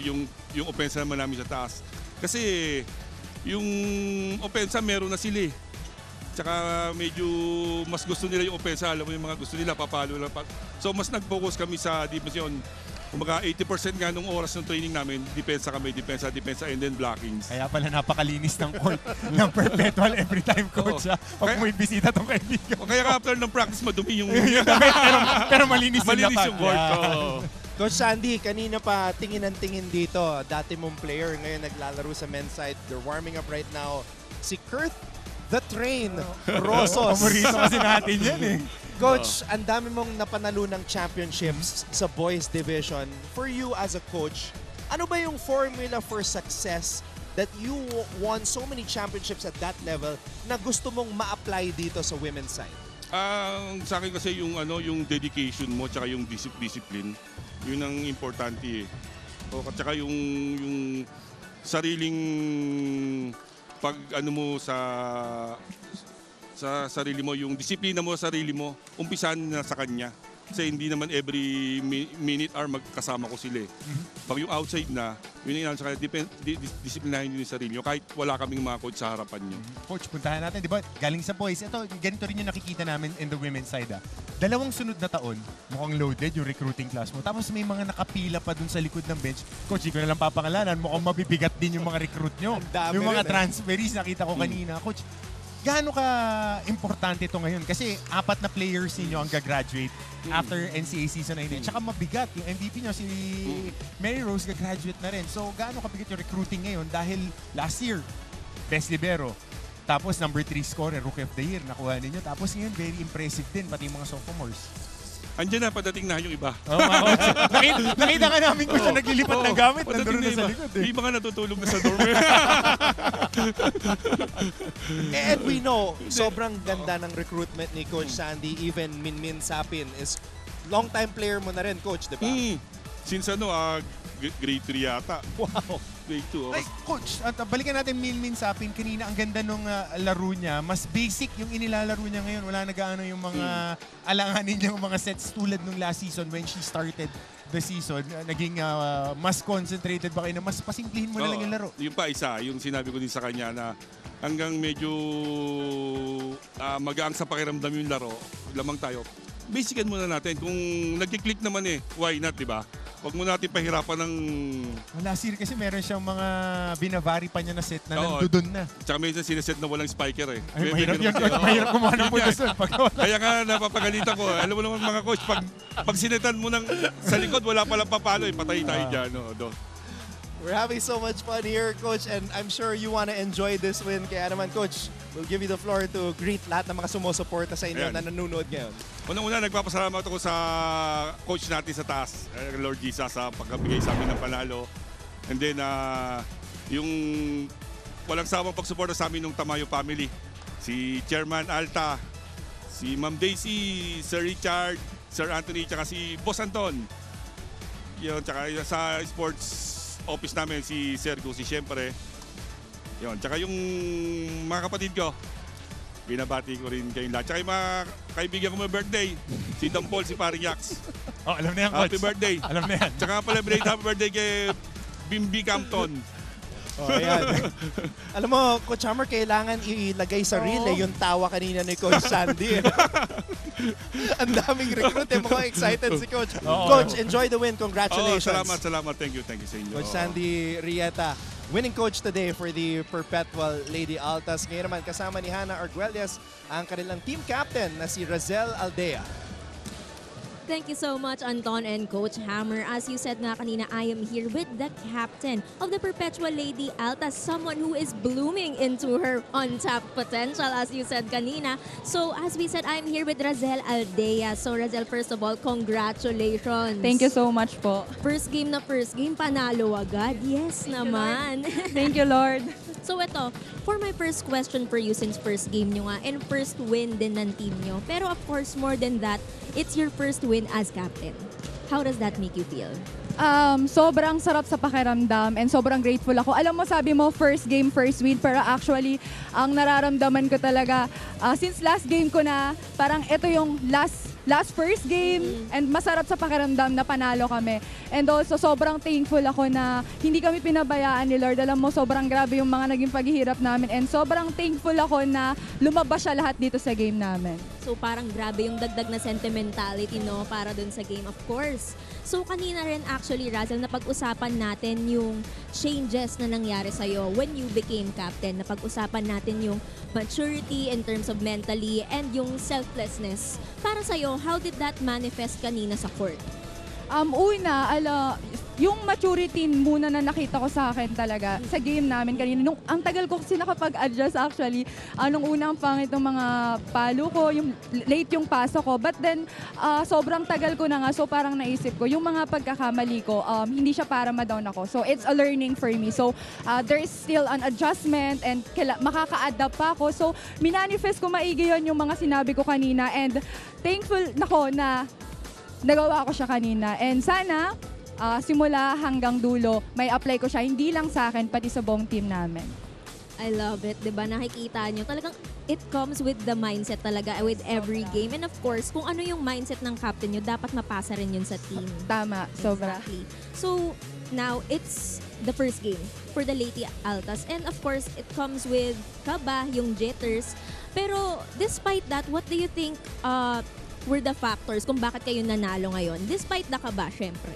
yung, yung offense naman namin sa taas. Kasi, yung offense meron na sila eh. Tsaka medyo mas gusto nila yung offense. Alam mo yung mga gusto nila, papalo lang. Pa. So mas nag-focus kami sa defense yun. Kumbaga 80% nga nung oras ng training namin, depensa kami, depensa, depensa, and then blockings.
Kaya pala napakalinis ng court ng perpetual every time, coach.
Oo.
ah. Pag
Kaya-
may bisita tong kaibigan.
Kaya after ng practice, madumi yung...
pero, pero malinis, yung
Malinis
lapat.
yung court.
Coach Sandy, kanina pa tingin ang tingin dito. Dati mong player, ngayon naglalaro sa men's side. They're warming up right now. Si Kurt The Train Rosos.
Paborito kasi natin yan eh.
Coach, ang dami mong napanalo ng championships sa boys division. For you as a coach, ano ba yung formula for success that you won so many championships at that level na gusto mong ma-apply dito sa women's side?
Ang sa akin kasi yung ano yung dedication mo tsaka yung discipline yun ang importante eh. O at saka yung yung sariling pag ano mo sa sa sarili mo yung disiplina mo sa sarili mo umpisan na sa kanya kasi hindi naman every mi- minute hour magkasama ko sila eh. Pag yung outside na, yun yung sa kanya, depend, di, dis- disiplinahin nyo yung sarili nyo kahit wala kaming mga coach sa harapan nyo.
Coach, puntahan natin, di ba? Galing sa boys. Ito, ganito rin yung nakikita namin in the women's side. Ah. Dalawang sunod na taon, mukhang loaded yung recruiting class mo. Tapos may mga nakapila pa dun sa likod ng bench. Coach, hindi ko na lang papangalanan. Mukhang mabibigat din yung mga recruit nyo.
Ang dami
Yung mga
rin, eh.
transferees, nakita ko kanina. Coach, gaano ka importante ito ngayon? Kasi apat na players ninyo ang gagraduate after NCAA season 19. Tsaka mabigat. Yung MVP nyo, si Mary Rose, gagraduate na rin. So, gaano kabigat yung recruiting ngayon? Dahil last year, best libero. Tapos number 3 scorer, rookie of the year, nakuha ninyo. Tapos ngayon, very impressive din, pati yung mga sophomores.
Andiyan na, padating na yung iba.
Oh, coach. nakita, nakita nga namin kung siya naglilipat
oo.
ng gamit, nandun na
iba.
sa likod eh.
Yung mga natutulog na sa dorm.
Eh, and we know, sobrang ganda ng recruitment ni Coach Sandy. Even Minmin Sapin is long-time player mo na rin, Coach, di ba?
Hmm. Since ano, g- grade 3 yata.
Wow.
Grade 2.
Ay, coach, at uh, balikan natin Min Min Sapin. Kanina, ang ganda nung uh, laro niya. Mas basic yung inilalaro niya ngayon. Wala na gaano yung mga alanganin niya, yung mga sets tulad nung last season when she started the season. Uh, naging uh, mas concentrated ba kayo na mas pasimplihin mo na lang yung laro.
Yung pa isa, yung sinabi ko din sa kanya na hanggang medyo ah, magaang sa pakiramdam yung laro, lamang tayo. Basican muna natin. Kung nag-click naman eh, why not, di ba? Huwag mo natin pahirapan ng...
Last year kasi meron siyang mga binavari pa niya na set na
Oo.
nandudun na.
Tsaka minsan sineset na walang spiker eh.
Ay,
May- may
mahirap
ganun
yun.
kasi. Oo.
Mahirap kumuha ng
yan.
doon pag wala.
Kaya nga napapagalitan ko. Alam mo naman mga coach, pag, pag sinetan mo ng, sa likod, wala palang papalo eh. Patay tayo
Ah.
dyan. No, do.
We're having so much fun here, Coach, and I'm sure you want to enjoy this win. Kaya naman, Coach, we'll give you the floor to greet lahat ng mga sumusuporta sa inyo
Ayan.
na nanonood ngayon.
Unang-una, nagpapasalamat ako sa coach natin sa taas, eh, Lord Jesus, sa pagkabigay sa amin ng panalo. And then, ah, yung walang sawang pagsuporta sa amin ng Tamayo family. Si Chairman Alta, si Ma'am Daisy, Sir Richard, Sir Anthony, tsaka si Boss Anton. Yun, tsaka sa sports office namin, si Sir Gusi, siyempre. Yun, tsaka yung mga kapatid ko, binabati ko rin kayong lahat. Tsaka yung mga kaibigan ko may birthday, si Paul, si Paring Yax.
Oh, alam na yan, coach.
Happy birthday.
Alam na yan.
Tsaka pala happy birthday kay Bimbi Campton.
Oh, ayan. Alam mo, Coach Hammer, kailangan ilagay sa reel eh, yung tawa kanina ni Coach Sandy. Ang daming recruit eh, mukhang excited si Coach.
Oo.
Coach, enjoy the win.
Oh,
Congratulations.
salamat, salamat. Thank you, thank you sa inyo.
Coach
Oo.
Sandy Rieta, winning coach today for the Perpetual Lady Altas. Ngayon naman kasama ni Hannah Arguelles ang kanilang team captain na si Razel Aldea.
Thank you so much, Anton and Coach Hammer. As you said nga kanina, I am here with the captain of the Perpetual Lady Alta, someone who is blooming into her untapped potential, as you said kanina. So, as we said, I'm here with Razel Aldea. So, Razel, first of all, congratulations.
Thank you so much po.
First game na first game, panalo agad. Yes naman.
Thank you, Lord.
So ito, for my first question for you since first game nyo nga and first win din ng team nyo. Pero of course, more than that, it's your first win as captain. How does that make you feel?
Um, sobrang sarap sa pakiramdam and sobrang grateful ako. Alam mo, sabi mo, first game, first win. Pero actually, ang nararamdaman ko talaga, ah, since last game ko na, parang ito yung last last first game and masarap sa pakiramdam na panalo kami. And also, sobrang thankful ako na hindi kami pinabayaan ni Lord. Alam mo, sobrang grabe yung mga naging paghihirap namin and sobrang thankful ako na lumabas siya lahat dito sa game namin.
So parang grabe yung dagdag na sentimentality no para dun sa game of course. So kanina rin actually Razel na pag-usapan natin yung changes na nangyari sa when you became captain. Na pag-usapan natin yung maturity in terms of mentally and yung selflessness. Para sa how did that manifest kanina sa court?
Um, una, ala, yung maturity muna na nakita ko sa akin talaga sa game namin kanina. Nung, ang tagal ko kasi nakapag-adjust actually. Anong unang pangit ng mga palo ko, yung late yung paso ko. But then, ah, sobrang tagal ko na nga. So parang naisip ko, yung mga pagkakamali ko, um, hindi siya para ma-down ako. So it's a learning for me. So ah, there is still an adjustment and makaka-adapt pa ako. So minanifest ko maigi yun yung mga sinabi ko kanina. And thankful nako na nagawa ko siya kanina. And sana, ah, simula hanggang dulo, may apply ko siya, hindi lang sa akin, pati sa buong team namin.
I love it, 'di ba? Nakikita nyo, talagang it comes with the mindset talaga with every game. And of course, kung ano yung mindset ng captain nyo, dapat mapasa rin yun sa team.
Tama, sobra.
Exactly. So, now it's the first game for the Lady Altas. And of course, it comes with kaba, yung jitters. Pero despite that, what do you think uh, were the factors kung bakit kayo nanalo ngayon? Despite the kaba, syempre.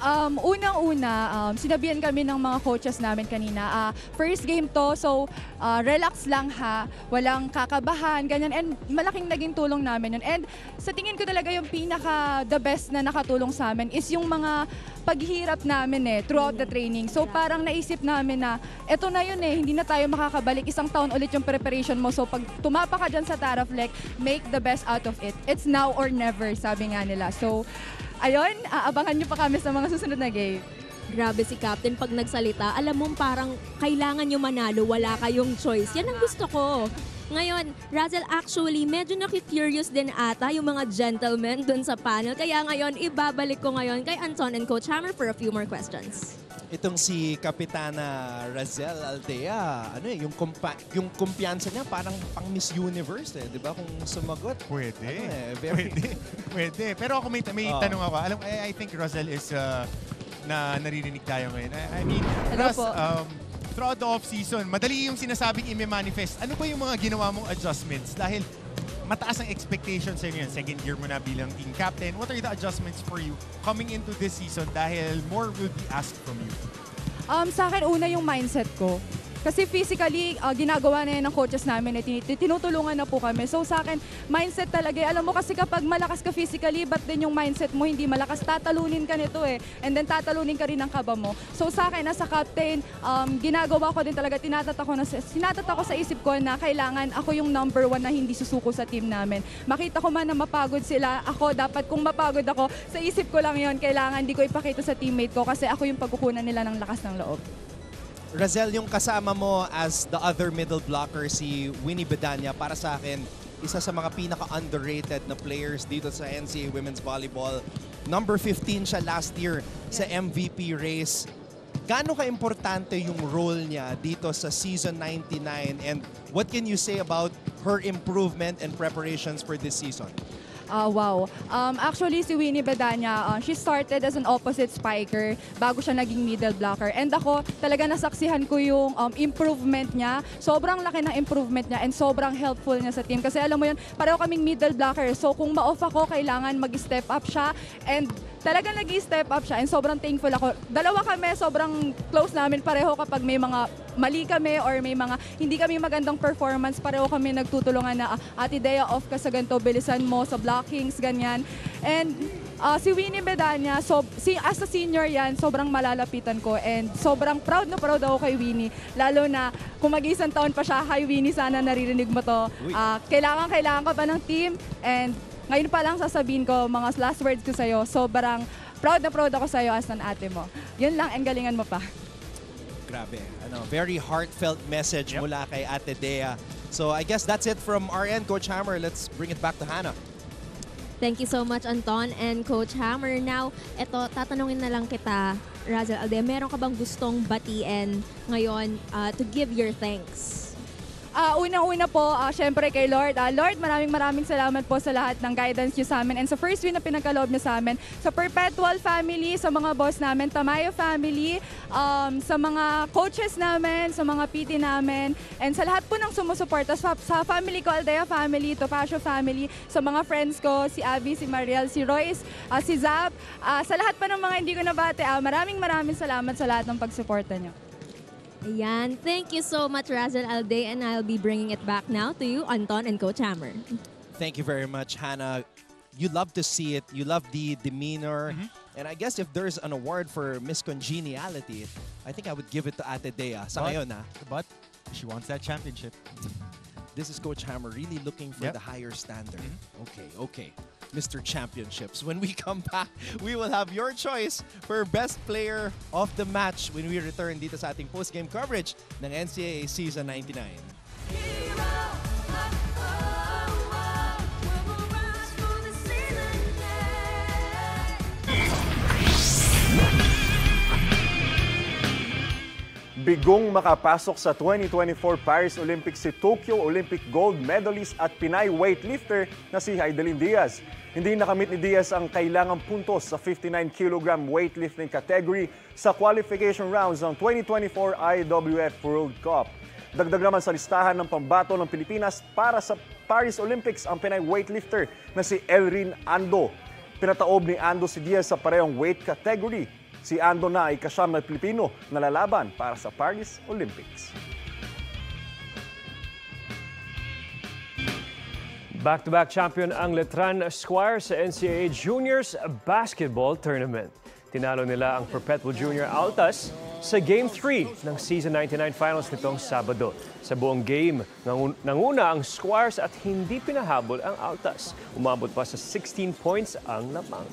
Um, unang-una, um, sinabihan kami ng mga coaches namin kanina, ah, first game to, so ah, relax lang ha, walang kakabahan, ganyan, and malaking naging tulong namin yun. And sa tingin ko talaga yung pinaka the best na nakatulong sa amin is yung mga paghihirap namin eh, throughout the training. So parang naisip namin na, eto na yun eh, hindi na tayo makakabalik, isang taon ulit yung preparation mo. So pag tumapa ka dyan sa Taraflek, make the best out of it. It's now or never, sabi nga nila. So, ayun, aabangan nyo pa kami sa mga susunod na game.
Grabe si Captain pag nagsalita. Alam mo parang kailangan nyo manalo, wala kayong choice. Yan ang gusto ko. Ngayon, Razel, actually, medyo nakikurious din ata yung mga gentlemen dun sa panel. Kaya ngayon, ibabalik ko ngayon kay Anton and Coach Hammer for a few more questions.
Itong si Kapitana Razel Aldea, ano eh, yung, kumpa- yung kumpiyansa niya parang pang Miss Universe eh, di ba? Kung sumagot.
Pwede.
Ano eh, very-
Pwede. Pwede. Pero ako may, may
Oh.
tanong ako. Alam, I, I think Rosel is uh, na naririnig tayo ngayon. I, I mean,
Hello
Ros,
po.
um, throughout the off-season, madali yung sinasabing i-manifest. Ano ba yung mga ginawa mong adjustments? Dahil mataas ang expectations sa inyo. Second year mo na bilang team captain. What are the adjustments for you coming into this season dahil more will be asked from you?
Um, sa akin, una yung mindset ko. Kasi physically, ah, ginagawa na ng coaches namin, eh, tin- tinutulungan na po kami. So sa akin, mindset talaga. eh. Alam mo kasi kapag malakas ka physically, but then yung mindset mo hindi malakas, tatalunin ka nito eh. And then tatalunin ka rin ng kaba mo. So sa akin, as a captain, um, ginagawa ko din talaga, tinatatak ko, na, sinatatak ko sa isip ko na kailangan ako yung number one na hindi susuko sa team namin. Makita ko man na mapagod sila, ako dapat kung mapagod ako, sa isip ko lang yon kailangan di ko ipakita sa teammate ko kasi ako yung pagkukunan nila ng lakas ng loob.
Razel, yung kasama mo as the other middle blocker, si Winnie Bedanya, para sa akin, isa sa mga pinaka-underrated na players dito sa NCAA Women's Volleyball. Number 15 siya last year sa MVP race. Gaano ka-importante yung role niya dito sa season 99 and what can you say about her improvement and preparations for this season?
Ah, wow. Um, actually, si Winnie Bedanya, uh, she started as an opposite spiker bago siya naging middle blocker. And ako, talaga nasaksihan ko yung um, improvement niya. Sobrang laki ng improvement niya and sobrang helpful niya sa team. Kasi alam mo yun, pareho kaming middle blocker. So kung ma-off ako, kailangan mag-step up siya. And talagang nag step up siya and sobrang thankful ako. Dalawa kami, sobrang close namin pareho kapag may mga mali kami or may mga hindi kami magandang performance, pareho kami nagtutulungan na ah, Ate Dea off ka sa ganito, bilisan mo sa blockings, ganyan. And ah, si Winnie Bedanya, so, si, as a senior yan, sobrang malalapitan ko and sobrang proud na proud ako kay Winnie. Lalo na kung mag-isang taon pa siya, hi Winnie, sana naririnig mo to. Ah, kailangan, kailangan ka pa ng team and ngayon pa lang sasabihin ko, mga last words ko sa'yo, sobrang proud na proud ako sa'yo as an ate mo. Yun lang, and galingan mo pa.
Grabe. Ano, very heartfelt message mula kay Ate Dea. So I guess that's it from our end, Coach Hammer. Let's bring it back to Hannah.
Thank you so much, Anton and Coach Hammer. Now, eto, tatanungin na lang kita, Razel Alde, meron ka bang gustong batiin ngayon uh, to give your thanks?
Ah, unang-una po, ah, syempre kay Lord. Ah, Lord, maraming maraming salamat po sa lahat ng guidance niyo sa amin and sa first win na pinagkaloob niyo sa amin. Sa Perpetual family, sa mga boss namin, Tamayo family, um, sa mga coaches namin, sa mga PT namin, and sa lahat po ng sumusuporta, sa, sa family ko, Aldea family, Topacio family, sa mga friends ko, si Abby, si Mariel, si Royce, ah, si Zab, ah, sa lahat pa ng mga hindi ko nabate, ah, maraming maraming salamat sa lahat ng pagsuporta niyo.
Ayan, thank you so much, Razel Alde, and I'll be bringing it back now to you, Anton and Coach Hammer.
Thank you very much, Hannah. You love to see it. You love the demeanor. Mm-hmm. And I guess if there's an award for miscongeniality, I think I would give it to Ate Dea. Sa
But-
ngayon, ha?
But she wants that championship.
This is Coach Hammer really looking for
Yep.
the higher standard. Mm-hmm. Okay, okay. Mr. Championships. When we come back, we will have your choice for best player of the match when we return dito sa ating post-game coverage ng NCAA Season 99.
Bigong makapasok sa 2024 Paris Olympics si Tokyo Olympic gold medalist at Pinay weightlifter na si Heidelin Diaz. Hindi nakamit ni Diaz ang kailangang puntos sa 59 kg weightlifting category sa qualification rounds ng 2024 IWF World Cup. Dagdag naman sa listahan ng pambato ng Pilipinas para sa Paris Olympics ang Pinay weightlifter na si Elrin Ando. Pinataob ni Ando si Diaz sa parehong weight category. Si Ando na ay kasama na Pilipino na lalaban para sa Paris Olympics.
Back-to-back champion ang Letran Squire sa NCAA Juniors Basketball Tournament. Tinalo nila ang Perpetual Junior Altas sa Game 3 ng Season 99 Finals nitong Sabado. Sa buong game, nangun- nanguna ang Squires at hindi pinahabol ang Altas. Umabot pa sa 16 points ang lamang.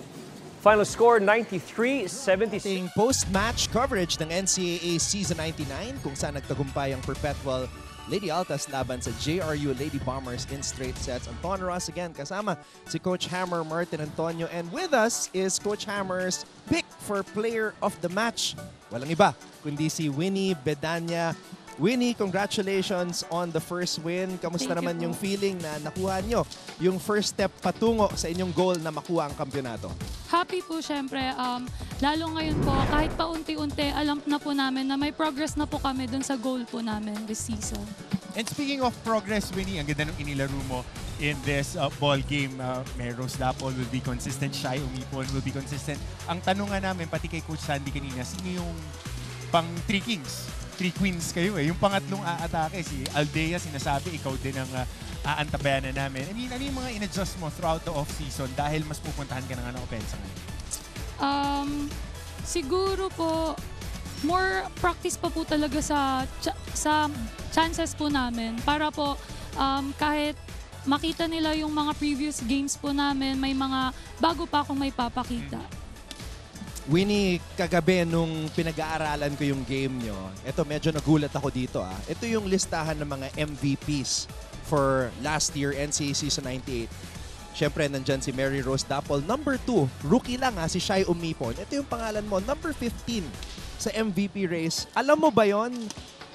Final score 93-76.
ating post-match coverage ng NCAA Season 99 kung saan nagtagumpay ang Perpetual Lady Altas laban sa JRU Lady Bombers in straight sets. Anton Ross again kasama si Coach Hammer Martin Antonio and with us is Coach Hammer's pick for player of the match. Walang iba kundi si Winnie Bedanya. Winnie, congratulations on the first win. Kamusta
Thank you
naman
po.
yung feeling na nakuha nyo yung first step patungo sa inyong goal na makuha ang kampyonato?
Happy po syempre. Um, lalo ngayon po, kahit paunti-unti, alam na po namin na may progress na po kami dun sa goal po namin this season.
And speaking of progress, Winnie, ang ganda ng inilaro mo in this uh, ball game. Uh, may Rose Dapol will be consistent, Shai Umipon will be consistent. Ang tanong nga namin, pati kay Coach Sandy kanina, sino yung pang three kings? Three queens kayo eh. Yung pangatlong aatake, si Aldea, sinasabi, ikaw din ang uh, aantabayanan namin. I mean, ano yung mga in-adjust mo throughout the off-season dahil mas pupuntahan ka na nga ng opensa ngayon?
Um, siguro po, more practice pa po talaga sa sa chances po namin para po um, kahit makita nila yung mga previous games po namin, may mga bago pa akong may papakita.
Winnie, kagabi nung pinag-aaralan ko yung game nyo, ito medyo nagulat ako dito ah. Ito yung listahan ng mga MVPs for last year NCAA Season 98. Siyempre, nandyan si Mary Rose Dapol. Number 2, rookie lang ha, si Shai Umipon. Ito yung pangalan mo, number 15 sa MVP race. Alam mo ba yon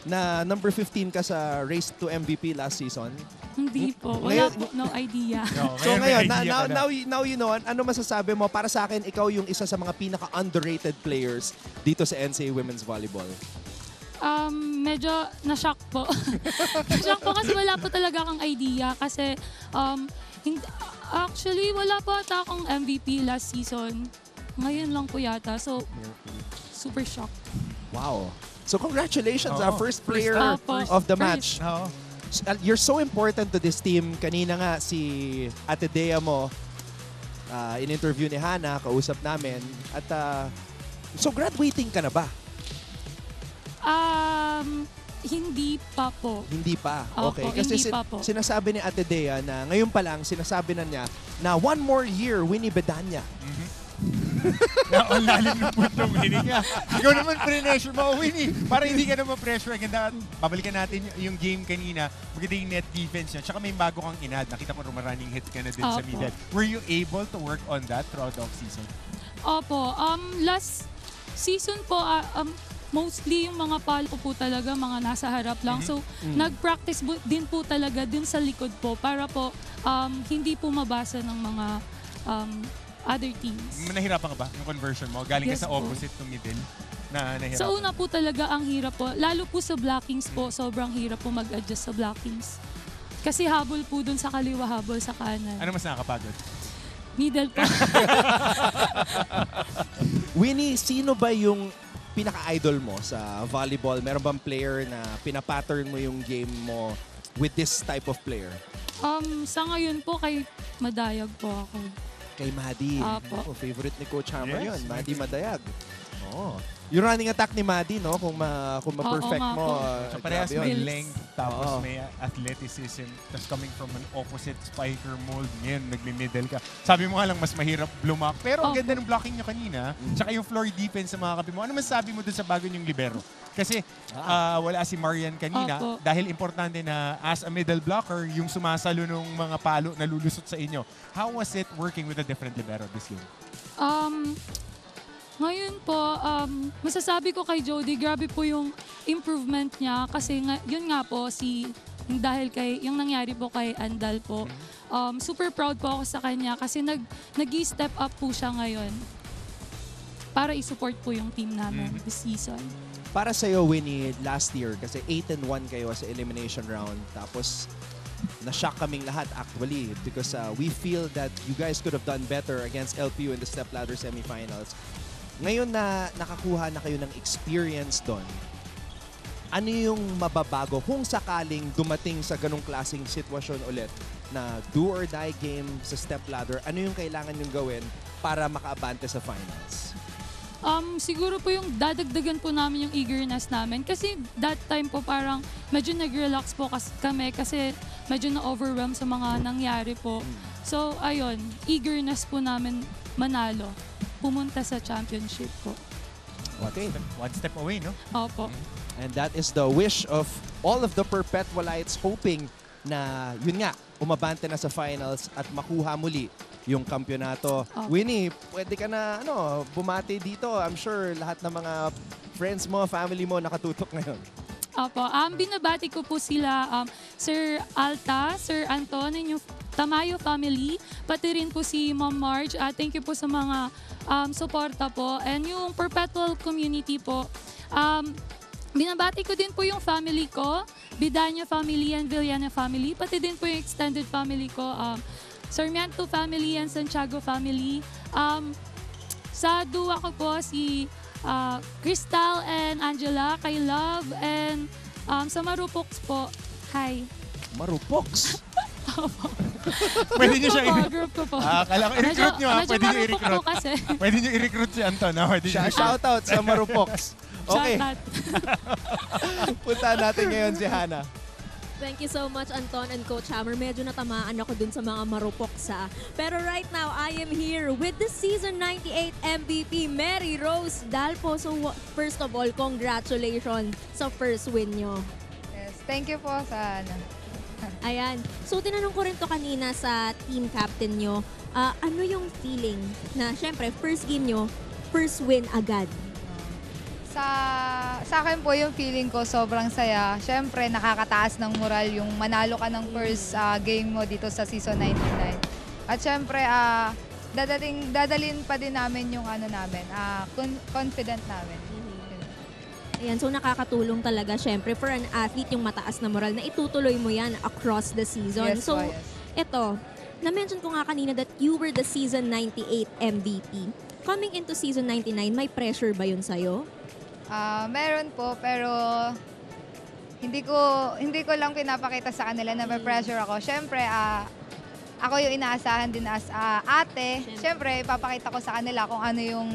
na number 15 ka sa race to MVP last season?
Hindi po. Wala
Ngayon-
po. No idea.
So ngayon, na, now, now, you- now you know, ano masasabi mo? Para sa akin, ikaw yung isa sa mga pinaka-underrated players dito sa NCAA Women's Volleyball.
Um, medyo na-shock po. na-shock po kasi wala po talaga akong idea. Kasi, um, hindi, actually, wala po ata akong MVP last season. Ngayon lang po yata. So, super shock.
Wow. So congratulations,
Oo.
ah, first player
Opo.
of the
First.
match.
Oo.
Uh, You're so important to this team. Kanina nga si Ate Dea mo, ah, in-interview ni Hana, kausap namin. At ah, so graduating ka na ba?
Um, hindi pa po.
Hindi pa.
Opo,
Okay. Kasi
hindi
sin-
pa po.
sinasabi ni Ate Dea na ngayon pa lang, sinasabi na niya na one more year, Winnie Bedanya.
Na ang lalim ng puntong hininga. niya. Ikaw naman pre-pressure mo, Winnie. Para hindi ka naman pressure. Ganda, babalikan natin yung game kanina. Maganda yung net defense niya. Tsaka may bago kang inad. Nakita ko rumarunning hits ka na din sa
Opo.
middle. Were you able to work on that throughout the off-season?
Opo. Um, last season po, ah, um, mostly yung mga palo ko po talaga, mga nasa harap lang. So,
Mhm.
nag-practice din po talaga din sa likod po para po um, hindi po mabasa ng mga um, other teams.
Nahirapan ka ba yung conversion mo? Galing
Yes
ka sa
po.
opposite to middle? Na nahirapan?
Sa una po talaga ang hirap po. Lalo po sa blockings po, sobrang hirap po mag-adjust sa blockings. Kasi habol po dun sa kaliwa, habol sa kanan.
Ano mas nakakapagod?
Middle po.
Winnie, sino ba yung pinaka-idol mo sa volleyball? Meron bang player na pinapattern mo yung game mo with this type of player?
um, sa ngayon po, kay Madayag po ako.
Kay Madi.
Apo.
Oh, favorite ni Coach Hammer
Yes.
yun. Madi Madayag. Oh. Yung running attack ni Madi, no? Kung ma kung ma-perfect
nga
mo.
po.
uh,
So parehas
grabe
may
yun.
length, tapos
Oo.
may athleticism, tapos coming from an opposite spiker mold, ngayon nagmi-middle ka. Sabi mo nga lang mas mahirap blumak, pero ang
Opo.
ganda ng blocking niya kanina, tsaka yung floor defense sa mga kapi mo. Ano masasabi mo dun sa bago niyong libero? Kasi ah, wala si Marian kanina,
Opo.
dahil importante na as a middle blocker, yung sumasalo ng mga palo na lulusot sa inyo. How was it working with a different libero this game?
Um, ngayon po, um, masasabi ko kay Jody, grabe po yung improvement niya kasi nga, yun nga po si dahil kay yung nangyari po kay Andal po. Um, super proud po ako sa kanya kasi nag nag-step up po siya ngayon para i-support po yung team namin this season.
Para sa'yo, Winnie, last year, kasi 8 and 1 kayo sa elimination round. Tapos, na-shock kaming lahat actually because uh, we feel that you guys could have done better against LPU in the step ladder semifinals. Ngayon na nakakuha na kayo ng experience doon, ano yung mababago kung sakaling dumating sa ganong klaseng sitwasyon ulit na do or die game sa step ladder, ano yung kailangan yung gawin para makaabante sa finals?
Um, siguro po yung dadagdagan po namin yung eagerness namin. Kasi that time po parang medyo nag-relax po kas kami kasi medyo na-overwhelm sa mga nangyari po. So, ayun, eagerness po namin manalo. Pumunta sa championship po.
Okay.
One step away, no?
Opo.
And that is the wish of all of the Perpetualites hoping na, yun nga, umabante na sa finals at makuha muli yung kampyonato.
Opo.
Winnie, pwede ka na ano, bumati dito. I'm sure lahat ng mga friends mo, family mo nakatutok ngayon.
Opo. Um, binabati ko po sila, um, Sir Alta, Sir Anton, and yung Tamayo family, pati rin po si Mom Marge. Ah, thank you po sa mga um, suporta po. And yung Perpetual Community po, um, binabati ko din po yung family ko, Bidanya family and Villana family, pati din po yung extended family ko, um, Sarmiento family and Santiago family. Um, sa duwa ko po si ah, Crystal and Angela, kay Love, and um, sa Marupox po, hi.
Marupox?
Pwede niyo siya
ko po,
i-
group ko po.
Ah, kala ko, i-recruit niyo ha.
medyo
Pwede niyo
marupok
i-recruit.
kasi.
Pwede niyo i-recruit si Anton ha. Pwede niyo
Sh- shout out sa Marupox. Okay,
Shout out.
punta natin ngayon si Hana.
Thank you so much, Anton and Coach Hammer. Medyo natamaan ako dun sa mga marupok sa. Pero right now, I am here with the Season 98 MVP, Mary Rose Dalpo. So first of all, congratulations sa first win nyo.
Yes, thank you po sa ano.
Ayan. So tinanong ko rin to kanina sa team captain nyo. Ah, ano yung feeling na, syempre, first game nyo, first win agad?
Sa, sa akin po yung feeling ko sobrang saya. Siyempre, nakakataas ng moral yung manalo ka ng first ah, game mo dito sa season 99. At siyempre, ah, dadaling, dadalin pa din namin yung ano namin, con- confident namin.
Ayan, so nakakatulong talaga syempre for an athlete yung mataas na moral na itutuloy mo yan across the season.
Yes
so,
po, yes.
eto, na-mention ko nga kanina that you were the season 98 MVP. Coming into season 99, may pressure ba yun sa'yo?
Ah, meron po, pero hindi ko hindi ko lang pinapakita sa kanila na may pressure ako. Siyempre, ah, ako yung inaasahan din as ah, ate. Siyempre, ipapakita ko sa kanila kung ano yung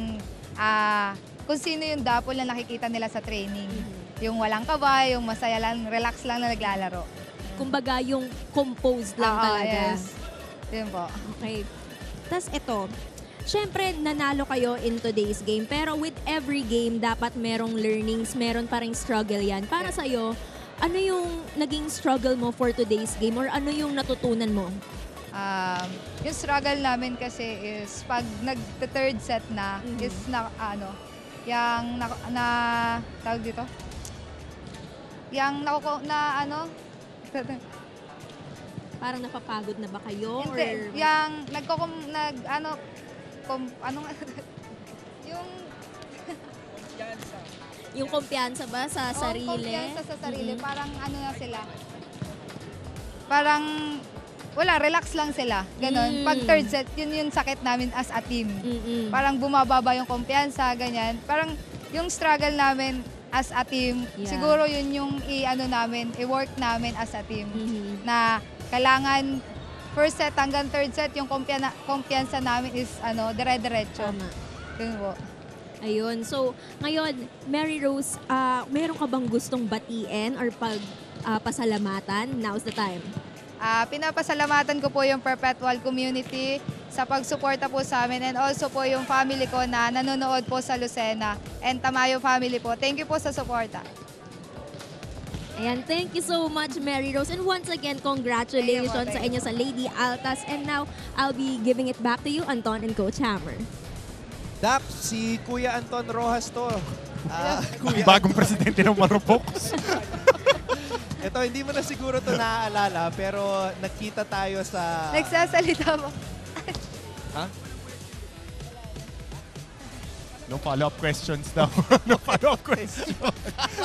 ah, kung sino yung dapol na nakikita nila sa training. Yung walang kaba, yung masaya lang, relax lang na naglalaro.
Kumbaga, yung composed lang
Oo,
talaga.
yes. Yun po.
Okay. Tapos ito, syempre nanalo kayo in today's game, pero with every game, dapat merong learnings, meron pa rin struggle yan. Para sa'yo, ano yung naging struggle mo for today's game or ano yung natutunan mo?
Um, yung struggle namin kasi is pag nag-third set na, is na, ano, yung na, na tawag dito? Yung nakuko, na ano?
Parang napapagod na ba kayo?
Hindi,
or...
yung nagkokom, nag, ano, kom, ano nga, yung,
Yung kumpiyansa ba sa
Oo,
sarili?
kumpiyansa sa sarili.
Mhm.
Parang ano na sila. Parang, wala, relax lang sila. Ganon.
Mm.
Pag third set, yun yung sakit namin as a team.
Mm-mm.
Parang bumababa yung kumpiyansa, ganyan. Parang yung struggle namin as a team,
Yeah.
siguro yun yung i-ano namin, i-work namin as a team.
Mhm.
Na kailangan first set hanggang third set, yung kumpiya- kumpiyansa namin is ano, dire-diretso.
Tama.
Yun po.
Ayun. So, ngayon, Mary Rose, ah, meron ka bang gustong batiin or pag ah, pasalamatan? Now's the time.
Ah, pinapasalamatan ko po yung Perpetual Community sa pagsuporta po sa amin and also po yung family ko na nanonood po sa Lucena and Tamayo family po. Thank you po sa suporta.
Ayan, thank you so much, Mary Rose. And once again, congratulations
Thank you
sa inyo sa Lady Altas. And now, I'll be giving it back to you, Anton and Coach Hammer.
Dap, si Kuya Anton Rojas to. Ah, Kuya
Bagong presidente ng Marupok.
Ito, hindi mo na siguro to naaalala, pero nakita tayo sa...
Nagsasalita mo.
Ha?
No follow-up questions daw. no follow-up questions.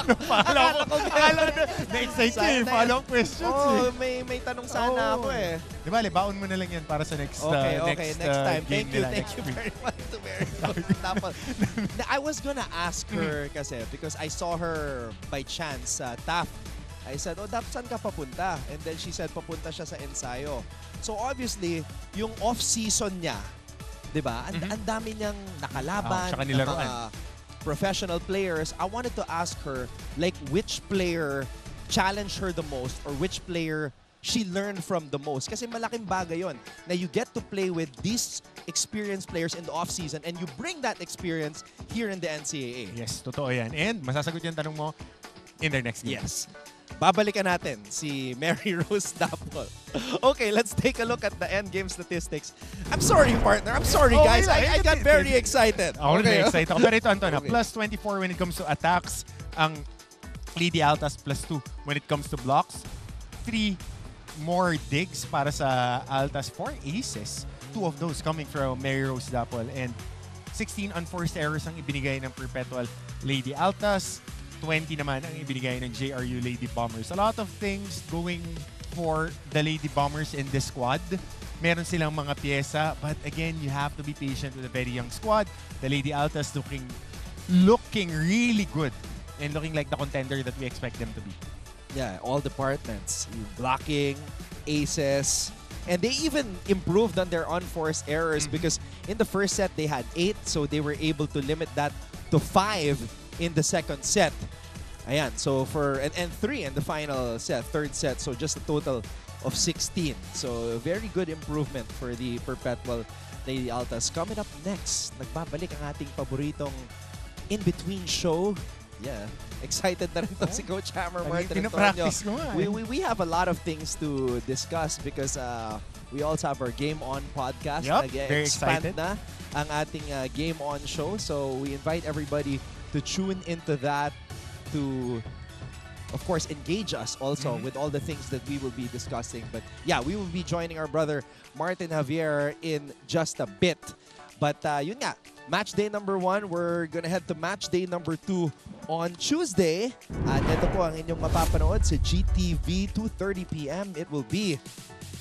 no follow-up. Akala na, na-excite ka eh. Follow-up questions
Oh,
eh.
may, may tanong sana
Oo.
ako eh.
Di ba, baon mo na lang yan para sa next,
Okay,
uh,
okay.
next,
Next
uh,
time.
game
Thank you. Thank you very much to Mary Tapos, I was gonna ask her kasi because I saw her by chance sa TAF. I said, oh, Dap, saan ka papunta? And then she said, papunta siya sa ensayo. So obviously, yung off-season niya, di ba? Ang ang dami niyang nakalaban,
Ah, tsaka
ng
nilaruan.
mga professional players. I wanted to ask her, like, which player challenged her the most or which player she learned from the most. Kasi malaking bagay yon na you get to play with these experienced players in the off-season and you bring that experience here in the NCAA.
Yes, totoo yan. And masasagot yung tanong mo in their next game.
Yes. Babalikan natin si Mary Rose Dapol. Okay, let's take a look at the end game statistics. I'm sorry, partner. I'm sorry,
Okay
guys. I, I got very excited.
Ako
Okay.
na-excite ako. Pero ito, Anton,
Okay.
plus 24 when it comes to attacks. Ang Lady Altas plus 2 when it comes to blocks. 3 more digs para sa Altas. 4 aces. Two of those coming from Mary Rose Dapol. And 16 unforced errors ang ibinigay ng Perpetual Lady Altas. 20 naman ang ibinigay ng JRU Lady Bombers. A lot of things going for the Lady Bombers in this squad. Meron silang mga pyesa, but again, you have to be patient with a very young squad. The Lady Altas looking looking really good and looking like the contender that we expect them to be.
Yeah, all departments. Blocking, aces, and they even improved on their unforced errors because in the first set they had eight, so they were able to limit that to five in the second set. Ayan, so for, and, and three in the final set, third set, so just a total of 16. So very good improvement for the Perpetual Lady Altas. Coming up next, nagbabalik ang ating paboritong in-between show. Yeah, excited na rin to si Coach Hammer Martin Antonio.
nga eh.
We, we, we have a lot of things to discuss because uh, we also have our Game On podcast.
Yup, very
Nag-expand
excited.
na ang ating uh, Game On show. So we invite everybody to tune into that, to of course engage us also with all the things that we will be discussing. But yeah, we will be joining our brother Martin Javier in just a bit. But uh, yun nga, match day number one, we're gonna head to match day number two on Tuesday. At ito po ang inyong mapapanood sa GTV 2.30pm. It will be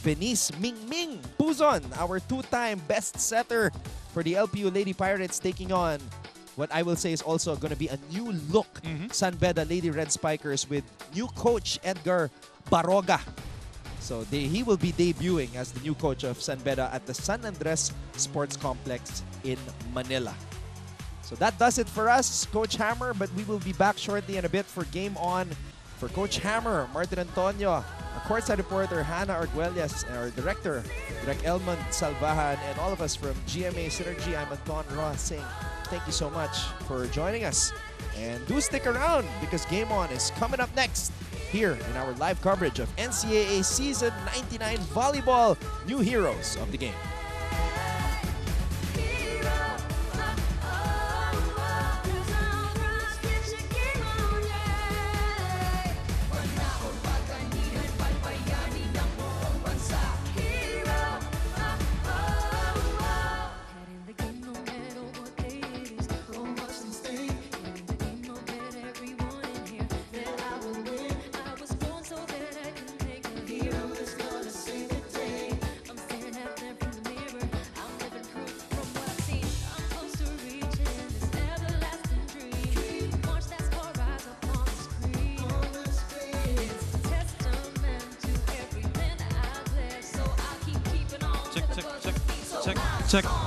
Venice Mingming Puzon, our two-time best setter for the LPU Lady Pirates taking on what I will say is also going to be a new look mm-hmm. San Beda Lady Red Spikers with new coach Edgar Baroga. So they, he will be debuting as the new coach of San Beda at the San Andres Sports Complex in Manila. So that does it for us, Coach Hammer, but we will be back shortly in a bit for Game On. For Coach Hammer, Martin Antonio, our courtside reporter Hannah Arguelles, and our director, Direk Elmond Salvahan, and all of us from GMA Synergy, I'm Anton Ross saying thank you so much for joining us. And do stick around because Game On is coming up next here in our live coverage of NCAA Season 99 Volleyball New Heroes of the Game.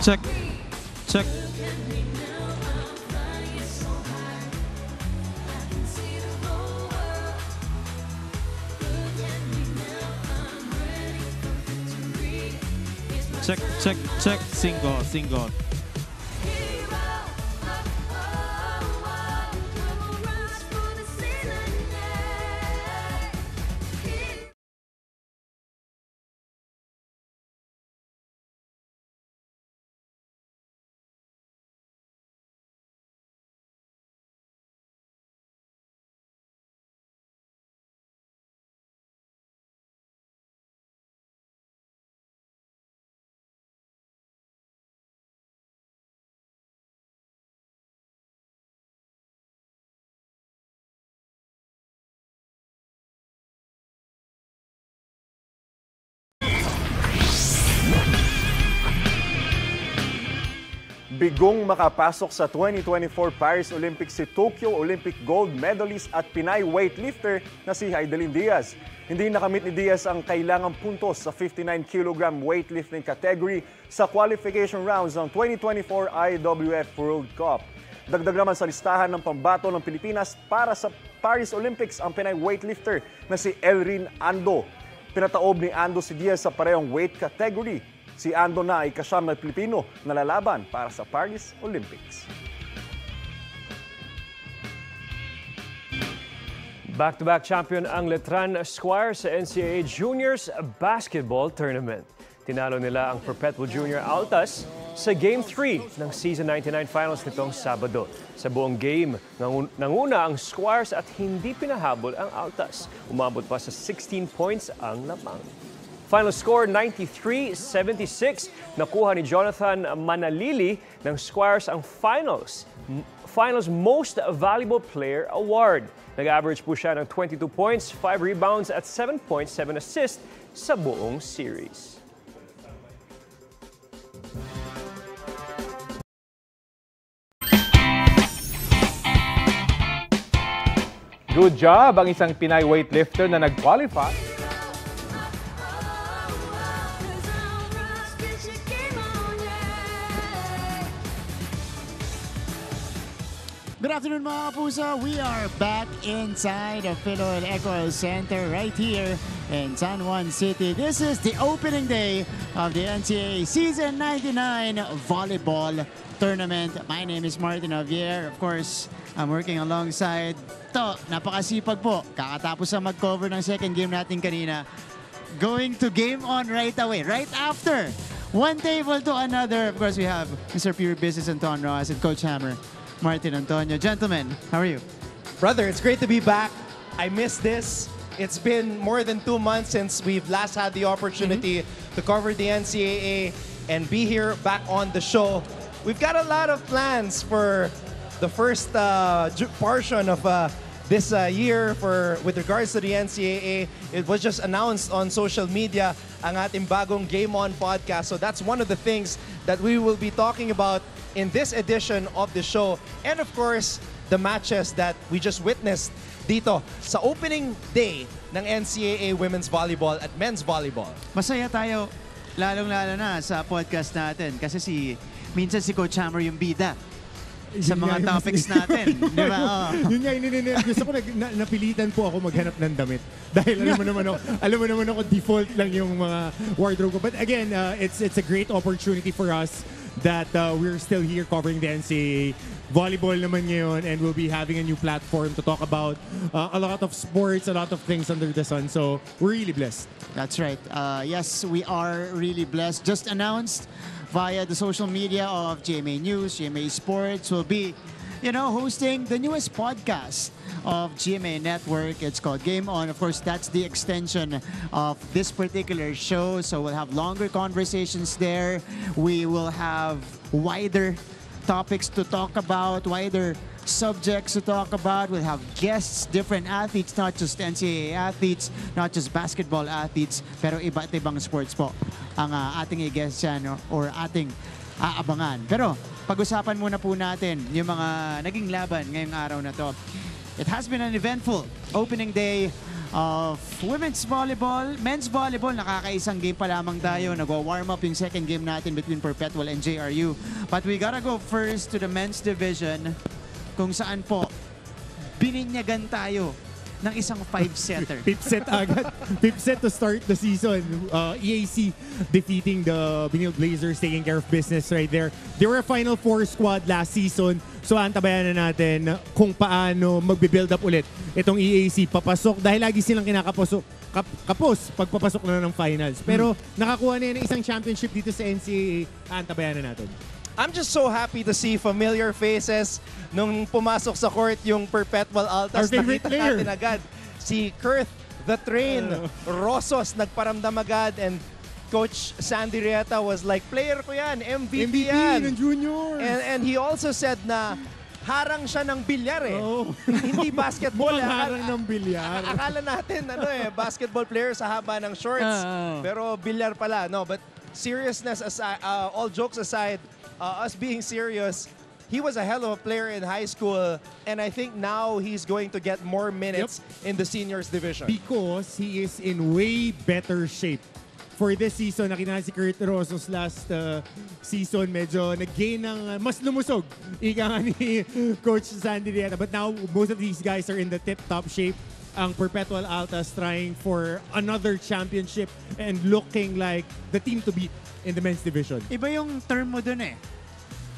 Check, check, check. Check, check, check. Single, single.
Bigong makapasok sa 2024 Paris Olympics si Tokyo Olympic gold medalist at Pinay weightlifter na si Heidelin Diaz. Hindi nakamit ni Diaz ang kailangang puntos sa 59 kg weightlifting category sa qualification rounds ng 2024 IWF World Cup. Dagdag naman sa listahan ng pambato ng Pilipinas para sa Paris Olympics ang Pinay weightlifter na si Elrin Ando. Pinataob ni Ando si Diaz sa parehong weight category. Si Ando na ay kasama na Pilipino na lalaban para sa Paris Olympics.
Back-to-back champion ang Letran Squire sa NCAA Juniors Basketball Tournament. Tinalo nila ang Perpetual Junior Altas sa Game 3 ng Season 99 Finals nitong Sabado. Sa buong game, nangun- nanguna ang Squires at hindi pinahabol ang Altas. Umabot pa sa 16 points ang lamang. Final score 93-76. Nakuha ni Jonathan Manalili ng Squires ang finals. Finals Most Valuable Player Award. Nag-average po siya ng 22 points, 5 rebounds at 7.7 assists sa buong series.
Good job ang isang Pinay weightlifter na nag-qualify.
Good afternoon mga kapuso. We are back inside of Philoel Eco Center right here in San Juan City. This is the opening day of the NCAA Season 99 Volleyball Tournament. My name is Martin Javier. Of course, I'm working alongside to. Napakasipag po. Kakatapos na mag-cover ng second game natin kanina. Going to game on right away, right after. One table to another. Of course, we have Mr. Pure Business Anton Ross and Coach Hammer. Martin Antonio. Gentlemen, how are you?
Brother, it's great to be back. I miss this. It's been more than two months since we've last had the opportunity to cover the NCAA and be here back on the show. We've got a lot of plans for the first uh, portion of uh, this uh, year for with regards to the NCAA. It was just announced on social media ang ating bagong Game On podcast. So that's one of the things that we will be talking about in this edition of the show. And of course, the matches that we just witnessed dito sa opening day ng NCAA Women's Volleyball at Men's Volleyball.
Masaya tayo, lalong-lalo na sa podcast natin kasi si minsan si Coach Hammer yung bida sa
Yun
mga topics natin. di ba? Oo.
Yun nga, yun, yun, yun. gusto ko nag, na, napilitan po ako maghanap ng damit. Dahil alam mo naman ako, alam mo naman ako default lang yung mga wardrobe ko. But again, uh, it's it's a great opportunity for us that uh, we're still here covering the NCAA. Volleyball naman ngayon and we'll be having a new platform to talk about uh, a lot of sports, a lot of things under the sun. So we're really blessed.
That's right. Uh, yes, we are really blessed. Just announced via the social media of GMA News, GMA Sports will be, you know, hosting the newest podcast of GMA Network. It's called Game On. Of course, that's the extension of this particular show. So we'll have longer conversations there. We will have wider topics to talk about, wider subjects to talk about. We'll have guests, different athletes, not just NCAA athletes, not just basketball athletes, pero iba't ibang sports po ang ah, ating i-guest yan no? or ating aabangan. Pero pag-usapan muna po natin yung mga naging laban ngayong araw na to. It has been an eventful opening day of women's volleyball. Men's volleyball, nakakaisang game pa lamang tayo. Nagwa-warm up yung second game natin between Perpetual and JRU. But we gotta go first to the men's division kung saan po bininyagan tayo ng isang five-setter.
Fifth set agad. Fifth set to start the season. Uh, EAC defeating the Benil Blazers, taking care of business right there. They were a Final Four squad last season. So antabayan na natin kung paano magbe-build up ulit itong EAC papasok dahil lagi silang kinakapasok kap, kapos pagpapasok na ng finals. Pero nakakuha na yan ng isang championship dito sa NCAA. Antabayan na natin.
I'm just so happy to see familiar faces nung pumasok sa court yung Perpetual Altas.
Our favorite
nakita
player.
natin agad si Kurth, the train, Rosos, nagparamdam agad, and Coach Sandy Rieta was like, player ko yan, MVP,
MVP
yan.
ng juniors.
And, and he also said na harang siya ng bilyar eh. Hindi basketball.
Mukhang.
Akala-
harang ng bilyar.
Akala natin ano eh, basketball player sa haba ng shorts.
Ah.
Pero bilyar pala. No, but seriousness aside, uh, all jokes aside, uh, us being serious, he was a hell of a player in high school and I think now he's going to get more minutes in the seniors division.
Because he is in way better shape. For this season, nakita na si Kurt Rosos last uh, season, medyo nag-gain ng uh, mas lumusog. Ika nga ni Coach Sandy Rieta. But now, most of these guys are in the tip-top shape. Ang Perpetual Altas trying for another championship and looking like the team to beat in the men's division.
Iba yung term mo dun eh.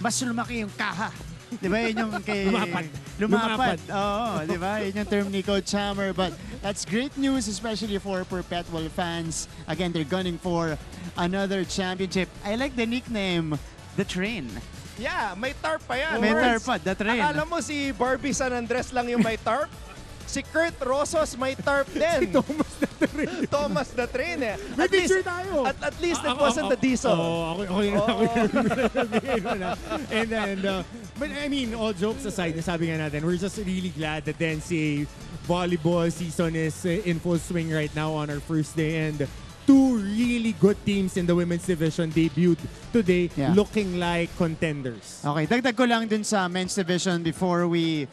Mas lumaki yung kaha. Di ba? Yun yung kay...
Lumapad.
Lumapad.
Lumapad.
Oo, di ba? Yun yung term ni Coach Hammer. But that's great news, especially for Perpetual fans. Again, they're gunning for another championship. I like the nickname, The Train.
Yeah, may tarp pa yan.
May tarp pa, the train.
Akala mo si Barbie San Andres lang yung may tarp? si Kurt Rosos may tarp din. si
Thomas the Train.
Thomas the Train eh.
May
At least,
picture tayo.
At, at least it
Ako-
wasn't
ako-
the diesel.
Oo, ako, ako yun. Ako yun. And then, uh, but I mean, all jokes aside, sabi nga natin, we're just really glad that the NCAA volleyball season is uh, in full swing right now on our first day. And two really good teams in the women's division debuted today
Yeah.
looking like contenders.
Okay, dagdag ko lang dun sa men's division before we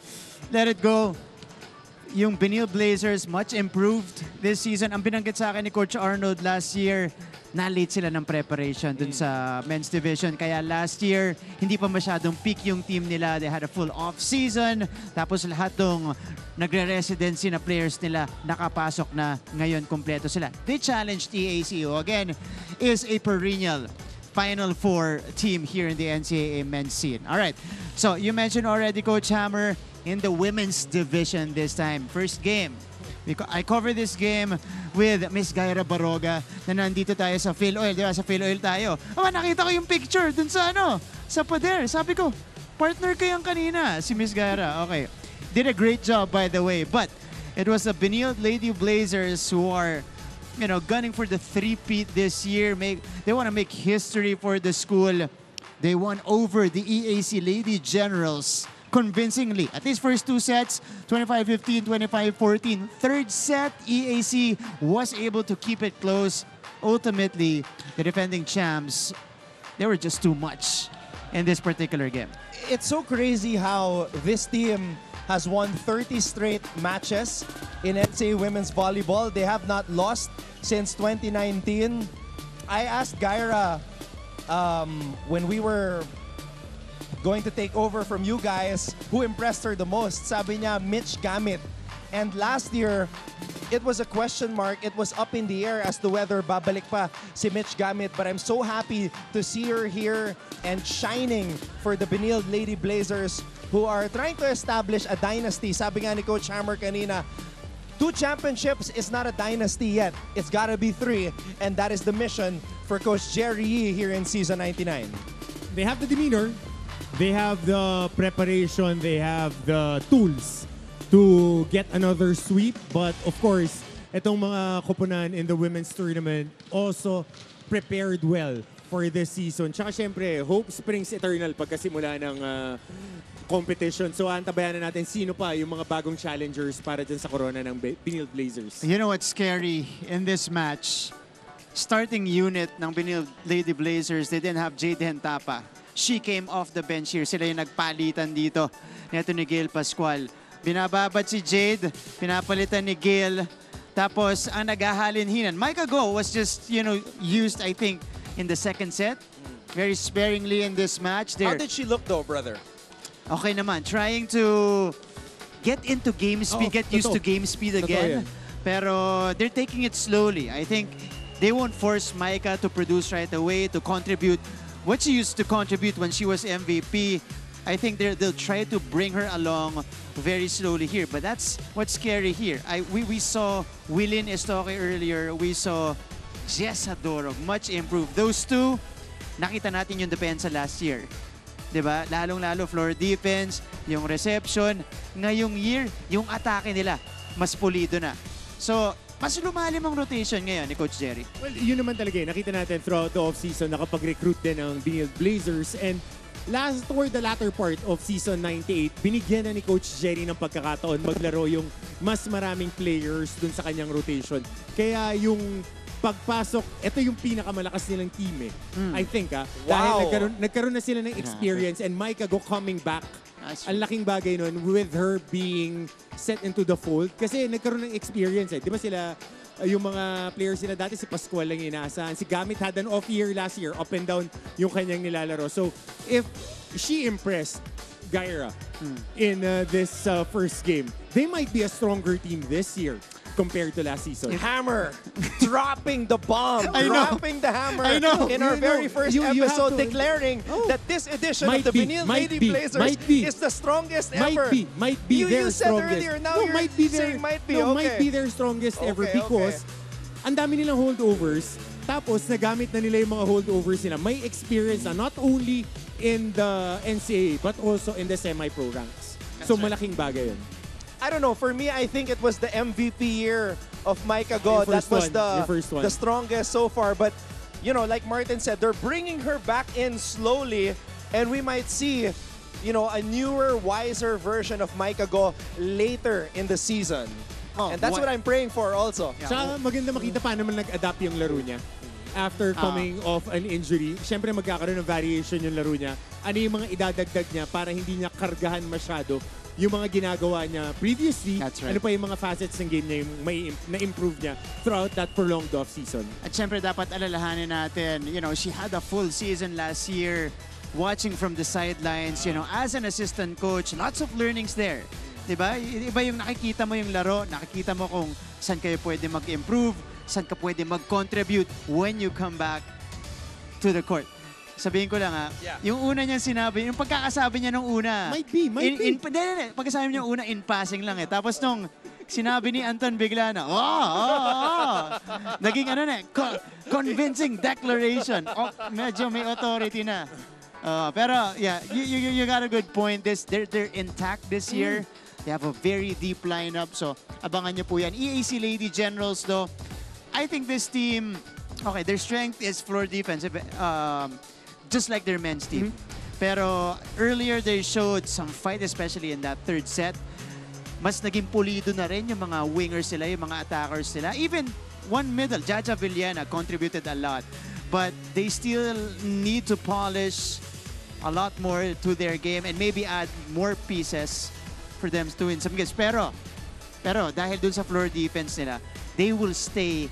let it go. Yung Benil Blazers, much improved this season. Ang binanggit sa akin ni Coach Arnold last year, na-late sila ng preparation dun sa men's division. Kaya last year, hindi pa masyadong peak yung team nila. They had a full off-season. Tapos lahat ng nagre-residency na players nila nakapasok na ngayon kompleto sila. They challenged EACO again is a perennial Final Four team here in the NCAA men's scene. All right. So you mentioned already, Coach Hammer, in the women's division this time. First game. I covered this game with Miss Gaira Baroga na nandito tayo sa Phil Oil. Di ba? Sa Phil Oil tayo. Oh, nakita ko yung picture dun sa ano, sa pader. Sabi ko, partner ko kanina, si Miss Gaira. Okay. Did a great job, by the way. But it was the Benilde Lady Blazers who are, you know, gunning for the three-peat this year. Make They want to make history for the school. They won over the EAC Lady Generals convincingly. At least first two sets, 25-15, 25-14. Third set, EAC was able to keep it close. Ultimately, the defending champs, they were just too much in this particular game.
It's so crazy how this team has won 30 straight matches in NCAA women's volleyball. They have not lost since 2019. I asked Gyra um, when we were going to take over from you guys, who impressed her the most? Sabi niya, Mitch Gamit. And last year, it was a question mark. It was up in the air as to whether babalik pa si Mitch Gamit. But I'm so happy to see her here and shining for the Benilde Lady Blazers who are trying to establish a dynasty. Sabi nga ni Coach Hammer kanina, two championships is not a dynasty yet. It's gotta be three. And that is the mission for Coach Jerry Yee here in season 99.
They have the demeanor, they have the preparation, they have the tools to get another sweep. But of course, itong mga koponan in the women's tournament also prepared well for this season. Tsaka syempre, hope springs eternal pagkasimula ng ah, competition. So antabayan na natin sino pa yung mga bagong challengers para dyan sa corona ng Be- Benilde Blazers.
You know what's scary in this match? Starting unit ng Benilde Lady Blazers, they didn't have Jade Hentapa. She came off the bench here. Sila yung nagpalitan dito. Neto ni Gail Pascual. Binababad si Jade, pinapalitan ni Gail. Tapos, ang naghahalin-hinan. Micah Go was just, you know, used, I think, in the second set. Very sparingly in this match.
How
There.
did she look though, brother?
Okay naman. Trying to get into game speed,
Oo,
get used
totoo.
to game speed
Totoo
again.
yan.
Pero they're taking it slowly. I think they won't force Micah to produce right away, to contribute what she used to contribute when she was MVP. I think they'll try to bring her along very slowly here. But that's what's scary here. I, we, we saw Willin Estoque earlier. We saw Jess Adoro, much improved. Those two, nakita natin yung depensa last year. 'di ba? Lalong-lalo floor defense, yung reception. Ngayong year, yung atake nila mas pulido na. So, mas lumalim ang rotation ngayon ni Coach Jerry.
Well, yun naman talaga eh. Nakita natin throughout the offseason, nakapag-recruit din ang Benilde Blazers. And last toward the latter part of season 98, binigyan na ni Coach Jerry ng pagkakataon maglaro yung mas maraming players dun sa kanyang rotation. Kaya yung pagpasok, ito yung pinakamalakas nilang team eh. I think ah. Dahil
Wow.
nagkaroon, nagkaroon na sila ng experience and Micah Go coming back. Ang laking bagay nun with her being set into the fold. Kasi nagkaroon ng experience eh. Di ba sila, uh, yung mga players sila dati si Pascual lang inaasahan. Si Gamit had an off year last year, up and down yung kanyang nilalaro. So if she impressed Gyra in uh, this uh, first game, they might be a stronger team this year compared to last season.
Hammer dropping the bomb,
I know.
dropping the hammer
I know.
in our
You
very
know.
first
You- you have
episode,
to-
declaring that this edition
Might
of the
be, might
Lady
be,
Blazers
might be.
is the strongest
might
ever.
be, might be
you,
their
you said
strongest.
earlier, now
no,
you're
might be their,
saying might be,
no,
okay.
might be their strongest ever
Okay,
because ang dami nilang holdovers. Tapos, nagamit na nila yung mga holdovers nila. May experience na not only in the NCAA but also in the semi-pro ranks. so, malaking bagay yun.
I don't know. For me, I think it was the MVP year of Micah Go.
Your
That was
one.
the the strongest so far. But you know, like Martin said, they're bringing her back in slowly, and we might see, you know, a newer, wiser version of Micah Go later in the season. and that's what,
what-
I'm praying for also.
Tsaka maganda makita paano naman nag-adapt yung laro niya. After
Ah.
coming off an injury, syempre magkakaroon ng variation yung laro niya. Ano yung mga idadagdag niya para hindi niya kargahan masyado yung mga ginagawa niya previously.
right.
Ano pa yung mga facets ng game niya yung may na-improve niya throughout that prolonged off-season.
At syempre dapat alalahanin natin, you know, she had a full season last year watching from the sidelines, you know, as an assistant coach, lots of learnings there. 'Di ba? Iba yung nakikita mo yung laro, nakikita mo kung saan kayo pwede mag-improve, saan ka pwede mag-contribute when you come back to the court. Sabihin ko lang ha,
Yeah.
yung una niyang sinabi, yung pagkakasabi niya nung una.
Might be, might
in,
be.
In, hindi, hindi, pagkasabi niya una, in passing lang eh. Tapos nung sinabi ni Anton bigla na, oh, oh, oh. Naging ano na, eh, co- convincing declaration. Oh, medyo may authority na. Uh, pero yeah, you, you, you got a good point. This they're they're intact this year. They have a very deep lineup. So abangan niyo po yan. EAC Lady Generals though, I think this team, okay, their strength is floor defense, um, just like their men's team. Pero earlier they showed some fight, especially in that third set. Mas naging pulido na rin yung mga wingers sila, yung mga attackers sila. Even one middle, Jaja Villena contributed a lot. But they still need to polish a lot more to their game and maybe add more pieces for them to win some games. Pero, pero dahil dun sa floor defense nila, they will stay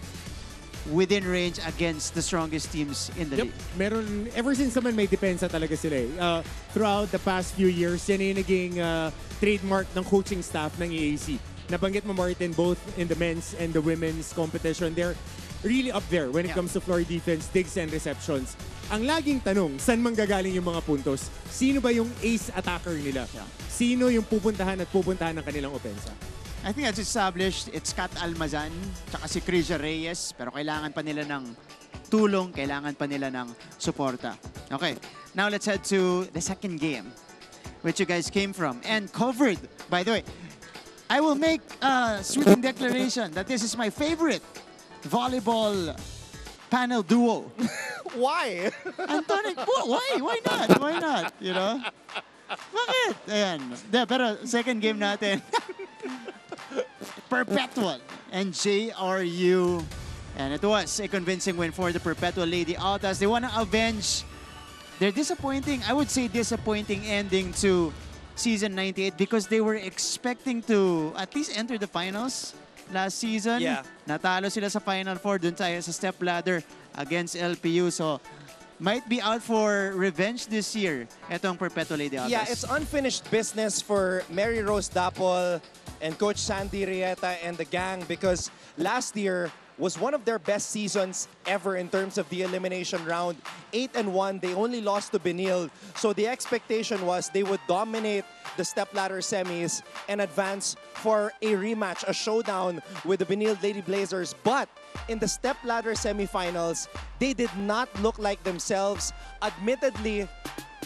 within range against the strongest teams in the
Yep.
league.
Meron, ever since naman may depensa talaga sila eh. Uh, throughout the past few years, yan yung naging uh, trademark ng coaching staff ng EAC. Nabanggit mo Martin, both in the men's and the women's competition, they're really up there when it
Yeah.
comes to floor defense, digs and receptions. Ang laging tanong, saan manggagaling yung mga puntos? Sino ba yung ace attacker nila? Sino yung pupuntahan at pupuntahan ng kanilang opensa?
I think that's established. It's Kat Almazan, tsaka si Crisia Reyes. Pero kailangan pa nila ng tulong, kailangan pa nila ng suporta. Okay, now let's head to the second game, which you guys came from and covered. By the way, I will make a sweeping declaration that this is my favorite volleyball panel duo.
Why?
Antonic, why? Why not? Why not? You know? Bakit? Ayan. De, pero second game natin. Perpetual and JRU. And it was a convincing win for the Perpetual Lady Altas. They want to avenge their disappointing, I would say disappointing ending to season 98 because they were expecting to at least enter the finals last season.
Yeah.
Natalo sila sa Final Four dun tayo sa step ladder against LPU. So, might be out for revenge this year, etong Perpetual Lady.
Yeah, it's unfinished business for Mary Rose Dapol and Coach Sandy Rieta and the gang because last year was one of their best seasons ever in terms of the elimination round. 8 and 1, they only lost to Benil. So the expectation was they would dominate the stepladder semis and advance for a rematch, a showdown with the Benil Lady Blazers. But in the stepladder semifinals, they did not look like themselves. Admittedly,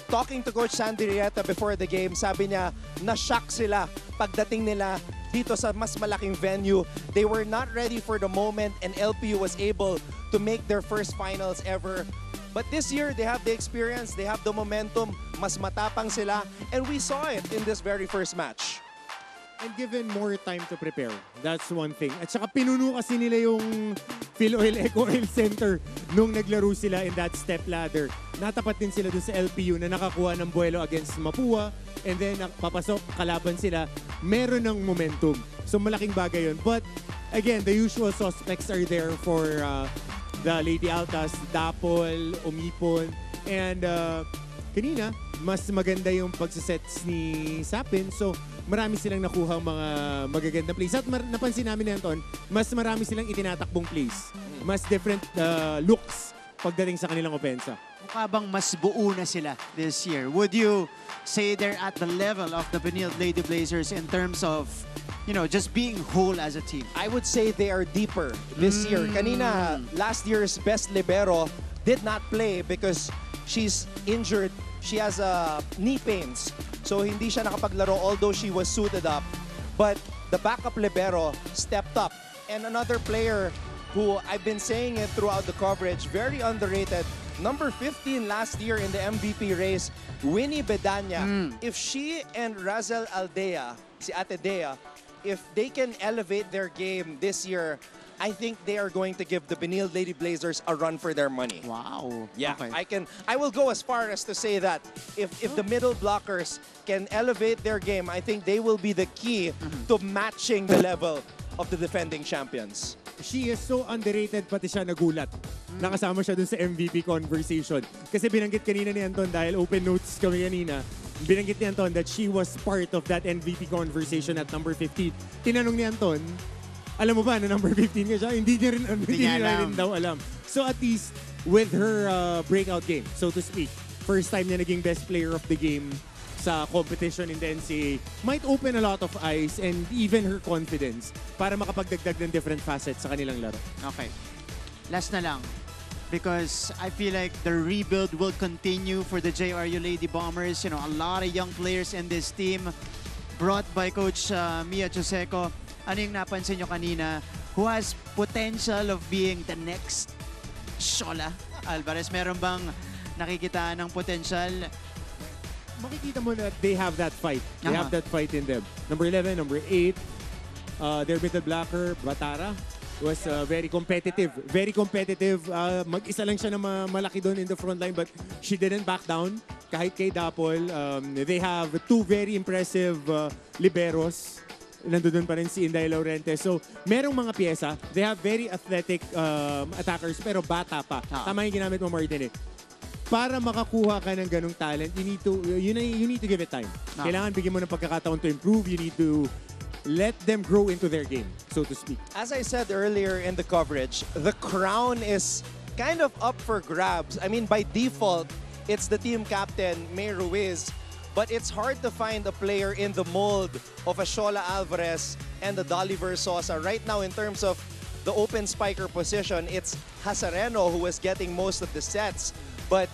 talking to Coach Sandy Rieta before the game, sabi niya, na-shock sila pagdating nila dito sa mas malaking venue. They were not ready for the moment and LPU was able to make their first finals ever. But this year, they have the experience, they have the momentum, mas matapang sila, and we saw it in this very first match.
And given more time to prepare. That's one thing. At saka pinuno kasi nila yung PhilOil Eco Oil Center nung naglaro sila in that step ladder. Natapat din sila dun sa LPU na nakakuha ng buwelo against Mapua and then papasok, kalaban sila. Meron ng momentum. So malaking bagay yun. But again, the usual suspects are there for uh, the Lady Altas, Dapol, Umipon, and uh, kanina, mas maganda yung pagsasets ni Sapin. So, marami silang nakuha mga magagandang plays. At mar- napansin namin na Anton, mas marami silang itinatakbong plays. Mas different uh, looks pagdating sa kanilang opensa.
Mukha bang mas buo na sila this year? Would you say they're at the level of the Benil Lady Blazers in terms of, you know, just being whole as a team?
I would say they are deeper this year. Kanina, last year's best libero did not play because she's injured. She has uh, knee pains. So hindi siya nakapaglaro although she was suited up. But the backup libero stepped up. And another player who I've been saying it throughout the coverage, very underrated, number 15 last year in the MVP race, Winnie Bedanya. If she and Razel Aldea, si Ate Dea, if they can elevate their game this year, I think they are going to give the Benil Lady Blazers a run for their money.
Wow.
Yeah,
Okay.
I can. I will go as far as to say that if if the middle blockers can elevate their game, I think they will be the key to matching the level of the defending champions.
She is so underrated, pati siya nagulat. Nakasama siya dun sa MVP conversation. Kasi binanggit kanina ni Anton dahil open notes kami kanina. Binanggit ni Anton that she was part of that MVP conversation at number 15. Tinanong ni Anton, alam mo ba na number 15 ka siya? Hindi niya rin, hindi
niya
niya
alam.
rin daw alam. So at least with her uh, breakout game, so to speak, first time niya naging best player of the game sa competition in the NCAA might open a lot of eyes and even her confidence para makapagdagdag ng different facets sa kanilang laro.
Okay. Last na lang. because I feel like the rebuild will continue for the JRU Lady Bombers. You know, a lot of young players in this team brought by Coach uh, Mia Choseco. Ano yung napansin nyo kanina? Who has potential of being the next Shola Alvarez? Meron bang nakikita ng potential?
makikita mo na they have that fight. They
Aha.
have that fight in them. Number 11, number 8, uh, their middle blocker, Batara, was uh, very competitive. Very competitive. Uh, mag-isa lang siya na ma- malaki doon in the front line but she didn't back down. Kahit kay Dapol, um, they have two very impressive uh, liberos. Nandoon pa rin si Inday Laurente. So, merong mga pyesa. They have very athletic um, attackers pero bata pa. Tama yung ginamit mo, Martin eh para makakuha ka ng ganong talent, you need to you, you need to give it time.
Ah.
Kailangan bigyan mo ng pagkakataon to improve. You need to let them grow into their game, so to speak.
As I said earlier in the coverage, the crown is kind of up for grabs. I mean, by default, it's the team captain, May Ruiz. But it's hard to find a player in the mold of a Shola Alvarez and the Dolly Versosa. Right now, in terms of the open spiker position, it's Hasareno who is getting most of the sets, but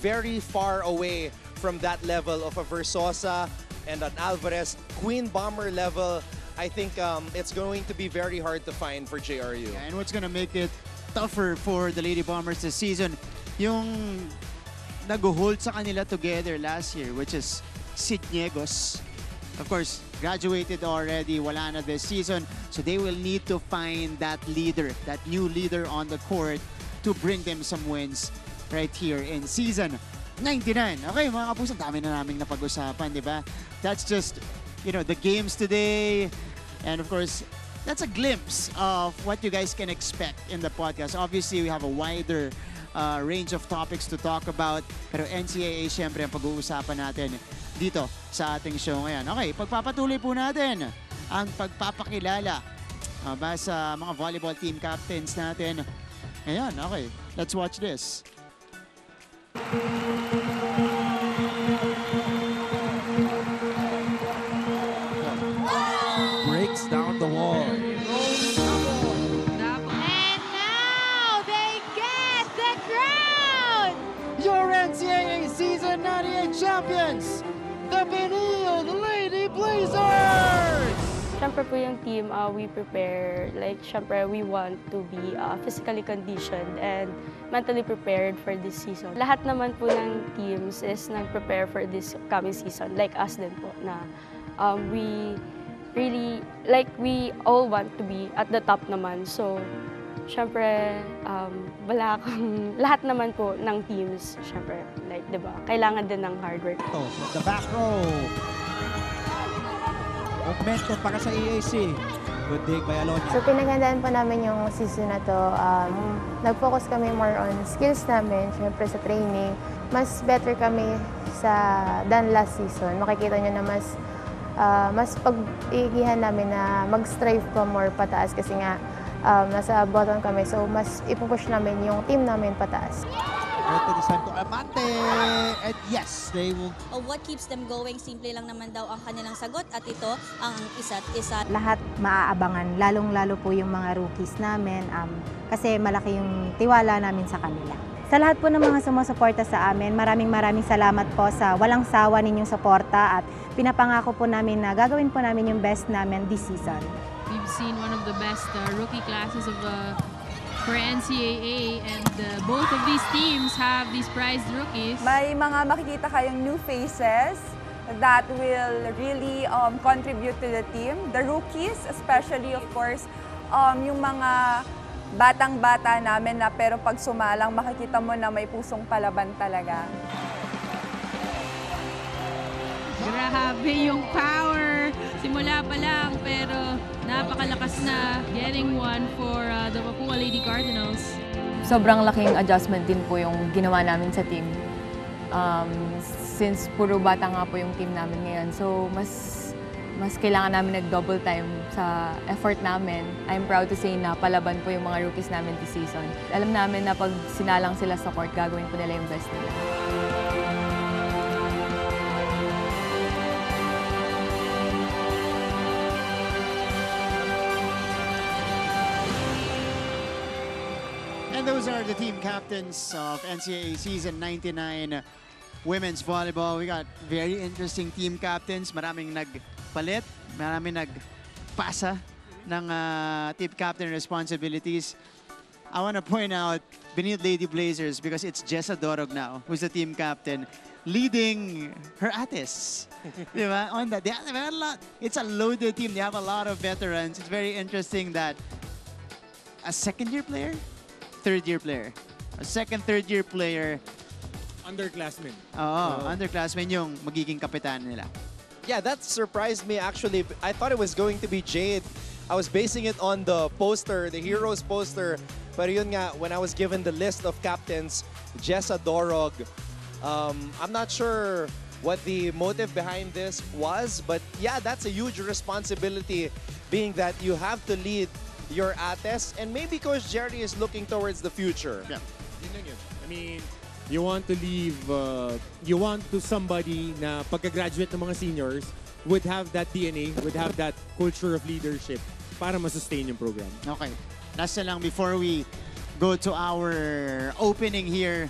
very far away from that level of a Versosa and an Alvarez. Queen Bomber level, I think um, it's going to be very hard to find for JRU.
And what's gonna make it tougher for the Lady Bombers this season, yung nag-hold sa kanila together last year, which is Sid Niegos. Of course, graduated already, wala na this season. So they will need to find that leader, that new leader on the court to bring them some wins right here in season 99. Okay, mga kapuso, dami na naming napag-usapan, di ba? That's just, you know, the games today. And of course, that's a glimpse of what you guys can expect in the podcast. Obviously, we have a wider uh, range of topics to talk about. Pero NCAA, syempre, ang pag-uusapan natin dito sa ating show ngayon. Okay, pagpapatuloy po natin ang pagpapakilala uh, sa mga volleyball team captains natin. Ngayon, okay, let's watch this.
Breaks down the wall.
NCAA Season 98 champions, the Benil Lady Blazers!
Siyempre po yung team, uh, we prepare, like, siyempre we want to be uh, physically conditioned and mentally prepared for this season. Lahat naman po ng teams is nag-prepare for this coming season, like us din po, na um, we really, like, we all want to be at the top naman. So, siyempre, um, wala akong, lahat naman po ng teams, siyempre, like, di ba, kailangan din ng hard work.
Oh, the back row. Momentum para sa EAC. Good dig by Alonia.
So pinaghandaan po namin yung season na to. Um, nag-focus kami more on skills namin, syempre sa training. Mas better kami sa than last season. Makikita nyo na mas ah, mas pag-iigihan namin na mag-strive pa more pataas kasi nga um, nasa bottom kami. So mas ipupush namin yung team namin pataas.
Ito this time to Amante. And yes, they will
O what keeps them going, simple lang naman daw ang kanilang sagot at ito ang isa't isa.
lahat maaabangan, lalong-lalo po yung mga rookies namin um, kasi malaki yung tiwala namin sa kanila. Sa lahat po ng mga sumusuporta sa amin, maraming maraming salamat po sa walang sawa ninyong suporta at pinapangako po namin na gagawin po namin yung best namin this season.
We've seen one of the best uh, rookie classes of uh, for NCAA and uh, both of these teams have these prized rookies.
May mga makikita kayong new faces that will really um, contribute to the team. The rookies, especially of course, um, yung mga batang-bata namin na pero pag sumalang makikita mo na may pusong palaban talaga.
Grabe yung power. Simula pa lang pero napakalakas na getting one for uh, the Papua Lady Cardinals.
sobrang laking adjustment din po yung ginawa namin sa team. Um, since puro bata nga po yung team namin ngayon. So, mas mas kailangan namin nag-double time sa effort namin. I'm proud to say na palaban po yung mga rookies namin this season. Alam namin na pag sinalang sila sa court, gagawin po nila yung best nila.
Those are the team captains of NCAA Season 99 Women's Volleyball. We got very interesting team captains. Maraming nagpalit, maraming nagpasa ng uh, team captain responsibilities. I want to point out Benilde Lady Blazers because it's Jessa Dorog now who's the team captain leading her ates. diba? On that, they have a lot. It's a loaded team. They have a lot of veterans. It's very interesting that a second-year player, third-year player, a second, third-year player,
Underclassmen.
oo,
Oo.
underclassmen yung magiging kapitan nila.
Yeah, that surprised me actually. I thought it was going to be Jade. I was basing it on the poster, the Heroes poster. Pero yun nga, when I was given the list of captains, Jessa Dorog, um, I'm not sure what the motive behind this was, but yeah, that's a huge responsibility being that you have to lead your ates and maybe Coach Jerry is looking towards the future.
Yeah.
Yun lang yun. I mean, you want to leave, uh, you want to somebody na pagka-graduate ng mga seniors would have that DNA, would have that culture of leadership para masustain yung program.
Okay. Last lang before we go to our opening here.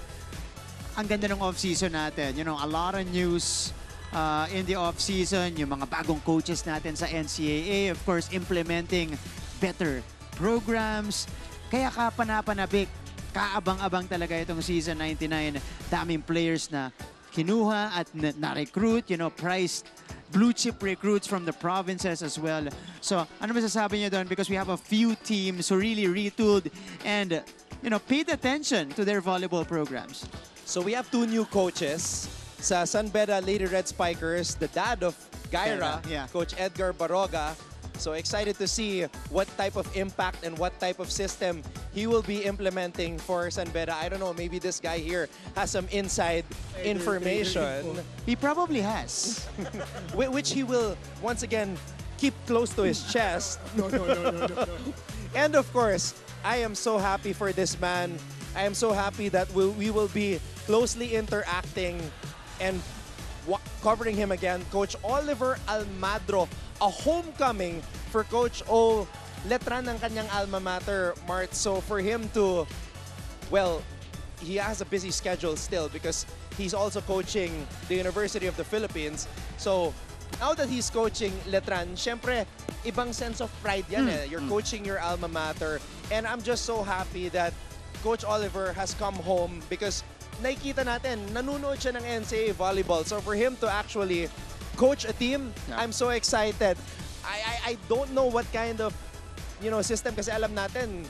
Ang ganda ng off-season natin. You know, a lot of news uh, in the off-season. Yung mga bagong coaches natin sa NCAA. Of course, implementing better programs. Kaya ka panapanabik, kaabang-abang talaga itong season 99. Daming players na kinuha at na- na-recruit, you know, priced blue chip recruits from the provinces as well. So, ano masasabi niyo doon? Because we have a few teams who really retooled and, you know, paid attention to their volleyball programs.
So we have two new coaches sa San Beda Lady Red Spikers, the dad of Gaira,
yeah.
Coach Edgar Baroga. So excited to see what type of impact and what type of system he will be implementing for San Beda. I don't know, maybe this guy here has some inside information.
He probably has.
Which he will once again keep close to his chest.
No, no, no, no, no, no.
And of course, I am so happy for this man. I am so happy that we, we will be closely interacting and covering him again. Coach Oliver Almadro, a homecoming for Coach O. Letran ng kanyang alma mater, Mart. So for him to, well, he has a busy schedule still because he's also coaching the University of the Philippines. So now that he's coaching Letran, syempre, ibang sense of pride yan
Hmm.
eh. You're coaching your alma mater. And I'm just so happy that Coach Oliver has come home because nakikita natin, nanunood siya ng NCAA volleyball. So for him to actually coach a team, I'm so excited. I, I, I don't know what kind of you know system kasi alam natin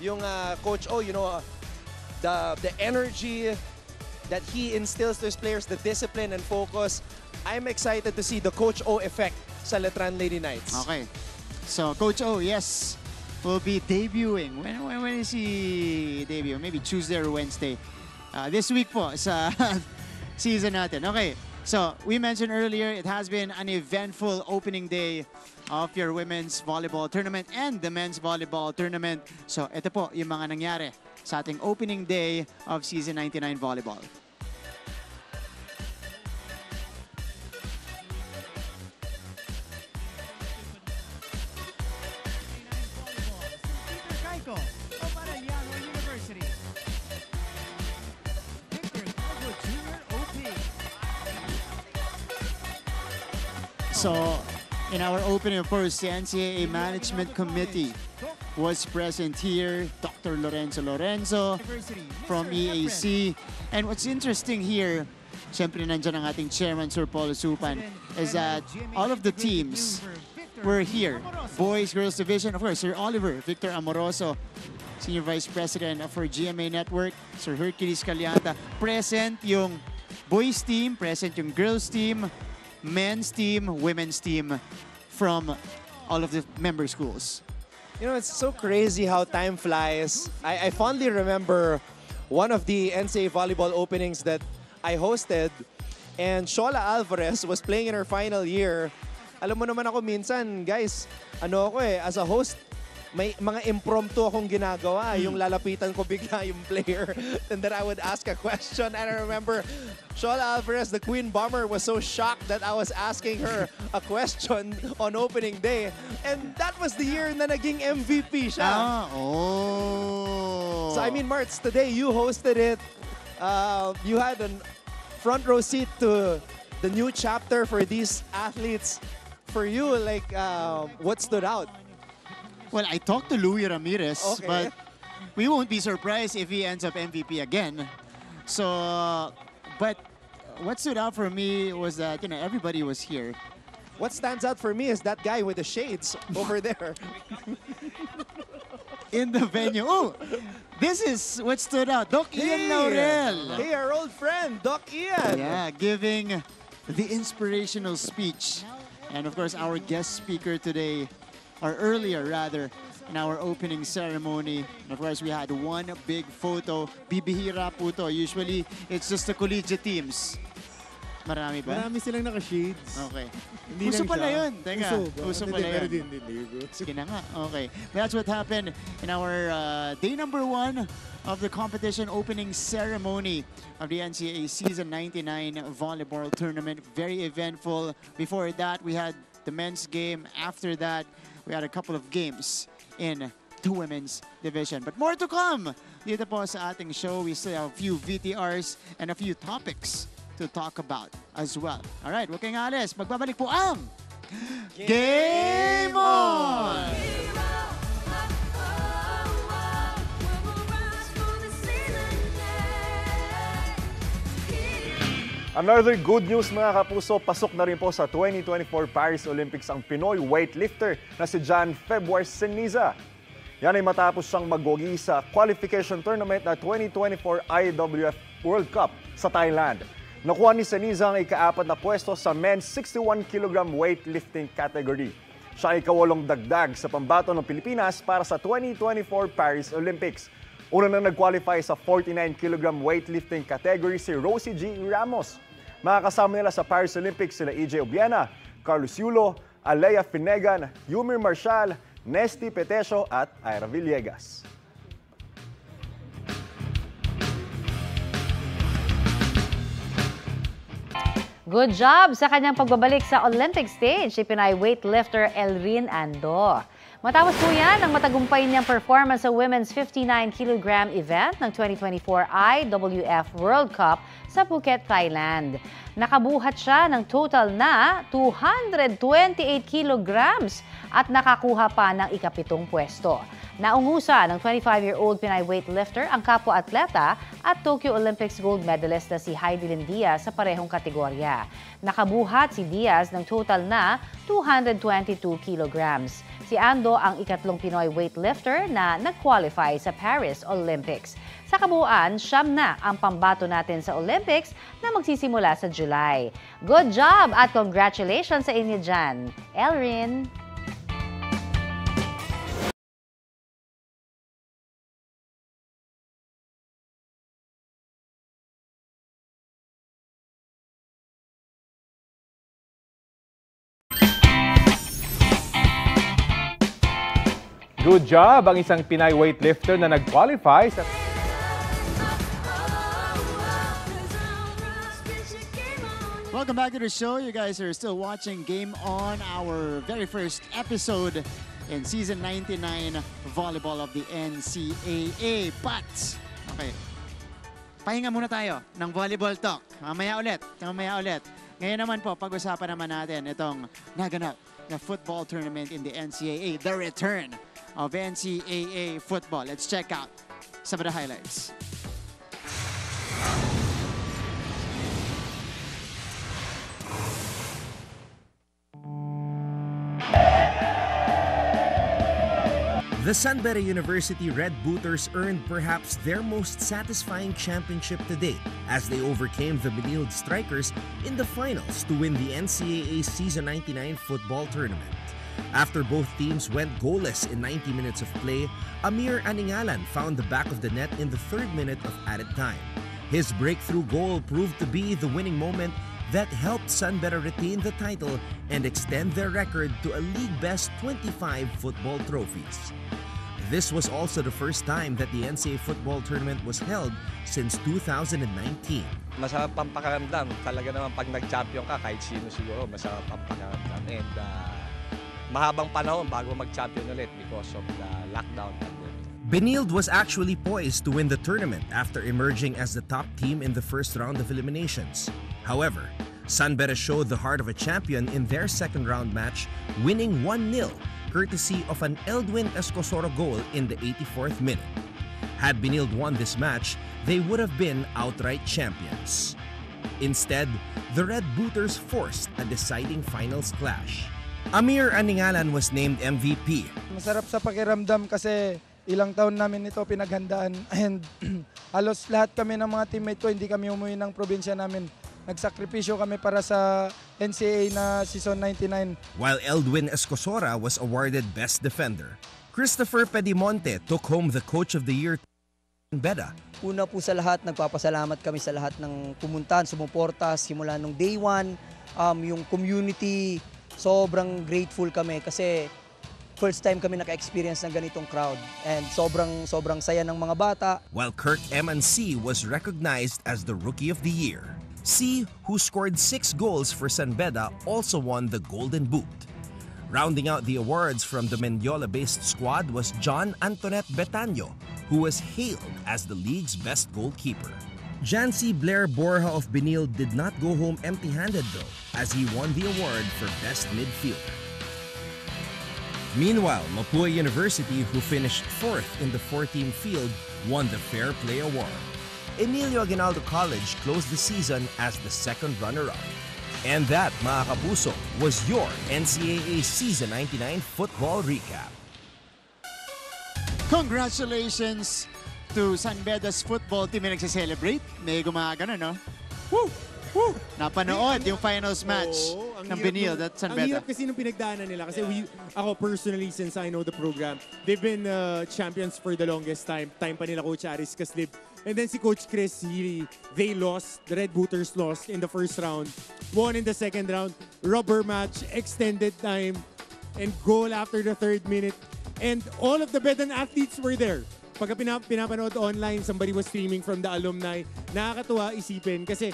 yung uh, Coach O, you know, uh, the the energy that he instills to his players, the discipline and focus. I'm excited to see the Coach O effect sa Letran Lady Knights.
Okay. So, Coach O, yes, will be debuting. When, when, when is he debut? Maybe Tuesday or Wednesday. Uh, this week po sa season natin. Okay. So, we mentioned earlier, it has been an eventful opening day of your women's volleyball tournament and the men's volleyball tournament. So, ito po yung mga nangyari sa ating opening day of season 99 volleyball. So, in our opening, of course, the NCAA Management Committee was present here. Dr. Lorenzo Lorenzo from EAC. And what's interesting here, syempre nandyan ang ating chairman, Sir Paul Supan, is that all of the teams were here. Boys, girls division, of course, Sir Oliver, Victor Amoroso, Senior Vice President for GMA Network, Sir Hercules Calianta. Present yung boys team, present yung girls team, men's team, women's team from all of the member schools.
You know, it's so crazy how time flies. I, I fondly remember one of the NCAA volleyball openings that I hosted, and Shola Alvarez was playing in her final year. Alam mo naman ako minsan, guys, ano ako eh, as a host, may mga impromptu akong ginagawa. Yung lalapitan ko bigla yung player. and then I would ask a question. And I remember Shola Alvarez, the Queen Bomber, was so shocked that I was asking her a question on opening day. And that was the year na naging MVP siya.
Ah, oh.
So I mean, Marts, today you hosted it. Uh, you had a front row seat to the new chapter for these athletes. For you, like, uh, what stood out?
Well, I talked to Louis Ramirez,
Okay.
but we won't be surprised if he ends up MVP again. So, but what stood out for me was that, you know, everybody was here.
What stands out for me is that guy with the shades over there.
In the venue. Oh, this is what stood out. Doc Ian Laurel.
Hey, our old friend, Doc Ian.
Yeah, giving the inspirational speech. And of course, our guest speaker today, or earlier rather, in our opening ceremony. And of course, we had one big photo. Bibihira po to. Usually, it's just the collegiate teams. Marami ba?
Marami silang naka-shades.
Okay.
Hindi
Uso pala yun. Teka,
Uso.
uso
Hindi,
pala yun.
din, din,
Sige na nga. Okay. That's what happened in our uh, day number one of the competition opening ceremony of the NCAA Season 99 Volleyball Tournament. Very eventful. Before that, we had the men's game. After that, we had a couple of games in the women's division. But more to come dito po sa ating show. We still have a few VTRs and a few topics to talk about as well. All right, kayong alis. Magbabalik po ang Game On!
Another good news mga kapuso, pasok na rin po sa 2024 Paris Olympics ang Pinoy weightlifter na si John Februar Seniza. Yan ay matapos siyang maggogi sa qualification tournament na 2024 IWF World Cup sa Thailand. Nakuha ni Seniza ang ikaapat na pwesto sa men's 61 kg weightlifting category. Siya ay kawalong dagdag sa pambato ng Pilipinas para sa 2024 Paris Olympics. Una nang nag-qualify sa 49 kg weightlifting category si Rosie G. Ramos. Makakasama nila sa Paris Olympics sila EJ Obiana, Carlos Yulo, Alea Finegan, Yumir Marshall, Nesty Petesio at Ira Villegas.
Good job sa kanyang pagbabalik sa Olympic stage si Pinay weightlifter Elrin Ando. Matapos po yan ang matagumpay niyang performance sa women's 59 kg event ng 2024 IWF World Cup sa Phuket, Thailand. Nakabuhat siya ng total na 228 kilograms at nakakuha pa ng ikapitong pwesto. Naungusa ng 25-year-old Pinay weightlifter ang kapwa-atleta at Tokyo Olympics gold medalist na si Heidelin Diaz sa parehong kategorya. Nakabuhat si Diaz ng total na 222 kilograms. Si Ando ang ikatlong Pinoy weightlifter na nag-qualify sa Paris Olympics. Sa kabuuan, siyam na ang pambato natin sa Olympics na magsisimula sa July. Good job at congratulations sa inyo dyan. Elrin!
Good job ang isang Pinay weightlifter na nag-qualify sa
Welcome back to the show. You guys are still watching Game On, our very first episode in season 99 volleyball of the NCAA. But, okay, pahinga muna tayo ng volleyball talk. Mamaya ulit, mamaya ulit. Ngayon naman po, pag-usapan naman natin itong naganap na football tournament in the NCAA, the return of NCAA football. Let's check out some of the highlights.
The Sunbury University Red Booters earned perhaps their most satisfying championship to date as they overcame the Benilde Strikers in the finals to win the NCAA Season 99 football tournament. After both teams went goalless in 90 minutes of play, Amir Aningalan found the back of the net in the third minute of added time. His breakthrough goal proved to be the winning moment that helped Sunbetter retain the title and extend their record to a league best 25 football trophies. This was also the first time that the NCAA football tournament was held since 2019.
Masarap ang. Talaga naman pag nag-champion ka, kahit sino siguro, masarap ang. And uh, mahabang panahon bago mag-champion ulit because of the lockdown pandemic.
Benilde was actually poised to win the tournament after emerging as the top team in the first round of eliminations. However, Sunbeta showed the heart of a champion in their second round match, winning 1-0 courtesy of an Eldwin Escosoro goal in the 84th minute. Had Benilde won this match, they would have been outright champions. Instead, the Red Booters forced a deciding finals clash. Amir Aningalan was named MVP.
Masarap sa pakiramdam kasi ilang taon namin ito pinaghandaan and halos lahat kami ng mga teammate ko hindi kami umuwi ng probinsya namin. Nagsakripisyo kami para sa NCAA na season 99.
While Eldwin Escosora was awarded Best Defender, Christopher Pedimonte took home the Coach of the Year Beda.
Una po sa lahat, nagpapasalamat kami sa lahat ng pumuntahan, sumuporta simula nung day one. Um, yung community, sobrang grateful kami kasi first time kami naka-experience ng ganitong crowd. And sobrang, sobrang saya ng mga bata.
While Kirk Emancy was recognized as the Rookie of the Year. C, who scored six goals for San Beda, also won the Golden Boot. Rounding out the awards from the Mendiola-based squad was John Antoinette Betaño, who was hailed as the league's best goalkeeper. Jancy Blair Borja of Benil did not go home empty-handed though, as he won the award for Best Midfielder. Meanwhile, Mapua University, who finished fourth in the four-team field, won the Fair Play Award. Emilio Aguinaldo College closed the season as the second runner-up. And that, mga kapuso, was your NCAA Season 99 football recap.
Congratulations to San Beda's football team na nagse-celebrate. May gumagano, no? Woo! Woo! Napanood yung finals match
Oo, ang
ng
hirap
Benil
nung-
at San
Ang
Beda.
hirap kasi nung pinagdaanan nila. Kasi we, ako personally, since I know the program, they've been uh, champions for the longest time. Time pa nila Coach Aris Caslib. And then si Coach Chris, he, they lost. The Red Booters lost in the first round. Won in the second round. Rubber match, extended time, and goal after the third minute. And all of the Bedan athletes were there. Pagka pinap pinapanood online, somebody was streaming from the alumni. Nakakatuwa isipin kasi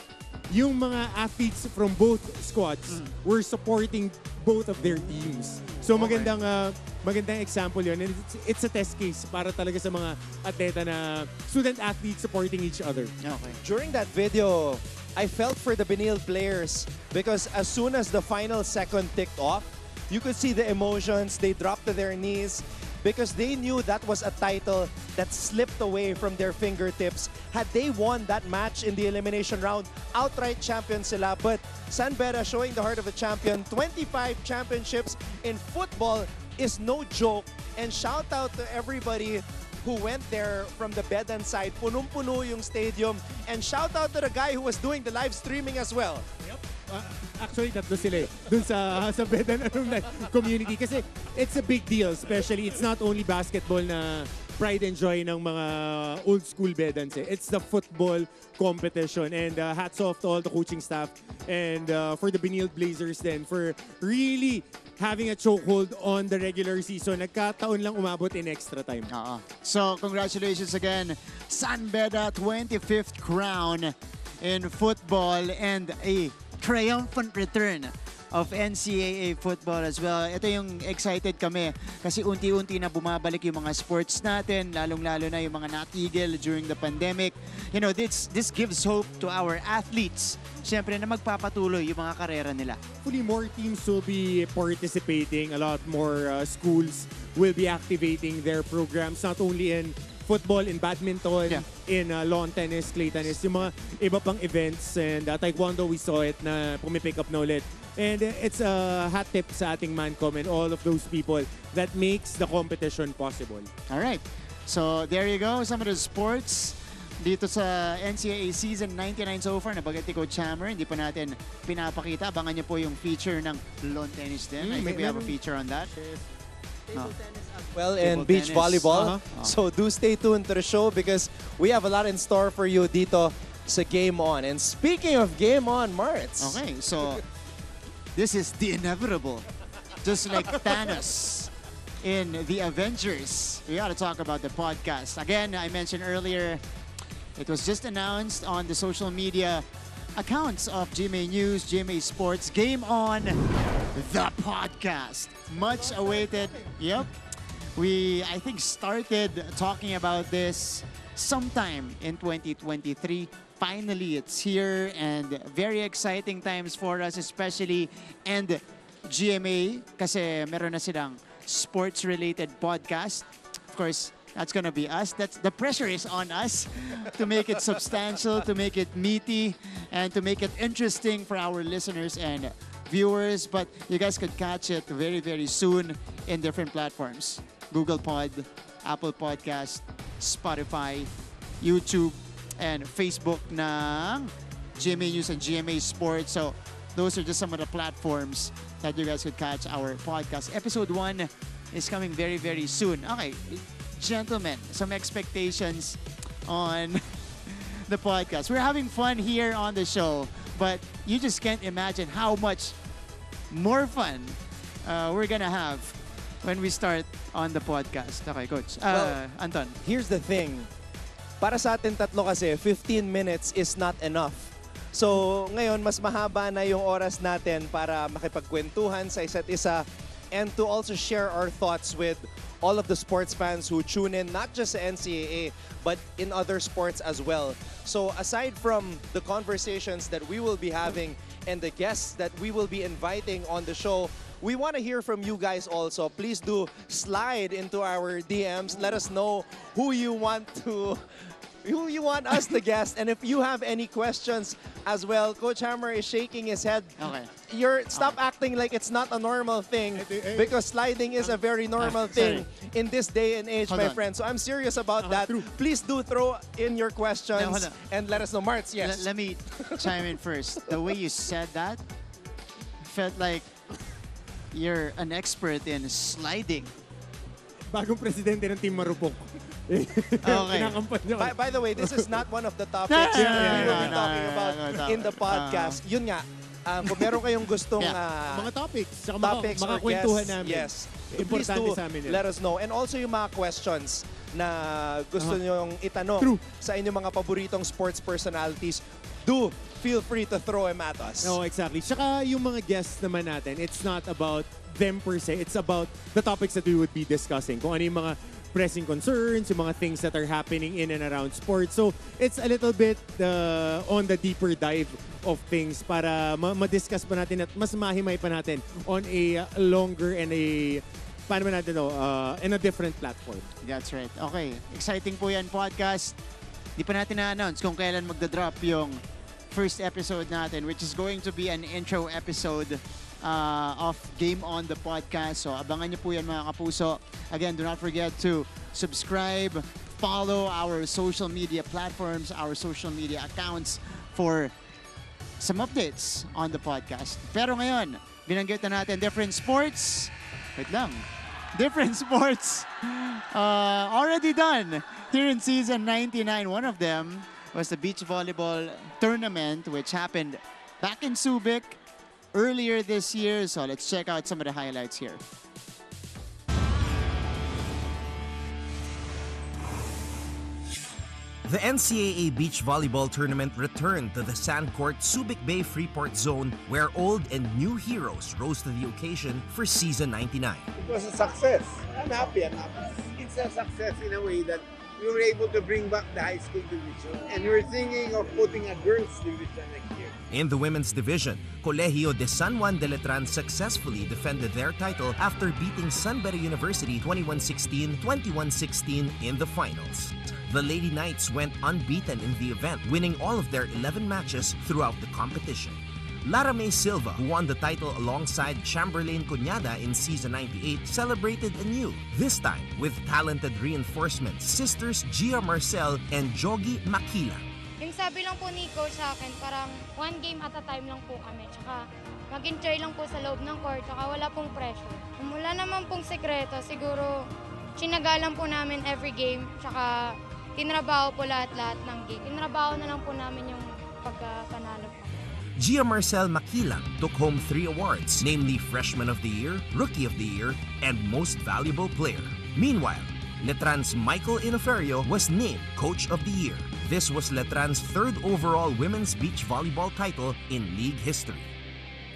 yung mga athletes from both squads were supporting both of their teams. So magandang uh, magandang example yun. And it's, it's a test case para talaga sa mga atleta na student athletes supporting each other.
Okay.
During that video, I felt for the Benil players because as soon as the final second ticked off, you could see the emotions. They dropped to their knees because they knew that was a title that slipped away from their fingertips. Had they won that match in the elimination round, outright champions sila. But San Beda showing the heart of a champion, 25 championships in football is no joke. And shout out to everybody who went there from the Bedan side. Punong-puno yung stadium. And shout out to the guy who was doing the live streaming as well.
Uh, actually, tatlo sila eh. Dun sa, sa Bedan alumni community. Kasi it's a big deal. Especially, it's not only basketball na pride and joy ng mga old school Bedans eh. It's the football competition. And uh, hats off to all the coaching staff. And uh, for the Benil Blazers then for really having a chokehold on the regular season. Nagkataon lang umabot in extra time.
Oo. So, congratulations again, San Beda 25th crown in football and a triumphant return of NCAA football as well. Ito yung excited kami kasi unti-unti na bumabalik yung mga sports natin, lalong-lalo na yung mga natigil during the pandemic. You know, this this gives hope to our athletes. Siyempre na magpapatuloy yung mga karera nila.
Hopefully, more teams will be participating. A lot more uh, schools will be activating their programs, not only in football, in badminton, in uh, lawn tennis, clay tennis, yung mga iba pang events. And uh, taekwondo, we saw it na pumipick up na ulit. And uh, it's a hat tip sa ating Mancom and all of those people that makes the competition possible.
All right. So there you go, some of the sports dito sa NCAA Season 99 so far. Nabagat ni Coach Hammer, hindi pa natin pinapakita. Abangan niyo po yung feature ng lawn tennis din. I
Mm,
think we have a feature on that. No.
Well,
Table
and beach
tennis.
volleyball.
Uh-huh.
So do stay tuned to the show because we have a lot in store for you dito sa Game On. And speaking of Game On, Martz.
Okay, so this is the inevitable. Just like Thanos in the Avengers. We got to talk about the podcast. Again, I mentioned earlier, it was just announced on the social media accounts of GMA News, GMA Sports, Game On, the podcast. Much awaited. Yep. We, I think, started talking about this sometime in 2023. Finally, it's here and very exciting times for us, especially and GMA kasi meron na silang sports-related podcast. Of course, that's gonna be us. That's the pressure is on us to make it substantial, to make it meaty, and to make it interesting for our listeners and viewers. But you guys could catch it very, very soon in different platforms: Google Pod, Apple Podcast, Spotify, YouTube, and Facebook ng GMA News and GMA Sports. So those are just some of the platforms that you guys could catch our podcast. Episode 1 is coming very, very soon. Okay, gentlemen, some expectations on the podcast. We're having fun here on the show, but you just can't imagine how much more fun uh, we're gonna have when we start on the podcast. Okay, Coach. Uh,
Well,
Anton.
Here's the thing. Para sa atin tatlo kasi, 15 minutes is not enough. So, ngayon, mas mahaba na yung oras natin para makipagkwentuhan sa isa't isa and to also share our thoughts with all of the sports fans who tune in, not just NCAA, but in other sports as well. So, aside from the conversations that we will be having and the guests that we will be inviting on the show, we want to hear from you guys also. Please do slide into our DMs. Let us know who you want to who you want us to guess. and if you have any questions as well coach hammer is shaking his head
okay
you're stop acting like it's not a normal thing because sliding is a very normal
Ah,
thing in this day and age
Hold
my
on.
friend so i'm serious about that please do throw in your questions
Yeah, hold on.
and let us know marts yes
Let, let me chime in first. The way you said that felt like you're an expert in sliding.
Bagong presidente ng Team Marupok.
Okay.
Kinakampanya ko.
By, by the way, this is not one of the topics
no,
we will be talking about in the podcast. Yun nga, um, kung meron kayong gustong
Yeah.
ah,
Mga topics, saka
topics or
makakwentuhan
guests,
namin.
yes. Please do
sa amin
let us know. And also yung mga questions na gusto
Uh-huh.
nyong itanong
True.
sa inyong mga paboritong sports personalities, do feel free to throw them at us.
No, exactly. Tsaka yung mga guests naman natin, it's not about them per se. It's about the topics that we would be discussing. Kung ano yung mga pressing concerns, yung mga things that are happening in and around sports. So, it's a little bit uh, on the deeper dive of things para ma- ma-discuss pa natin at mas mahimay pa natin on a longer and a paano natin no, uh, in a different platform.
That's right. Okay. Exciting po yan podcast. Di pa natin na-announce kung kailan magda-drop yung first episode natin which is going to be an intro episode uh, of Game On the Podcast. So abangan niyo po yan mga kapuso. Again, do not forget to subscribe, follow our social media platforms, our social media accounts for some updates on the podcast. Pero ngayon, binanggit na natin different sports. Wait lang. Different sports uh, already done here in season 99. One of them was the beach volleyball tournament, which happened back in Subic earlier this year. So let's check out some of the highlights here.
The NCAA Beach Volleyball Tournament returned to the sand court Subic Bay Freeport Zone where old and new heroes rose to the occasion for season 99.
It was a success. I'm happy. I'm happy. It's a success in a way that we were able to bring back the high school division. And we're thinking of putting a girls division next year.
In the women's division, Colegio de San Juan de Letran successfully defended their title after beating Sunbury University 21-16, 21-16 in the finals. The Lady Knights went unbeaten in the event, winning all of their 11 matches throughout the competition. Lara May Silva, who won the title alongside Chamberlain Cunyada in season 98, celebrated anew, this time with talented reinforcements sisters Gia Marcel and Jogi Makila.
Sabi lang po ni coach sa akin, parang one game at a time lang po kami. Tsaka mag-enjoy lang po sa loob ng court, tsaka wala pong pressure. Wala naman pong sekreto, siguro sinaga lang po namin every game, tsaka tinrabaho po lahat-lahat ng game. Tinrabaho na lang po namin yung pagkapanalo po.
Gia Marcel Makilang took home three awards, namely Freshman of the Year, Rookie of the Year, and Most Valuable Player. Meanwhile, Letran's Michael Inoferio was named Coach of the Year. This was Letran's third overall women's beach volleyball title in league history.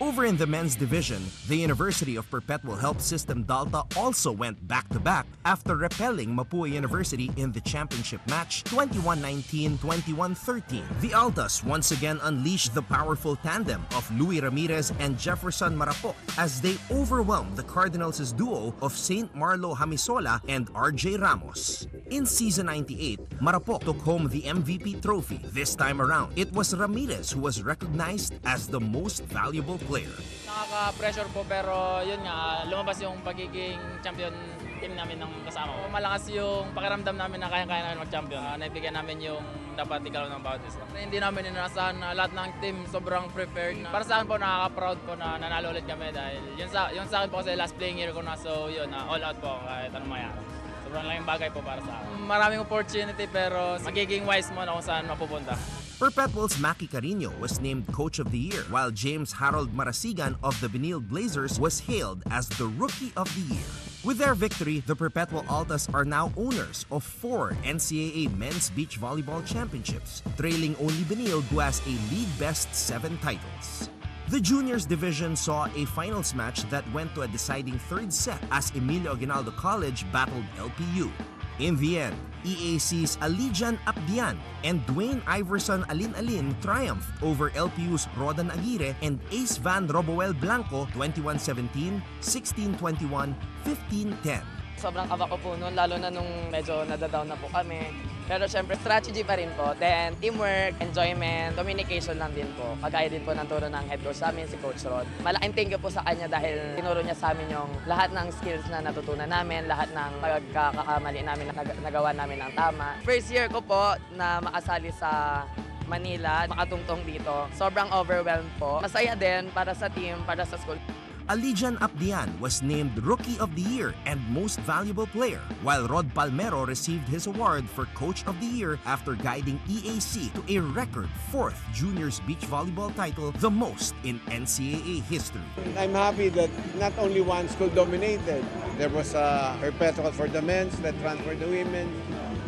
Over in the men's division, the University of Perpetual Health System Dalta also went back-to-back after repelling Mapua University in the championship match 21-19, 21-13. The Altas once again unleashed the powerful tandem of Louis Ramirez and Jefferson Marapo as they overwhelmed the Cardinals' duo of St. Marlo Hamisola and RJ Ramos. In season 98, Marapo took home the MVP trophy. This time around, it was Ramirez who was recognized as the most valuable player.
Nakaka-pressure po pero yun nga, lumabas yung pagiging champion team namin ng kasama ko. Malakas yung pakiramdam namin na kaya-kaya namin mag-champion. Uh, naibigyan namin yung dapat ikaw ng bawat isa. Hindi namin inaasahan na lahat ng team sobrang prepared. Na. Para sa akin po, nakaka-proud po na nanalo ulit kami dahil yun sa, yun sa akin po kasi last playing year ko na so yun, uh, all out po kahit anong mangyari. Sobrang laking bagay po para sa akin. Maraming opportunity pero magiging wise mo na kung saan mapupunta.
Perpetual's Maki Carino was named Coach of the Year, while James Harold Marasigan of the Benil Blazers was hailed as the Rookie of the Year. With their victory, the Perpetual Altas are now owners of four NCAA Men's Beach Volleyball Championships, trailing only Benil who has a league best seven titles. The juniors division saw a finals match that went to a deciding third set as Emilio Aguinaldo College battled LPU. In the end, EAC's Alijan Apdian and Dwayne Iverson Alin Alin triumphed over LPU's Rodan Aguirre and Ace Van Roboel Blanco 21-17, 16-21, 15-10.
Sobrang kaba ko po noon, lalo na nung medyo nadadown na po kami. Pero syempre, strategy pa rin po. Then, teamwork, enjoyment, communication lang din po. Kagaya din po ng turo ng head coach sa amin, si Coach Rod. Malaking thank you po sa kanya dahil tinuro niya sa amin yung lahat ng skills na natutunan namin, lahat ng pagkakamali namin na nag- nagawa namin ng tama. First year ko po na makasali sa Manila, makatungtong dito. Sobrang overwhelmed po. Masaya din para sa team, para sa school.
Alijan Apdian was named Rookie of the Year and Most Valuable Player, while Rod Palmero received his award for Coach of the Year after guiding EAC to a record fourth Juniors Beach Volleyball title, the most in NCAA history.
I'm happy that not only one school dominated. There was a perpetual for the men's that transferred the women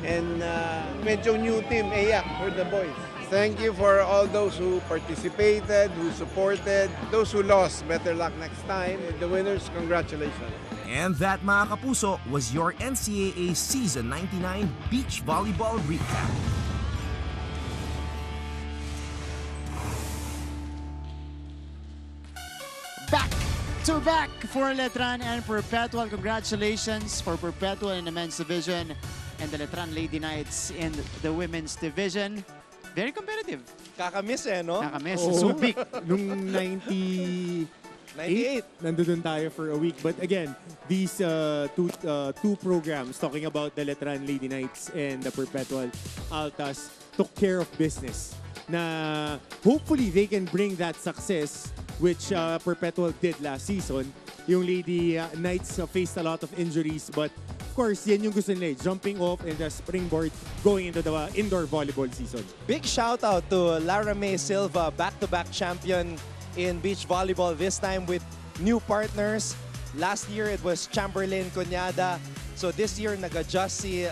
and uh, medyo new team, AYAC for the boys. Thank you for all those who participated, who supported, those who lost. Better luck next time. The winners, congratulations.
And that, mga kapuso, was your NCAA Season 99 Beach Volleyball Recap.
Back to back for Letran and Perpetual. Congratulations for Perpetual in the men's division and the Letran Lady Knights in the women's division. Very competitive.
Kakamiss eh, no?
Nakamiss.
Oo.
Subic.
Nung 90...
98.
Nandun tayo for a week. But again, these uh, two uh, two programs talking about the Letran Lady Knights and the Perpetual Altas took care of business. Na hopefully they can bring that success which uh, Perpetual did last season. Yung Lady uh, Knights uh, faced a lot of injuries but course, yan yung gusto nila eh, jumping off and the springboard going into the indoor volleyball season.
Big shout out to Lara Silva, back-to-back champion in beach volleyball, this time with new partners. Last year, it was Chamberlain Cunyada. So this year, nag-adjust si.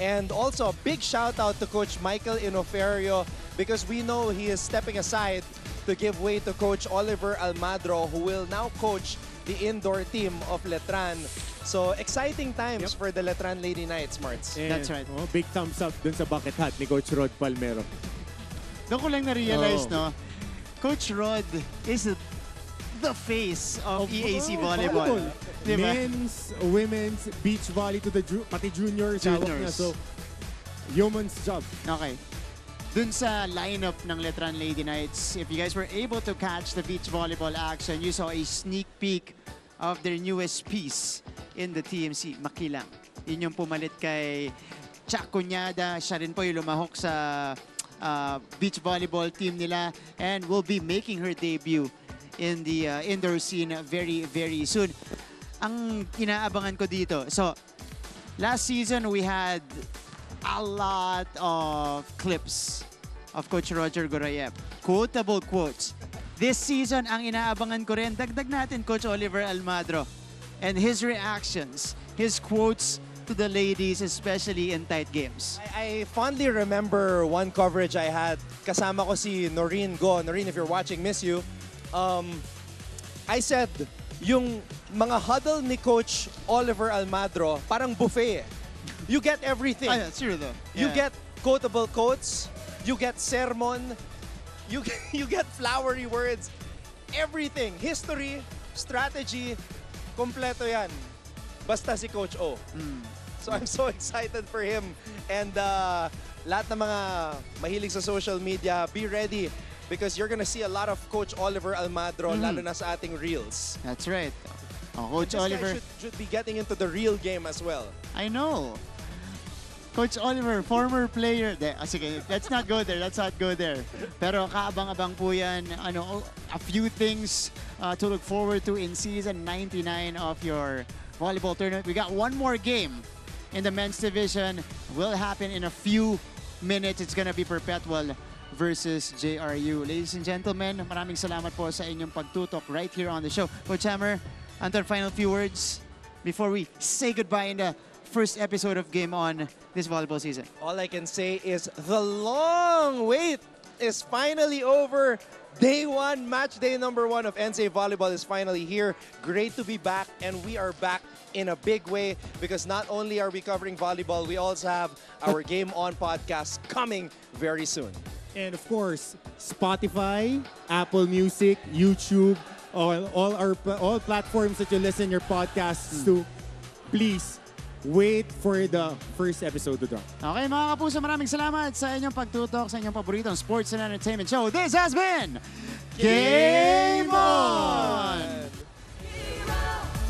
And also, big shout out to Coach Michael Inoferio because we know he is stepping aside to give way to Coach Oliver Almadro who will now coach the indoor team of Letran. So, exciting times for the Letran Lady Knights, Marts.
And, Oh, big thumbs up dun sa bucket hat ni Coach Rod Palmero.
Doon ko lang na-realize,
Oh.
no? Coach Rod is the face of, EAC
Oh,
volleyball. Di ba?
Men's, women's, beach volley to the ju- pati juniors. hawak niya.
Juniors.
So, yeoman's job.
Okay. Dun sa lineup ng Letran Lady Knights, if you guys were able to catch the beach volleyball action, you saw a sneak peek of their newest piece in the TMC, Makilang. Yun yung pumalit kay Chuck Cunyada. Siya rin po yung lumahok sa uh, beach volleyball team nila and will be making her debut in the uh, indoor scene very, very soon. Ang inaabangan ko dito, so last season we had a lot of clips of Coach Roger Goroyev. Quotable quotes. This season, ang inaabangan ko rin, dagdag natin Coach Oliver Almadro and his reactions, his quotes to the ladies, especially in tight games.
I, I fondly remember one coverage I had. Kasama ko si Noreen Go. Noreen, if you're watching, miss you. um, I said, yung mga huddle ni Coach Oliver Almadro, parang buffet eh. You get everything.
Ah, yeah, true though.
You
Yeah.
get quotable quotes, you get sermon, you get, you get flowery words, everything. History, strategy, kompleto yan. Basta si Coach O. So I'm so excited for him. And uh, lahat ng mga mahilig sa social media, be ready because you're gonna see a lot of Coach Oliver Almadro,
Mhm.
lalo na sa ating reels.
That's right. Oh, Coach
This guy
Oliver.
should, should be getting into the real game as well.
I know. Coach Oliver, former player. De, ah, sige, let's not go there. Let's not go there. Pero kaabang-abang po yan. Ano, a few things uh, to look forward to in season 99 of your volleyball tournament. We got one more game in the men's division. Will happen in a few minutes. It's gonna be Perpetual versus JRU. Ladies and gentlemen, maraming salamat po sa inyong pagtutok right here on the show. Coach Hammer, Anton, final few words before we say goodbye in the first episode of Game On this volleyball season.
All I can say is the long wait is finally over. Day one, match day number one of NCAA Volleyball is finally here. Great to be back, and we are back in a big way because not only are we covering volleyball, we also have our Game On podcast coming very soon.
And of course, Spotify, Apple Music, YouTube, all, all our all platforms that you listen your podcasts hmm. to. Please wait for the first episode to drop.
Okay mga kapuso, maraming salamat sa inyong pagtutok sa inyong paboritong sports and entertainment show. This has been Game On! Game On!